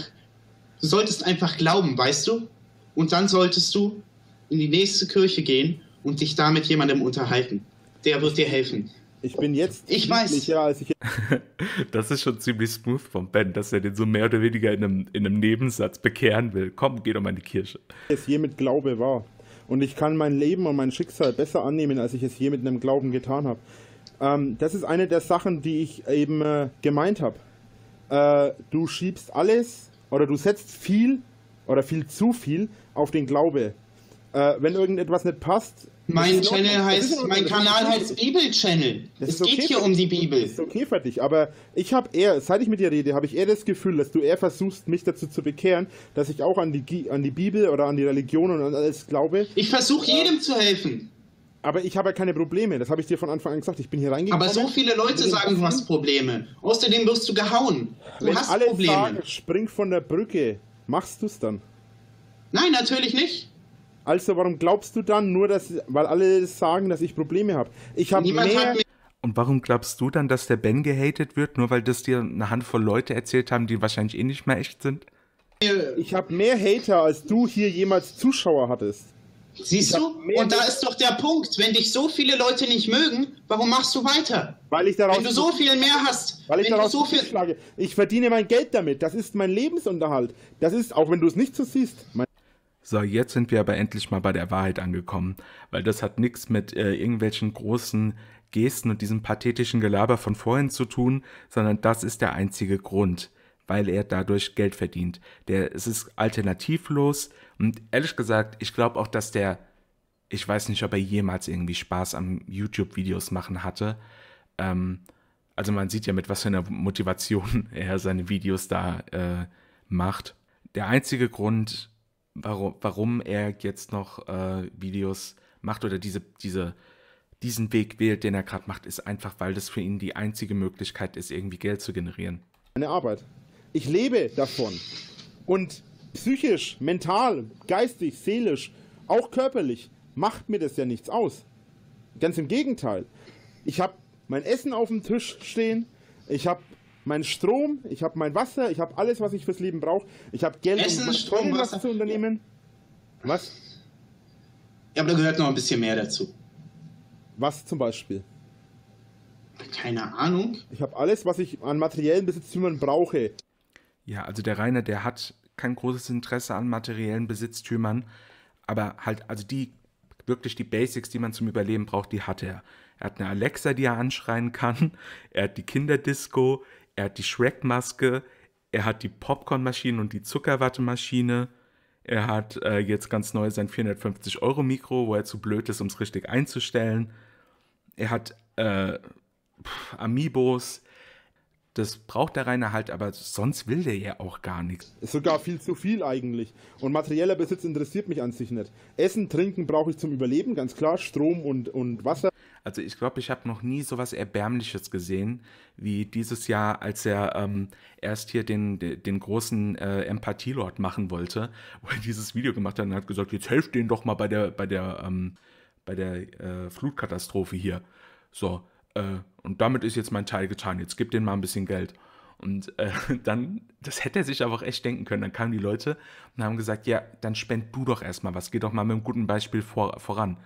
du solltest einfach glauben, weißt du? Und dann solltest du in die nächste Kirche gehen und dich da mit jemandem unterhalten. Der wird dir helfen. Ich bin jetzt ich weiß. als ich. [LAUGHS] das ist schon ziemlich smooth von Ben, dass er den so mehr oder weniger in einem, in einem Nebensatz bekehren will. Komm, geh doch mal in die Kirche. Es je mit Glaube war. Und ich kann mein Leben und mein Schicksal besser annehmen, als ich es je mit einem Glauben getan habe. Ähm, das ist eine der Sachen, die ich eben äh, gemeint habe. Äh, du schiebst alles oder du setzt viel oder viel zu viel auf den Glaube. Äh, wenn irgendetwas nicht passt, mein Channel heißt, mein Kanal heißt Bibel-Channel. Es okay geht hier um die Bibel. Das ist okay für dich, aber ich habe eher, seit ich mit dir rede, habe ich eher das Gefühl, dass du eher versuchst, mich dazu zu bekehren, dass ich auch an die, an die Bibel oder an die Religion und an alles glaube. Ich versuche jedem zu helfen. Aber ich habe ja keine Probleme, das habe ich dir von Anfang an gesagt. Ich bin hier reingekommen. Aber so viele Leute sagen, du hast Probleme. Außerdem wirst du gehauen. Du Wenn hast alle Probleme. Sagen, spring von der Brücke. Machst du es dann? Nein, natürlich nicht. Also warum glaubst du dann nur, dass, weil alle sagen, dass ich Probleme habe? Ich habe mehr... Und warum glaubst du dann, dass der Ben gehatet wird, nur weil das dir eine Handvoll Leute erzählt haben, die wahrscheinlich eh nicht mehr echt sind? Ich habe mehr Hater, als du hier jemals Zuschauer hattest. Siehst du? Und da ist doch der Punkt. Wenn dich so viele Leute nicht mögen, warum machst du weiter? Weil ich daraus wenn du so viel mehr hast. Weil ich daraus so viel schlage. Ich verdiene mein Geld damit. Das ist mein Lebensunterhalt. Das ist, auch wenn du es nicht so siehst, mein so, jetzt sind wir aber endlich mal bei der Wahrheit angekommen, weil das hat nichts mit äh, irgendwelchen großen Gesten und diesem pathetischen Gelaber von vorhin zu tun, sondern das ist der einzige Grund, weil er dadurch Geld verdient. Der, es ist alternativlos und ehrlich gesagt, ich glaube auch, dass der, ich weiß nicht, ob er jemals irgendwie Spaß am YouTube-Videos machen hatte. Ähm, also man sieht ja, mit was für einer Motivation [LAUGHS] er seine Videos da äh, macht. Der einzige Grund, warum, warum er jetzt noch äh, Videos macht oder diese, diese, diesen Weg wählt, den er gerade macht, ist einfach, weil das für ihn die einzige Möglichkeit ist, irgendwie Geld zu generieren. Eine Arbeit. Ich lebe davon. Und psychisch, mental, geistig, seelisch, auch körperlich macht mir das ja nichts aus. Ganz im Gegenteil. Ich habe mein Essen auf dem Tisch stehen, ich habe meinen Strom, ich habe mein Wasser, ich habe alles, was ich fürs Leben brauche. Ich habe Geld, Essen, um Strom, was zu unternehmen. Was? Ja, aber da gehört noch ein bisschen mehr dazu. Was zum Beispiel? Keine Ahnung. Ich habe alles, was ich an materiellen Besitztümern brauche. Ja, also der Rainer, der hat kein großes Interesse an materiellen Besitztümern, aber halt, also die, wirklich die Basics, die man zum Überleben braucht, die hat er. Er hat eine Alexa, die er anschreien kann. Er hat die Kinderdisco. Er hat die Shrek-Maske, er hat die Popcornmaschine und die Zuckerwattemaschine. Er hat äh, jetzt ganz neu sein 450-Euro-Mikro, wo er zu blöd ist, um es richtig einzustellen. Er hat äh, Amiibos. Das braucht der Rainer halt, aber sonst will der ja auch gar nichts. Ist sogar viel zu viel eigentlich. Und materieller Besitz interessiert mich an sich nicht. Essen, Trinken brauche ich zum Überleben, ganz klar. Strom und, und Wasser. Also ich glaube, ich habe noch nie so was Erbärmliches gesehen, wie dieses Jahr, als er ähm, erst hier den, den großen äh, Empathielord machen wollte, [LAUGHS] wo er dieses Video gemacht hat und hat gesagt, jetzt helft denen doch mal bei der, bei der, ähm, bei der äh, Flutkatastrophe hier. So, äh, und damit ist jetzt mein Teil getan, jetzt gib denen mal ein bisschen Geld. Und äh, [LAUGHS] dann, das hätte er sich aber auch echt denken können. Dann kamen die Leute und haben gesagt, ja, dann spend du doch erstmal was, geh doch mal mit einem guten Beispiel vor, voran.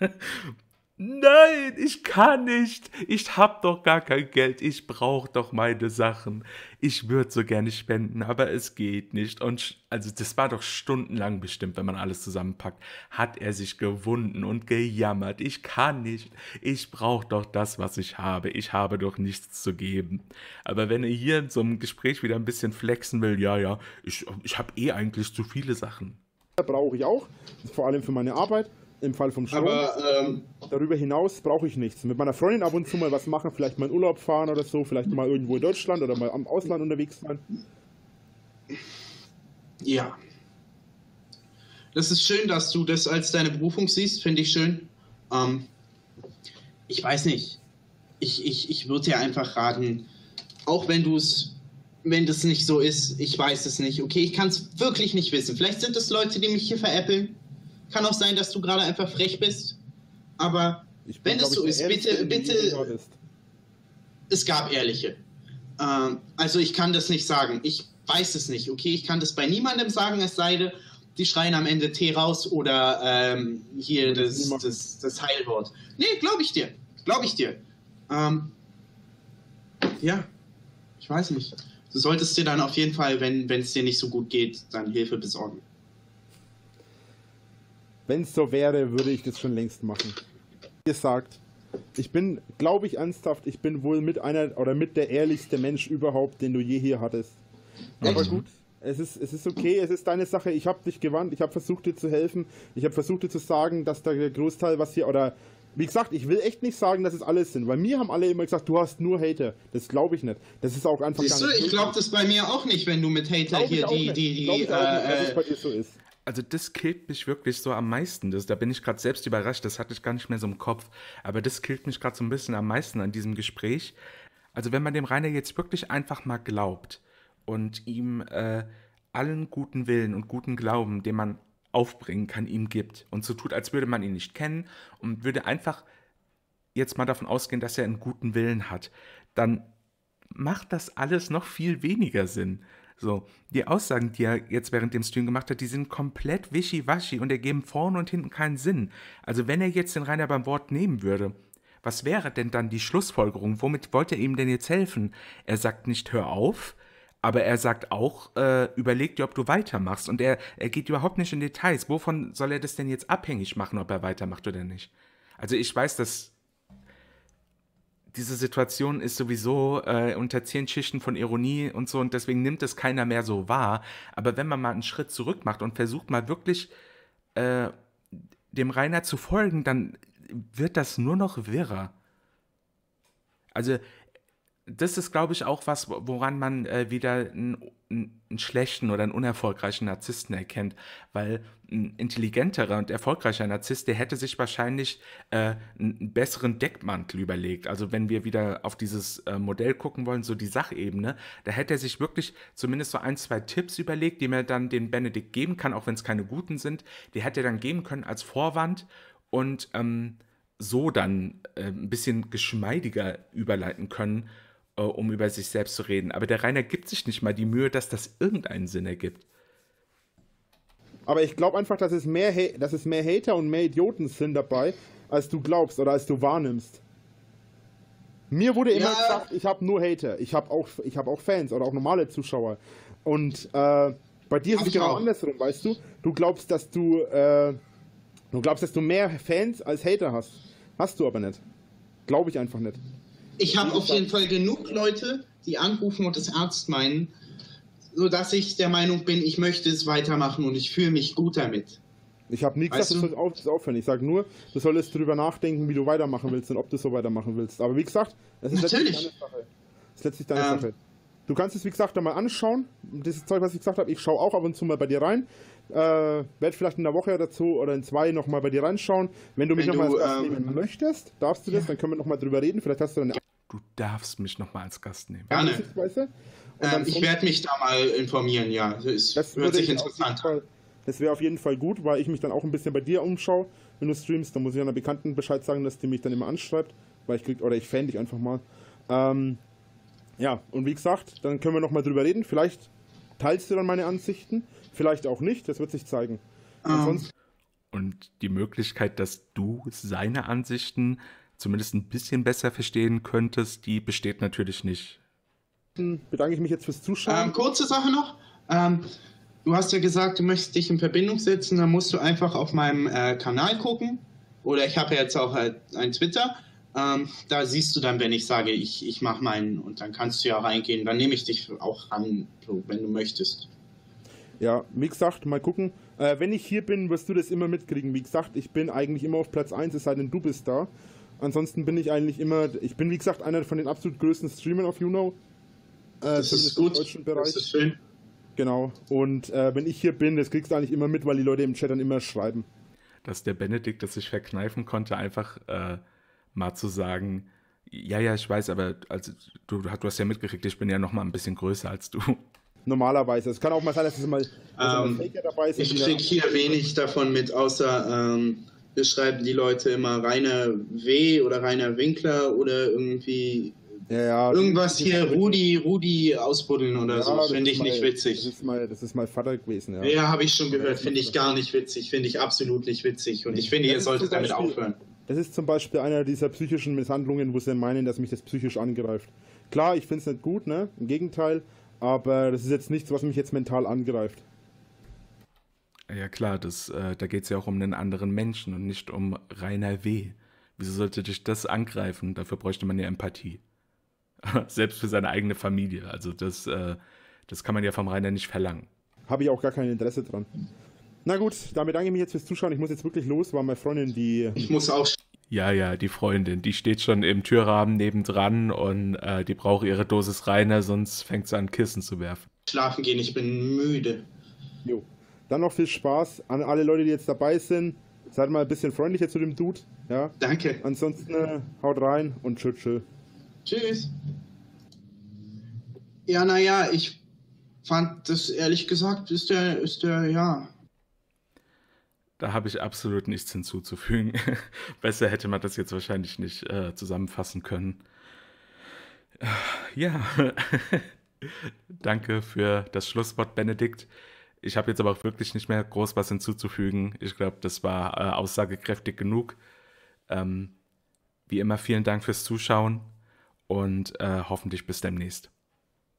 [LAUGHS] Nein, ich kann nicht. Ich hab doch gar kein Geld. Ich brauch doch meine Sachen. Ich würde so gerne spenden, aber es geht nicht. Und also das war doch stundenlang bestimmt, wenn man alles zusammenpackt. Hat er sich gewunden und gejammert. Ich kann nicht. Ich brauch doch das, was ich habe. Ich habe doch nichts zu geben. Aber wenn er hier in so einem Gespräch wieder ein bisschen flexen will, ja, ja, ich, ich habe eh eigentlich zu viele Sachen. Brauche ich auch. Vor allem für meine Arbeit im Fall vom Strom. Aber ähm, darüber hinaus brauche ich nichts. Mit meiner Freundin ab und zu mal was machen, vielleicht mal in Urlaub fahren oder so, vielleicht mal irgendwo in Deutschland oder mal am Ausland unterwegs sein. Ja. Das ist schön, dass du das als deine Berufung siehst, finde ich schön. Ähm, ich weiß nicht. Ich, ich, ich würde dir einfach raten, auch wenn du es, wenn das nicht so ist, ich weiß es nicht, okay, ich kann es wirklich nicht wissen. Vielleicht sind es Leute, die mich hier veräppeln kann auch sein, dass du gerade einfach frech bist. Aber bin, wenn es so ist, bitte, bitte. Es gab ehrliche. Ähm, also ich kann das nicht sagen. Ich weiß es nicht. Okay, ich kann das bei niemandem sagen, es sei denn, die schreien am Ende T raus oder ähm, hier das, das, das, Heilwort. Nee, glaube ich dir. Glaube ich dir. Ähm, ja, ich weiß nicht. Du solltest dir dann auf jeden Fall, wenn es dir nicht so gut geht, dann Hilfe besorgen. Wenn es so wäre, würde ich das schon längst machen. Wie gesagt, ich bin, glaube ich ernsthaft, ich bin wohl mit einer oder mit der ehrlichste Mensch überhaupt, den du je hier hattest. Aber gut, es ist, es ist okay, es ist deine Sache. Ich habe dich gewarnt, ich habe versucht dir zu helfen. Ich habe versucht dir zu sagen, dass der Großteil, was hier, oder wie gesagt, ich will echt nicht sagen, dass es alles sind, weil mir haben alle immer gesagt, du hast nur Hater. Das glaube ich nicht. Das ist auch einfach Siehst du, ich glaube das bei mir auch nicht, wenn du mit Hater hier die, die, die, die, äh, dass es bei dir so ist also das killt mich wirklich so am meisten. Das, da bin ich gerade selbst überrascht, das hatte ich gar nicht mehr so im Kopf. Aber das killt mich gerade so ein bisschen am meisten an diesem Gespräch. Also wenn man dem Rainer jetzt wirklich einfach mal glaubt und ihm äh, allen guten Willen und guten Glauben, den man aufbringen kann, ihm gibt und so tut, als würde man ihn nicht kennen und würde einfach jetzt mal davon ausgehen, dass er einen guten Willen hat, dann macht das alles noch viel weniger Sinn. So, die Aussagen, die er jetzt während dem Stream gemacht hat, die sind komplett wischiwaschi und ergeben vorne und hinten keinen Sinn. Also wenn er jetzt den Rainer beim Wort nehmen würde, was wäre denn dann die Schlussfolgerung? Womit wollte er ihm denn jetzt helfen? Er sagt nicht, hör auf, aber er sagt auch, äh, überleg dir, ob du weitermachst. Und er, er geht überhaupt nicht in Details. Wovon soll er das denn jetzt abhängig machen, ob er weitermacht oder nicht? Also ich weiß, dass diese Situation ist sowieso äh, unter zehn Schichten von Ironie und so und deswegen nimmt es keiner mehr so wahr. Aber wenn man mal einen Schritt zurück macht und versucht mal wirklich äh, dem Rainer zu folgen, dann wird das nur noch wirrer. Also das ist, glaube ich, auch was, woran man äh, wieder einen, einen, schlechten oder einen unerfolgreichen Narzissten erkennt. Weil ein intelligenterer und erfolgreicher Narzisst, der hätte sich wahrscheinlich äh, einen besseren Deckmantel überlegt. Also wenn wir wieder auf dieses äh, Modell gucken wollen, so die Sachebene, da hätte er sich wirklich zumindest so ein, zwei Tipps überlegt, die man dann den Benedikt geben kann, auch wenn es keine guten sind. Die hätte er dann geben können als Vorwand und ähm, so dann äh, ein bisschen geschmeidiger überleiten können äh, um über sich selbst zu reden. Aber der Rainer gibt sich nicht mal die Mühe, dass das irgendeinen Sinn ergibt. Aber ich glaube einfach, dass es, mehr dass es mehr Hater und mehr Idioten sind dabei, als du glaubst oder als du wahrnimmst. Mir wurde immer ja. gesagt, ich habe nur Hater. Ich habe auch, hab auch Fans oder auch normale Zuschauer. Und äh, bei dir ist es genau andersrum, weißt du? Du glaubst, dass du, äh, du glaubst, dass du mehr Fans als Hater hast. Hast du aber nicht. Glaube ich einfach nicht. Ich habe auf jeden Fall genug Leute, die anrufen und es ernst meinen, sodass ich der Meinung bin, ich möchte es weitermachen und ich fühle mich gut damit. Ich habe nie gesagt, du sollst auf, aufhören. Ich sage nur, du solltest darüber nachdenken, wie du weitermachen willst und ob du so weitermachen willst. Aber wie gesagt, das ist Natürlich. letztlich deine Sache. Das ist letztlich deine ähm, Sache. Du kannst es, wie gesagt, einmal anschauen. Das Zeug, was ich gesagt habe, ich schaue auch ab und zu mal bei dir rein. Äh, werde vielleicht in der Woche dazu oder in zwei nochmal bei dir reinschauen. Wenn du mich nochmal ähm, nehmen möchtest, darfst du das, ja. dann können wir nochmal drüber reden. Vielleicht hast du dann eine Du darfst mich nochmal als Gast nehmen. Gerne. Ähm, ich werde mich da mal informieren, ja. Das, das hört sich interessant an. Das wäre auf jeden Fall gut, weil ich mich dann auch ein bisschen bei dir umschaue, wenn du streamst. Dann muss ich einer Bekannten Bescheid sagen, dass die mich dann immer anschreibt, weil ich krieg, oder ich fan dich einfach mal. Ähm, ja, und wie gesagt, dann können wir nochmal drüber reden. Vielleicht teilst du dann meine Ansichten, vielleicht auch nicht, das wird sich zeigen. Um. Ansonsten Und die Möglichkeit, dass du seine Ansichten zumindest ein bisschen besser verstehen könntest, die besteht natürlich nicht. Bedanke ich mich jetzt fürs Zuschauen. Ähm, kurze Sache noch. Ähm, du hast ja gesagt, du möchtest dich in Verbindung setzen, dann musst du einfach auf meinem äh, Kanal gucken. Oder ich habe ja jetzt auch halt ein Twitter. Ähm, da siehst du dann, wenn ich sage, ich, ich mache meinen und dann kannst du ja reingehen. Dann nehme ich dich auch ran, wenn du möchtest. Ja, wie gesagt, mal gucken. Äh, wenn ich hier bin, wirst du das immer mitkriegen. Wie gesagt, ich bin eigentlich immer auf Platz 1, es sei denn, du bist da. Ansonsten bin ich eigentlich immer, ich bin wie gesagt einer von den absolut größten Streamern auf YouNow. Äh, das ist gut, deutschen Bereich. das ist schön. Genau, und äh, wenn ich hier bin, das kriegst du eigentlich immer mit, weil die Leute im Chat dann immer schreiben. Dass der Benedikt das sich verkneifen konnte, einfach äh, mal zu sagen, ja, ja, ich weiß, aber also, du, du hast ja mitgekriegt, ich bin ja noch mal ein bisschen größer als du normalerweise. Es kann auch mal sein, dass es mal, ähm, Faker dabei sind. Ich kriege hier wenig davon mit, außer ähm, schreiben die Leute immer Rainer W. oder Rainer Winkler oder irgendwie ja, ja, irgendwas hier, Rudi, Rudi ausbuddeln oder ja, so. Finde ich mal, nicht witzig. Das ist, mal, das ist mal Vater gewesen, ja. Ja, habe ich schon gehört. Finde ich gar nicht witzig. Finde ich absolut nicht witzig. Und ich finde, ihr solltet damit aufhören. Das ist zum Beispiel einer dieser psychischen Misshandlungen, wo sie meinen, dass mich das psychisch angreift. Klar, ich finde es nicht gut, ne? Im Gegenteil. Aber das ist jetzt nichts, was mich jetzt mental angreift. Ja klar, das, äh, da geht es ja auch um einen anderen Menschen und nicht um reiner Weh. Wieso sollte dich das angreifen? Dafür bräuchte man ja Empathie. [LAUGHS] Selbst für seine eigene Familie. Also das, äh, das kann man ja vom Rainer nicht verlangen. Habe ich auch gar kein Interesse dran. Na gut, damit danke ich mich jetzt fürs Zuschauen. Ich muss jetzt wirklich los, weil meine Freundin, die. Ich muss auch ja, ja, die Freundin, die steht schon im Türrahmen nebendran und äh, die braucht ihre Dosis Reiner, sonst fängt sie an Kissen zu werfen. Schlafen gehen, ich bin müde. Jo. Dann noch viel Spaß an alle Leute, die jetzt dabei sind. Seid mal ein bisschen freundlicher zu dem Dude. Ja. Danke. Ansonsten äh, haut rein und tschüss. Tschüss. Tschüss. Ja, naja, ich fand das ehrlich gesagt, ist der, ist der, ja, da habe ich absolut nichts hinzuzufügen. [LAUGHS] Besser hätte man das jetzt wahrscheinlich nicht äh, zusammenfassen können. Ja, [LAUGHS] danke für das Schlusswort, Benedikt. Ich habe jetzt aber auch wirklich nicht mehr groß was hinzuzufügen. Ich glaube, das war äh, aussagekräftig genug. Ähm, wie immer, vielen Dank fürs Zuschauen und äh, hoffentlich bis demnächst.